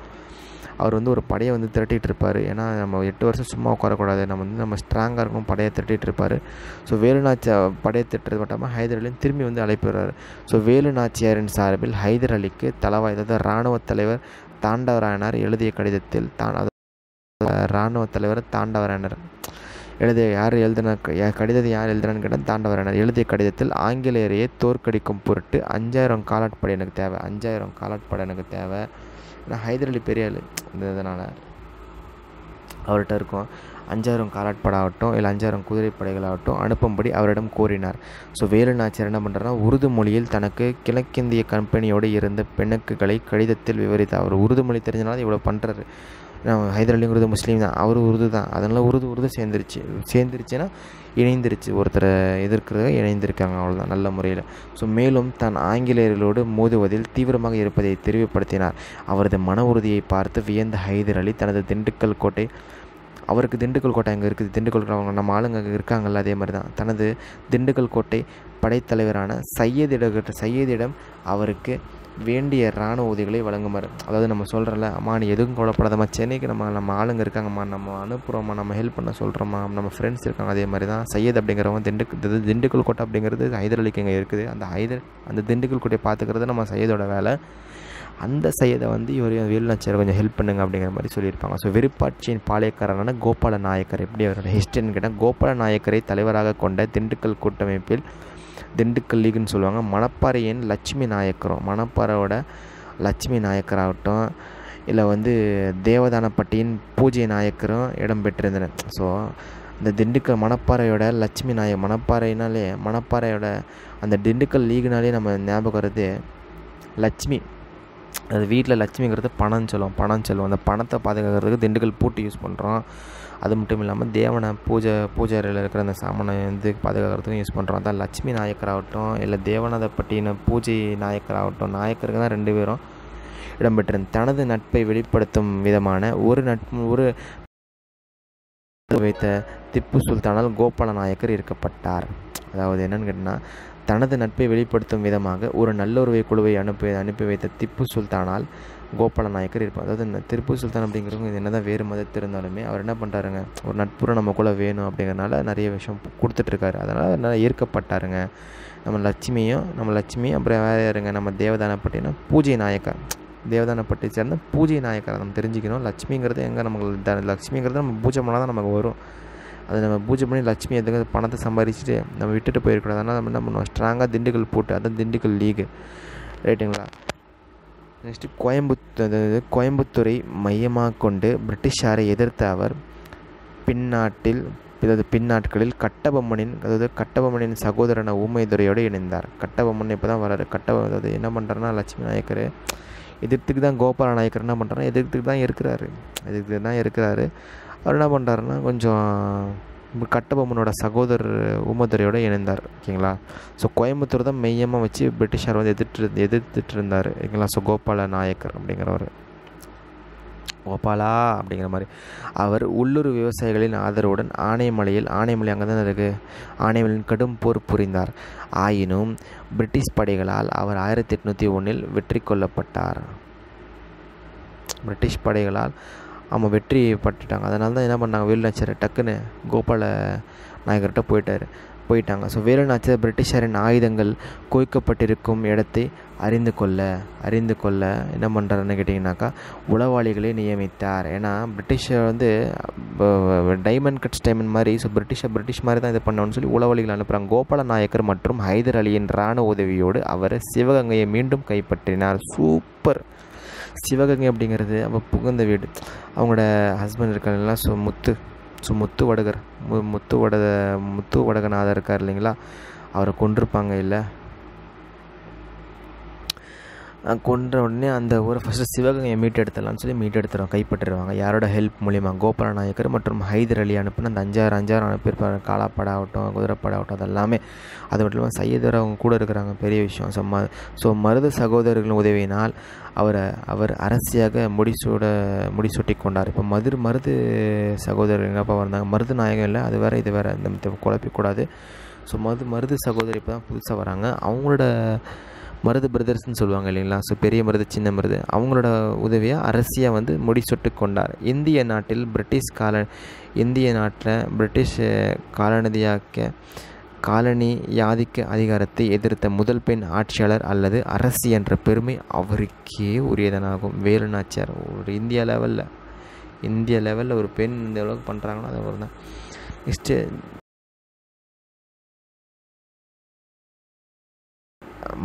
அவர் வந்து ஒரு படையை வந்து திரட்டிகிட்டு இருப்பார். ஏன்னா நம்ம எட்டு வருஷம் சும்மா உட்காரக்கூடாது. நம்ம வந்து நம்ம ஸ்ட்ராங்காக இருக்கும் படையை திரட்டிகிட்டு இருப்பார். ஸோ வேலுநாச்சியா படையை திட்டுறது மட்டும் ஹைதராலியும் திரும்பி வந்து அழைப்பு ஸோ வேலுநாச்சியாரின் சார்பில் ஹைதர் அலிக்கு தலவாய் அதாவது இராணுவ தலைவர் தாண்டவராயனார் எழுதிய கடிதத்தில் தான் இராணுவ தலைவர் தாண்டவராயனர் எழுதிய யார் எழுதின கடிதத்தை யார் எழுதுறான்னு கேட்டால் தாண்டவராயனர் எழுதிய கடிதத்தில் ஆங்கிலேயரையே தோற்கடிக்கும் பொருட்டு அஞ்சாயிரம் காலாட்படை எனக்கு தேவை. அஞ்சாயிரம் காலாட்படை எனக்கு தேவை. ஏன்னா ஹைதர் அலி பெரிய ஆள். இந்த இதனால். அவர்கிட்ட இருக்கும். அஞ்சாயிரம் காலாட்படாகட்டும் இல்லை அஞ்சாயிரம் குதிரைப்படைகளாகட்டும் அனுப்பும்படி அவரிடம் கோரினார். ஸோ வேலு நாச்சியார் என்ன பண்ணுறாருனா உருது மொழியில் தனக்கு கிழக்கிந்திய கம்பெனியோடு இருந்த பெண்ணுக்குகளை கடிதத்தில் விவரித்தார். அவர் உருது மொழி தெரிஞ்சனால இவ்வளோ பண்ணுறாரு ஹைதர் அலிங்கிறது முஸ்லீம் தான். அவர் உருது தான் அதனால் உருது உருது சேர்ந்துருச்சு. சேர்ந்துருச்சுன்னா இணைந்திருச்சு. ஒருத்தரை எதிர்க்கிறத இணைந்திருக்காங்க அவ்வளோதான் நல்ல முறையில். ஸோ மேலும் தான் ஆங்கிலேயர்களோடு மோதுவதில் தீவிரமாக இருப்பதை தெரிவுபடுத்தினார். அவரது மன உறுதியை பார்த்து வியந்த ஹைதர் அலி தனது திண்டுக்கல் கோட்டை அவருக்கு திண்டுக்கல் கோட்டை அங்கே இருக்குது. திண்டுக்கல் கோட்டை அவங்க நம்ம ஆளுங்க அங்கே இருக்காங்கல்ல அதே மாதிரி தான் தனது திண்டுக்கல் கோட்டை படைத்தலைவரான சையதிட சையதிடம் அவருக்கு வேண்டிய இராணுவ உதவிகளை வழங்குமாறு. அதாவது நம்ம சொல்கிறல அம்மா நீ எதுவும் கவலைப்படாதம்மா. சென்னைக்கு நம்ம நம்ம ஆளுங்க இருக்காங்கம்மா. நம்ம அனுப்புகிறோம்மா நம்ம ஹெல்ப் பண்ண சொல்கிறோம்மா நம்ம ஃப்ரெண்ட்ஸ் இருக்காங்க. அதே மாதிரி தான் சையத் அப்படிங்கிறவங்க திண்டுக்கல் திண்டுக்கல் கோட்டை அப்படிங்கிறது ஹைதர் அலிக்கு இங்கே இருக்குது. அந்த ஹைதர் அந்த திண்டுக்கல் கோட்டையை பார்த்துக்கிறது நம்ம சையதோட வேலை. அந்த சையதை வந்து இவர் வேலுநாச்சியார் கொஞ்சம் ஹெல்ப் பண்ணுங்க அப்படிங்கிற மாதிரி சொல்லியிருப்பாங்க. ஸோ விருப்பாட்சியின் பாளையக்காரரான கோபால நாயக்கர் எப்படி அவரோட ஹிஸ்டரின்னு கேட்டால் கோபால நாயக்கரை தலைவராக கொண்ட திண்டுக்கல் கூட்டமைப்பில் திண்டுக்கல் லீக்னு சொல்லுவாங்க. மணப்பாறையின் லட்சுமி நாயக்கரும். மணப்பாறையோட லட்சுமி நாயக்கராகட்டும் இல்லை வந்து தேவதானப்பட்டியின் பூஜை நாயக்கரும் இடம்பெற்றிருந்தனர் ஸோ இந்த திண்டுக்கல் மணப்பாறையோட லட்சுமி நாயக் மணப்பாறைனாலே மணப்பாறையோட அந்த திண்டுக்கல் லீகுனாலே நம்ம ஞாபகம் வருது லட்சுமி. அது வீட்டில் லட்சுமிங்கிறது பணம் சொல்லுவோம். பணம் சொல்லுவோம். அந்த பணத்தை பாதுகாக்கிறதுக்கு திண்டுக்கல் பூட்டு யூஸ் பண்ணுறோம் அது மட்டும் இல்லாமல் தேவனை பூஜை பூஜை அறையில் இருக்கிற அந்த சாமனை வந்து பாதுகாக்கிறதுக்கும் யூஸ் பண்ணுறோம் அதான் லட்சுமி நாயக்கராகட்டும் இல்லை தேவநாதப்பட்டின பூஜை நாயக்கராகட்டும் நாயக்கருக்கு தான் ரெண்டு பேரும் இடம்பெற்றிருந்த தனது நட்பை வெளிப்படுத்தும் விதமான ஒரு நட்பு ஒரு வைத்த திப்பு சுல்தானால் கோபால நாயக்கர் இருக்கப்பட்டார். அதாவது என்னன்னு கேட்டிங்கன்னா தனது நட்பை வெளிப்படுத்தும் விதமாக ஒரு நல்லுறவை குழுவை அனுப்பி அனுப்பி வைத்த திப்பு சுல்தானால் கோபால நாயக்கர் இருப்பார். அதாவது இந்த சுல்தான் அப்படிங்கிறவங்க இது என்னதான் வேறு மதத்தில் இருந்தாலுமே அவர் என்ன பண்ணுறாருங்க ஒரு நட்புறம் நமக்குள்ளே வேணும் அப்படிங்கிறனால நிறைய விஷயம் கொடுத்துட்ருக்காரு. அதனால் நல்லா ஏற்கப்பட்டாருங்க. நம்ம லட்சுமியும் நம்ம லட்சுமி அப்புறம் வேறு யாருங்க? நம்ம தேவதானப்பட்டினா பூஜை நாயக்கர். தேவதானப்பட்டி சேர்ந்த பூஜை நாயக்கரை நம்ம தெரிஞ்சுக்கணும். லட்சுமிங்கிறது எங்கே நமக்கு லட்சுமிங்கிறது நம்ம பூஜை பண்ணால் தான் நமக்கு வரும். அதை நம்ம பூஜை பண்ணி லட்சுமி எதுக்கு பணத்தை சம்பாதிச்சுட்டு நம்ம விட்டுட்டு போயிருக்கூடாது. அதனால் நம்ம என்ன பண்ணுவோம்? ஸ்ட்ராங்காக திண்டுக்கல் போட்டு அதான் திண்டுக்கல் லீகு. ரைட்டுங்களா நெக்ஸ்ட்டு கோயம்புத்தூர் அதாவது கோயம்புத்தூரை மையமாக கொண்டு பிரிட்டிஷாரை எதிர்த்த அவர் பின்னாட்டில் அதாவது பின்னாட்களில் கட்டபொம்மனின் அதாவது கட்டபொம்மனின் சகோதரன ஊமைதுரையோடு இணைந்தார். கட்டபொம்மன் இப்போ தான் வராரு கட்ட அதாவது என்ன பண்ணுறாருன்னா லட்சுமி நாயக்கர் எதிர்த்துக்கு தான் கோபால நாயக்கர் என்ன பண்ணுறாருன்னா எதிர்த்துக்கு தான் இருக்கிறாரு. எதிர்த்துக்கு தான் இருக்கிறாரு. அவர் என்ன பண்ணுறாருன்னா கொஞ்சம் கட்டபொம்மனோட சகோதரர் ஊமதுரையோடு இணைந்தார். ஓகேங்களா? ஸோ கோயம்புத்தூர் தான் மெய்யமாக வச்சு பிரிட்டிஷார் வந்து எதிர்த்து எதிர்த்துட்டு இருந்தார் ஓகேங்களா? ஸோ கோபால நாயக்கர் அப்படிங்கிறவர். கோபாலா அப்படிங்கிற மாதிரி. அவர் உள்ளூர் விவசாயிகளின் ஆதரவுடன் ஆனைமலையில் ஆனைமலை அங்கே தான் இருக்குது ஆனைமலையின் கடும் போர் புரிந்தார். ஆயினும் பிரிட்டிஷ் படைகளால் அவர் ஆயிரத்தி எட்நூற்றி ஒன்றில் வெற்றி கொள்ளப்பட்டார். பிரிட்டிஷ் படைகளால் அவங்க வெற்றி பட்டுட்டாங்க. அதனால தான் என்ன பண்ணாங்க வேலுநாச்சியார் டக்குன்னு கோபால நாயகர்கிட்ட போயிட்டார். போயிட்டாங்க. ஸோ வேலுநாச்சியார் பிரிட்டிஷாரின் ஆயுதங்கள் குவிக்கப்பட்டிருக்கும் இடத்தை அறிந்து கொள்ள அறிந்து கொள்ள என்ன பண்ணுறாருன்னு கேட்டிங்கனாக்கா உளவாளிகளை நியமித்தார். ஏன்னா பிரிட்டிஷர் வந்து டைமண்ட் கட்ஸ் டைமண்ட் மாதிரி ஸோ பிரிட்டிஷை பிரிட்டிஷ் மாதிரி தான் இது பண்ணணும்னு சொல்லி உளவாளிகள் அனுப்புகிறாங்க கோபால நாயக்கர் மற்றும் ஹைதர் அலியின் இராணுவ உதவியோடு அவர் சிவகங்கையை மீண்டும் கைப்பற்றினார். சூப்பர். சிவகங்கை அப்படிங்கிறது அவள் புகுந்த வீடு. அவங்களோட ஹஸ்பண்ட் இருக்காங்களா ஸோ முத்து. ஸோ முத்து வடகர். மு முத்து வட முத்து வடகநாதர் இருக்கார் இல்லைங்களா? அவரை கொண்டிருப்பாங்க இல்லை. கொன்ற உடனே அந்த ஊரை ஃபஸ்ட்டு சிவகங்கையை மீட்டெடுத்துடலாம்னு சொல்லி மீட்டெடுத்துருவாங்க கைப்பற்றிடுவாங்க. யாரோட ஹெல்ப் மூலிமா கோபால நாயக்கர் மற்றும் ஹைதர் அலி அனுப்பின அந்த அஞ்சாறு அஞ்சாறு அனுப்பியிருப்பாங்க. காலாப்பட ஆகட்டும் குதிரைப்படை ஆகட்டும் அது எல்லாமே அது மட்டும் இல்லாமல் சையதர் அவங்க கூட இருக்கிறாங்க. பெரிய விஷயம். ஸோ ம ஸோ மருத சகோதரர்களின் உதவியினால் அவரை அவர் அரசியாக முடிசூட முடிசூட்டி கொண்டார். இப்போ மதுர் மருது சகோதரர் எங்கப்பா வந்தாங்க. மருது நாயகம் இல்லை. அது வேறு இது வேறு. இந்த குழப்பிக்கூடாது. ஸோ மது மருது சகோதரி இப்போ தான் புதுசாக வராங்க. அவங்களோட மருது பிரதர்ஸ்னு சொல்லுவாங்க இல்லைங்களா? ஸோ பெரிய மருது சின்ன மருது அவங்களோட உதவியை அரசியாக வந்து முடிசொட்டு கொண்டார். இந்திய நாட்டில் பிரிட்டிஷ் கால இந்திய நாட்டில் பிரிட்டிஷ் காலநிதியாக்க காலனி யாதிக்க அதிகாரத்தை எதிர்த்த முதல் பெண் ஆட்சியாளர் அல்லது அரசி என்ற பெருமை அவருக்கே உரியதனாகும். வேலுநாச்சியார் ஒரு இந்தியா லெவலில் இந்திய லெவலில் ஒரு பெண் இந்த அளவுக்கு பண்ணுறாங்கன்னா அது ஒரு தான் நெக்ஸ்ட்டு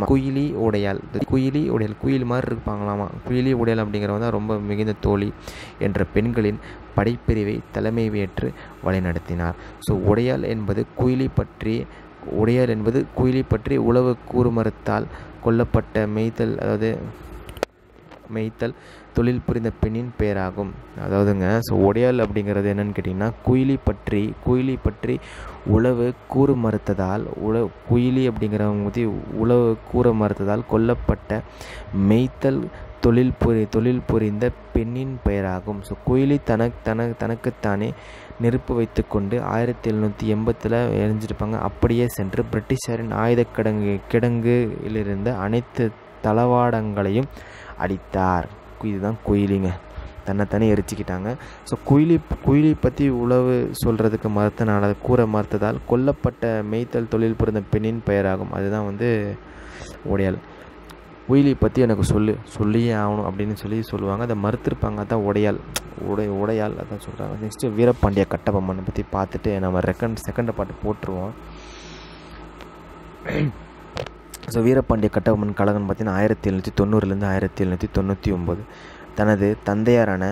குயிலி உடையால் குயிலி உடையல் குயில் மாதிரி இருப்பாங்களாமா? குயிலி உடையால் அப்படிங்கிறவங்க தான் ரொம்ப மிகுந்த தோழி என்ற பெண்களின் படைப்பிரிவை தலைமை ஏற்று வழிநடத்தினார் ஸோ உடையால் என்பது குயிலி பற்றி உடையால் என்பது குயிலி பற்றி உளவு கூறுமறுத்தால் கொல்லப்பட்ட மெய்த்தல் அதாவது மெய்த்தல் தொழில் புரிந்த பெண்ணின் பெயராகும். அதாவதுங்க ஸோ உடையால் அப்படிங்கிறது என்னன்னு கேட்டிங்கன்னா குயிலி பற்றி குயிலி பற்றி உழவு கூறு மறுத்ததால் உழ குயிலி அப்படிங்கிறவங்க பற்றி உழவு கூற மறுத்ததால் கொல்லப்பட்ட மெய்த்தல் தொழில் புரி தொழில் புரிந்த பெண்ணின் பெயராகும். ஸோ குயிலி தனக்கு தன தனக்குத்தானே நெருப்பு வைத்துக்கொண்டு ஆயிரத்தி எழுநூற்றி எண்பத்தில் எரிஞ்சிருப்பாங்க அப்படியே சென்று பிரிட்டிஷாரின் ஆயுத கிடங்கு கிடங்குலிருந்த அனைத்து தளவாடங்களையும் அடித்தார். இதுதான் குயிலிங்க. தன்னைத்தானே எரிச்சிக்கிட்டாங்க. ஸோ குயிலி குயிலி பற்றி உழவு சொல்கிறதுக்கு மறுத்தனால கூற மறுத்ததால் கொல்லப்பட்ட மெய்த்தல் தொழில் புரிந்த பெண்ணின் பெயராகும். அதுதான் வந்து உடையால் குயிலி பற்றி எனக்கு சொல்லு. சொல்லியே ஆகணும் அப்படின்னு சொல்லி சொல்லுவாங்க. அதை மறுத்திருப்பாங்க. அதான் உடையால் உடை உடையால் அதான் சொல்கிறாங்க நெக்ஸ்ட்டு வீரபாண்டிய கட்டபொம்மனை பற்றி பார்த்துட்டு நம்ம ரெக்கண்ட் செகண்ட் பாட்டு போட்டுருவோம். ஸோ வீரபாண்டிய கட்டபொம்மன் கழகம் பார்த்தீங்கன்னா ஆயிரத்தி எழுநூற்றி தொண்ணூறுலேருந்து ஆயிரத்தி எழுநூற்றி தொண்ணூற்றி ஒம்பது. தனது தந்தையாரான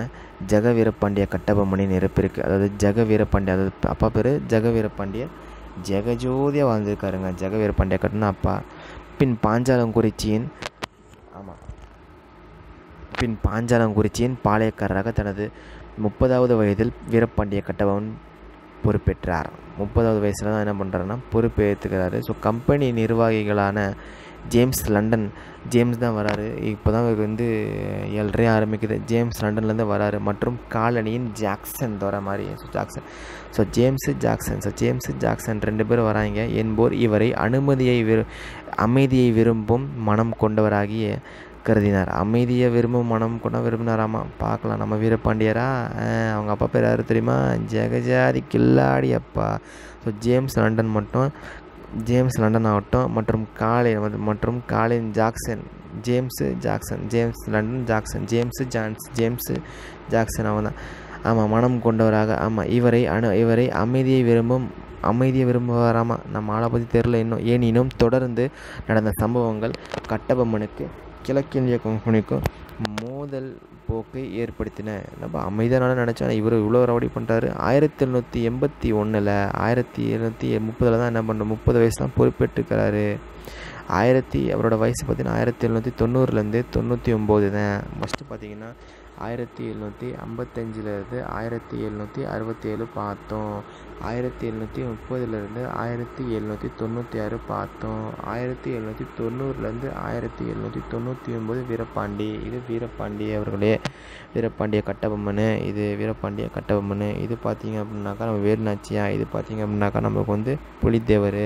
ஜெக வீரபாண்டிய கட்டபொம்மனின் இறப்பிற்கு அதாவது ஜெக வீரபாண்டிய அதாவது அப்பா பேர் ஜெக வீரபாண்டிய ஜெகஜோதியாக வாழ்ந்திருக்காருங்க. ஜெக வீரபாண்டிய கட்டணும் அப்பா. பின் பாஞ்சாலங்குறிச்சியின் ஆமாம் பின் பாஞ்சாலங்குறிச்சியின் பாளையக்காரராக தனது முப்பதாவது வயதில் வீரபாண்டிய கட்டபொம்மன் பொறுப்பேற்றார். முப்பதாவது வயசில் தான் என்ன பண்ணுறாருன்னா பொறுப்பேற்றுக்கிறாரு ஸோ கம்பெனி நிர்வாகிகளான ஜேம்ஸ் லண்டன் ஜேம்ஸ் தான் வராரு. இப்போ தான் இவருக்கு வந்து ஏழரை ஆரம்பிக்குது. ஜேம்ஸ் லண்டன்லேருந்து வராரு. மற்றும் காலனியின் ஜாக்சன் தோற மாதிரி. So Jackson. So James Jackson. So James Jackson ரெண்டு பேரும் வராங்க. என்போர் இவரை அனுமதியை விரு அமைதியை விரும்பும் மனம் கொண்டவராகிய கருதினார். அமைதியை விரும்பும் மனம் கூட விரும்பினாராமா பார்க்கலாம். நம்ம வீரபாண்டியரா? அவங்க அப்பா பேர் யார் தெரியுமா? ஜெகஜாதி கில்லாடி அப்பா. ஸோ ஜேம்ஸ் லண்டன் மட்டும் ஜேம்ஸ் லண்டன் ஆகட்டும் மற்றும் காலின் மற்றும் Colin Jackson James Jackson James London Jackson James Johns James Jackson அவன் தான் ஆமாம் மனம் கொண்டவராக. ஆமாம் இவரை அணு இவரை அமைதியை விரும்பும் அமைதியை விரும்புவாராமா நம்ம ஆளை பற்றி தெரில இன்னும். ஏனினும் தொடர்ந்து நடந்த சம்பவங்கள் கட்டபொம்மனுக்கு கிழக்கிந்திய கம்பெனிக்கும் மோதல் போக்கை ஏற்படுத்தின. நம்ம அமைதியான நினச்சா இவர் இவ்வளோ ரவடி பண்ணுறாரு ஆயிரத்தி எழுநூற்றி எண்பத்தி ஒன்றில் ஆயிரத்தி எழுநூற்றி முப்பதில் தான் என்ன பண்ணுற முப்பது வயசு தான் பொறுப்பேற்றுக்கிறாரு. ஆயிரத்தி அவரோட வயசு பார்த்திங்கன்னா ஆயிரத்தி எழுநூற்றி தொண்ணூறுலேருந்து தொண்ணூற்றி ஒம்பது தான் ஃபஸ்ட்டு பார்த்தீங்கன்னா ஆயிரத்தி எழுநூற்றி ஐம்பத்தஞ்சிலேருந்து ஆயிரத்தி எழுநூற்றி அறுபத்தி ஏழு பார்த்தோம். ஆயிரத்தி எழுநூற்றி முப்பதுலேருந்து ஆயிரத்தி எழுநூற்றி தொண்ணூற்றி ஆறு பார்த்தோம். ஆயிரத்தி எழுநூற்றி தொண்ணூறுலேருந்து ஆயிரத்தி எழுநூற்றி தொண்ணூற்றி ஒம்பது வீரபாண்டி. இது வீரபாண்டி அவர்களே. வீரபாண்டிய கட்டபொம்மன். இது வீரபாண்டிய கட்டபொம்மன். இது பார்த்தீங்க அப்படின்னாக்கா நம்ம வேலுநாச்சியா இது பார்த்தீங்க அப்படின்னாக்கா நமக்கு வந்து புலித்தேவர்.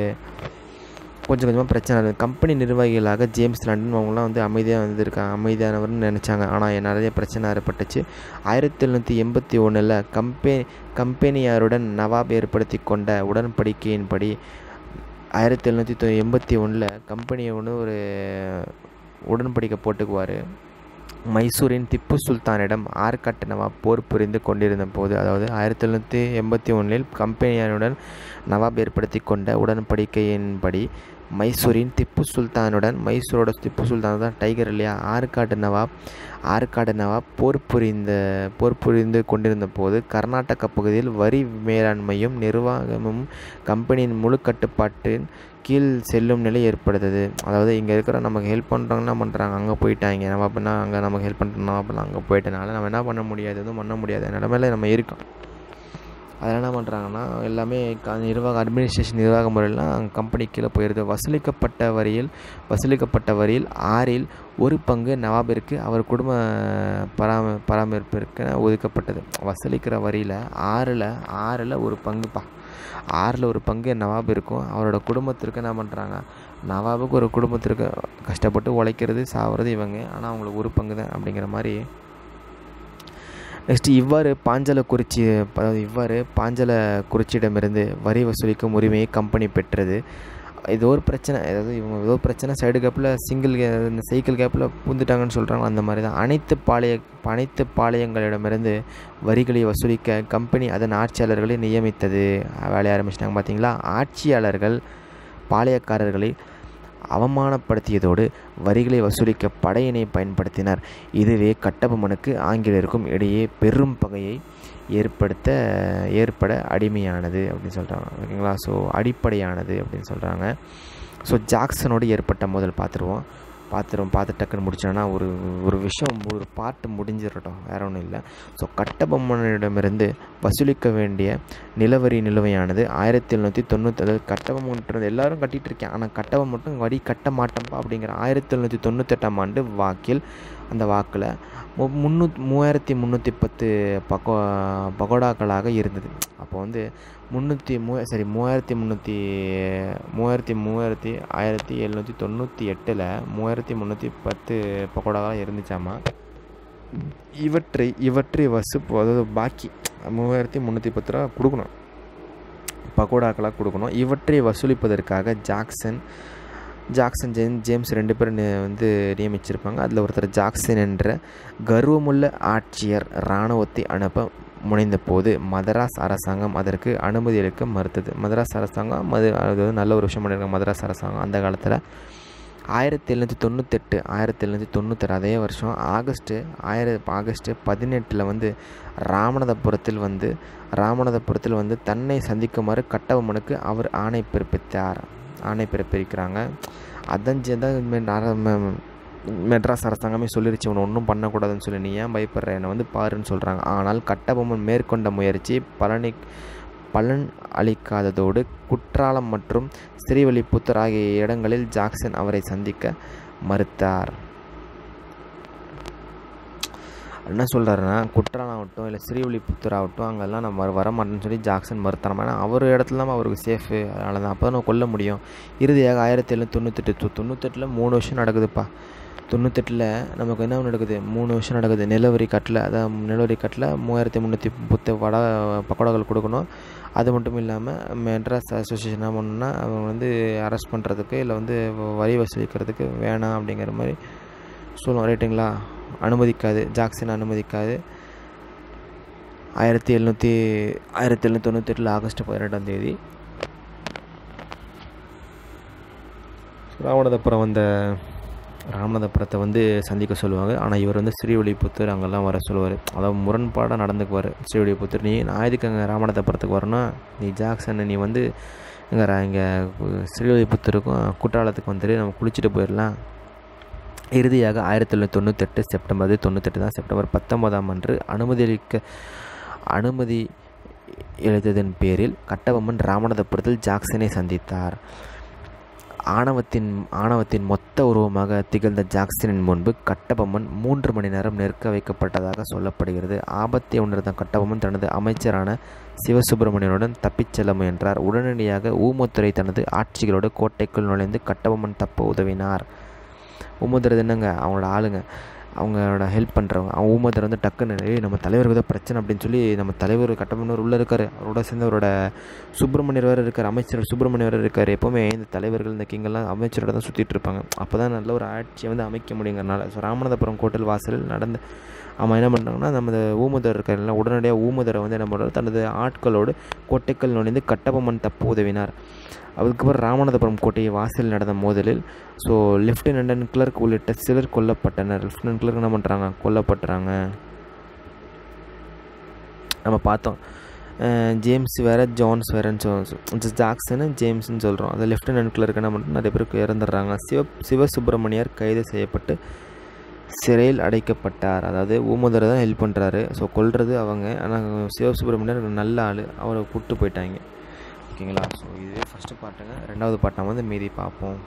கொஞ்சம் கொஞ்சமாக பிரச்சனை இருக்குது கம்பெனி நிர்வாகிகளாக ஜேம்ஸ் லண்டன் அவங்களாம் வந்து அமைதியாக வந்திருக்காங்க அமைதியானவர்னு நினச்சாங்க. ஆனால் நிறைய பிரச்சனை ஏற்பட்டுச்சு. ஆயிரத்தி எழுநூற்றி எண்பத்தி ஒன்றில் கம்பெ கம்பெனியாருடன் நவாப் ஏற்படுத்தி கொண்ட உடன்படிக்கையின்படி ஆயிரத்தி எழுநூற்றி தொ எண்பத்தி ஒன்றில் கம்பெனியை ஒன்று ஒரு உடன்படிக்கை போட்டுக்குவார். மைசூரின் திப்பு சுல்தானிடம் ஆர்காட் நவாப் போர் புரிந்து கொண்டிருந்த போது அதாவது ஆயிரத்தி எழுநூற்றி எண்பத்தி ஒன்றில் கம்பெனியாருடன் நவாப் ஏற்படுத்தி கொண்ட உடன்படிக்கையின்படி மைசூரின் திப்பு சுல்தானுடன் மைசூரோட திப்பு சுல்தான் தான் டைகர் இல்லையா? ஆற்காடு நவாப் ஆற்காடு நவாப் போர் புரிந்த போர் புரிந்து கொண்டிருந்த போது கர்நாடக பகுதியில் வரி மேலாண்மையும் நிர்வாகமும் கம்பெனியின் முழு கட்டுப்பாட்டின் கீழ் செல்லும் நிலை ஏற்படுது அதாவது இங்கே இருக்கிற நமக்கு ஹெல்ப் பண்ணுறாங்கன்னா பண்ணுறாங்க அங்கே போயிட்டாங்க. நம்ம அப்படின்னா அங்கே நமக்கு ஹெல்ப் பண்ணுறோம் அப்படின்னா அங்கே போயிட்டனால நம்ம என்ன பண்ண முடியாது? எதுவும் பண்ண முடியாத. நிலமையில நம்ம இருக்கோம். அதெல்லாம் என்ன பண்ணுறாங்கன்னா எல்லாமே க நிர்வாக அட்மினிஸ்ட்ரேஷன் நிர்வாக முறையெல்லாம் கம்பெனி கீழே போயிடுது வசூலிக்கப்பட்ட வரியில் வசூலிக்கப்பட்ட வரியில் ஆறில் ஒரு பங்கு நவாபிற்கு அவர் குடும்ப பராம பராமரிப்பிற்கு ஒதுக்கப்பட்டது. வசூலிக்கிற வரியில் ஆறில் ஆறில் ஒரு பங்குப்பா. ஆறில் ஒரு பங்கு நவாப் இருக்கும். அவரோட குடும்பத்திற்கு என்ன பண்ணுறாங்க நவாபுக்கு ஒரு குடும்பத்திற்கு கஷ்டப்பட்டு உழைக்கிறது சாவது இவங்க. ஆனால் அவங்களுக்கு ஒரு பங்கு தான் அப்படிங்கிற மாதிரி நெக்ஸ்ட் இவ்வாறு பாஞ்சலக்குறிச்சி அதாவது இவ்வாறு பாஞ்சலக்குறிச்சியிடமிருந்து வரி வசூலிக்கும் உரிமையை கம்பெனி பெற்றது. ஏதோ ஒரு பிரச்சனை ஏதாவது இவங்க ஏதோ பிரச்சனை சைடு கேப்பில் சிங்கிள் கே இந்த சைக்கிள் கேப்பில் பூந்துட்டாங்கன்னு சொல்கிறாங்க அந்த மாதிரி தான். அனைத்து பாளைய அனைத்து பாளையங்களிடமிருந்து வரிகளை வசூலிக்க கம்பெனி அதன் ஆட்சியாளர்களை நியமித்தது. வேலையை ஆரம்பிச்சிட்டாங்க பார்த்தீங்களா ஆட்சியாளர்கள் பாளையக்காரர்களை அவமானப்படுத்தியதோடு வரிகளை வசூலிக்க படையினை பயன்படுத்தினார். இதுவே கட்டபொம்மனுக்கு ஆங்கிலேயருக்கும் இடையே பெரும் பகையை ஏற்படுத்த ஏற்பட அடிமையானது அப்படின்னு சொல்கிறாங்க ஓகேங்களா? ஸோ அடிப்படையானது அப்படின்னு சொல்கிறாங்க ஸோ ஜாக்சனோடு ஏற்பட்ட முதல் பார்த்துருவோம். பார்த்துருவோம் பார்த்து டக்குன்னு முடிச்சோன்னா ஒரு ஒரு விஷயம் ஒரு பாட்டு முடிஞ்சிடட்டும் வேற ஒன்றும் இல்லை. ஸோ கட்டபொம்மனிடமிருந்து வசூலிக்க வேண்டிய நிலவரி நிலுவையானது ஆயிரத்தி எழுநூற்றி தொண்ணூற்றி அதாவது கட்டபொம்மன் எல்லாரும் கட்டிகிட்டு இருக்கேன். ஆனால் கட்டபொம்மன் மட்டும் வரி கட்ட மாட்டோம்ப்பா அப்படிங்கிற ஆயிரத்தி எழுநூற்றி தொண்ணூற்றெட்டாம் ஆண்டு வாக்கில் அந்த வாக்கில் முன்னூ மூவாயிரத்தி முந்நூற்றி பத்து பக்கோ பகோடாக்களாக இருந்தது. அப்போ வந்து முந்நூற்றி மூ சரி மூவாயிரத்தி முந்நூற்றி மூவாயிரத்தி மூவாயிரத்தி ஆயிரத்தி எழுநூற்றி தொண்ணூற்றி எட்டில் மூவாயிரத்தி முந்நூற்றி பத்து பக்கோடாக்களாக இருந்துச்சாமா? இவற்றை இவற்றை வசு அதாவது பாக்கி மூவாயிரத்தி முந்நூற்றி பத்து ரூபா கொடுக்கணும். பக்கோடாக்களாக கொடுக்கணும். இவற்றை வசூலிப்பதற்காக ஜாக்சன் ஜாக்சன் ஜென் ஜேம்ஸ் ரெண்டு பேரும் வந்து நியமிச்சிருப்பாங்க. அதில் ஒருத்தர் ஜாக்சன் என்ற கர்வமுள்ள ஆட்சியர் இராணுவத்தை அனுப்ப முனைந்த போது மதராஸ் அரசாங்கம் அதற்கு அனுமதி அளிக்க மறுத்தது. மதராஸ் அரசாங்கம் அது அது வந்து நல்ல ஒரு விஷயம் பண்ணியிருக்காங்க மதராஸ் அரசாங்கம் அந்த காலத்தில் ஆயிரத்தி எழுநூற்றி தொண்ணூத்தெட்டு ஆயிரத்தி எழுநூற்றி தொண்ணூத்தெட்டு அதே வருஷம் ஆகஸ்ட்டு ஆயிர ஆகஸ்ட்டு பதினெட்டில் வந்து ராமநாதபுரத்தில் வந்து ராமநாதபுரத்தில் வந்து தன்னை சந்திக்குமாறு கட்டபொம்மனுக்கு அவர் ஆணை பிறப்பித்தார். ஆணை பிறப்பிக்கிறாங்க. அதஞ்சு தான் மெட்ராஸ் அரசாங்கமே சொல்லிருச்சு உன்னை ஒன்றும் பண்ணக்கூடாதுன்னு சொல்லி நீ ஏன் பயப்படுற? என்னை வந்து பாருன்னு சொல்கிறாங்க ஆனால் கட்டபொம்மன் மேற்கொண்ட முயற்சி பலனை பலன் அளிக்காததோடு குற்றாலம் மற்றும் ஸ்ரீவல்லிபுத்தூர் ஆகிய இடங்களில் ஜாக்சன் அவரை சந்திக்க மறுத்தார். என்ன சொல்கிறாருன்னா குற்றாலம் ஆகட்டும் இல்லை ஸ்ரீவில்லிபுத்தூர் ஆகட்டும் அங்கெல்லாம் நம்ம வர மாட்டேன்னு சொல்லி ஜாக்சன் மறுத்தனம் ஏன்னா அவர் இடத்துல தான் அவருக்கு சேஃபு அதனால தான் அப்போ தான் நம்ம கொல்ல முடியும். இறுதியாக ஆயிரத்தி எழுநூற்றி தொண்ணூத்தெட்டு தொண்ணூத்தெட்டில் மூணு வருஷம் நடக்குதுப்பா. தொண்ணூத்தெட்டில் நமக்கு என்ன நடக்குது? மூணு வருஷம் நடக்குது. நிலவரி கட்டில் அதான் நிலவரி கட்டில் மூவாயிரத்தி முந்நூற்றி புத்த வடை பக்கோடாக்கள் கொடுக்கணும். அது மட்டும் இல்லாமல் மெட்ராஸ் அசோசியேஷன் என்ன பண்ணணும்னா அவங்க வந்து அரெஸ்ட் பண்ணுறதுக்கு இல்லை வந்து வரி வசூலிக்கிறதுக்கு வேணாம் அப்படிங்கிற மாதிரி சொல்லுவோம் ரைட்டுங்களா அனுமதிக்காது. ஜாக்சன் அனுமதிக்காது. ஆயிரத்தி எழுநூற்றி ஆயிரத்தி எழுநூற்றி தொண்ணூத்தெட்டில் ஆகஸ்ட் பதினெட்டாம் தேதி. ராமநாதபுரம் வந்த ராமநாதபுரத்தை வந்து சந்திக்க சொல்லுவாங்க. ஆனால் இவர் வந்து ஸ்ரீவில்லிபுத்தூர் அங்கெல்லாம் வர சொல்லுவார். அதாவது முரண்பாடாக நடந்துக்குவார் ஸ்ரீவில்லிபுத்தூர். நீ நான் எதுக்கு அங்கே ராமநாதபுரத்துக்கு வரணும் நீ ஜாக்சன் நீ வந்து இங்கே இங்கே ஸ்ரீவில்லிபுத்தூருக்கும் குற்றாலத்துக்கு வந்துட்டு நம்ம குளிச்சுட்டு போயிடலாம் இறுதியாக ஆயிரத்தி தொள்ளாயிரத்தி தொண்ணூத்தெட்டு செப்டம்பர் தொண்ணூத்தெட்டு தான் செப்டம்பர் பத்தொன்பதாம் அன்று அனுமதியளிக்க அனுமதி எழுதியதன் பேரில் கட்டபொம்மன் ராமநாதபுரத்தில் ஜாக்சனை சந்தித்தார். ஆணவத்தின் ஆணவத்தின் மொத்த உருவமாக திகழ்ந்த ஜாக்சனின் முன்பு கட்டபொம்மன் மூன்று மணி நேரம் நிற்க வைக்கப்பட்டதாக சொல்லப்படுகிறது. ஆபத்தை உணர்ந்த கட்டபொம்மன் தனது அமைச்சரான சிவசுப்பிரமணியனுடன் தப்பிச் செல்ல முயன்றார். உடனடியாக ஊமத்துறை தனது ஆட்சிகளோடு கோட்டைக்குள் நுழைந்து கட்டபொம்மன் தப்ப உதவினார். ஊமதுறது என்னங்க? அவங்களோட ஆளுங்க. அவங்களோட ஹெல்ப் பண்ணுறவங்க அவங்க ஊமதர் வந்து டக்குன்னு நம்ம தலைவருக்கு ஏதோ பிரச்சனை அப்படின்னு சொல்லி நம்ம தலைவர் கட்டமன்னூர் உள்ளே இருக்கார். அவரோட சேர்ந்து அவரோட சுப்பிரமணியர் வேறு இருக்கார். அமைச்சர் சுப்பிரமணியர் வேறு இருக்கார். எப்போவுமே இந்த தலைவர்கள் இந்த கிங்கெல்லாம் அமைச்சரோட தான் சுற்றிட்டு இருப்பாங்க. அப்போ தான் நல்ல ஒரு ஆட்சியை வந்து அமைக்க முடியுங்கிறனால. ஸோ ராமநாதபுரம் கோட்டல் வாசலில் நடந்த அவன் என்ன பண்ணுறாங்கன்னா நம்ம ஊமுதர் இருக்கார்ல உடனடியாக ஊமுதரை வந்து என்ன பண்ணுறாரு தனது ஆட்களோடு கோட்டைக்குள் நுழைந்து கட்டபொம்மன் தப்பு உதவினார். அதுக்கப்புறம் ராமநாதபுரம் கோட்டை வாசலில் நடந்த மோதலில் ஸோ லெஃப்டினன்ட் கிளர்க் உள்ளிட்ட சிலர் கொல்லப்பட்டனர். லெஃப்டினன்ட் கிளர்க் என்ன பண்ணுறாங்க கொல்லப்படுறாங்க நம்ம பார்த்தோம். ஜேம்ஸ் வேறு ஜான்ஸ் வேறுன்னு சொல் ஜாக்சனு ஜேம்ஸ்னு சொல்கிறோம் அது லெஃப்டினன்ட் கிளர்க் என்ன பண்ணுறோம் நிறைய பேருக்கு இறந்துடுறாங்க. சிவ சிவசுப்பிரமணியர் கைது செய்யப்பட்டு சிறையில் அடைக்கப்பட்டார். அதாவது ஊமதரை தான் ஹெல்ப் பண்ணுறாரு ஸோ கொல்றது அவங்க. ஆனால் சிவசுப்பிரமணியர் நல்ல ஆள். அவரை கூப்பிட்டு போயிட்டாங்க. ஓகேங்களா? ஸோ இதுவே ஃபஸ்ட்டு பாட்டுங்க ரெண்டாவது பாட்டை வந்து மீறி பார்ப்போம்.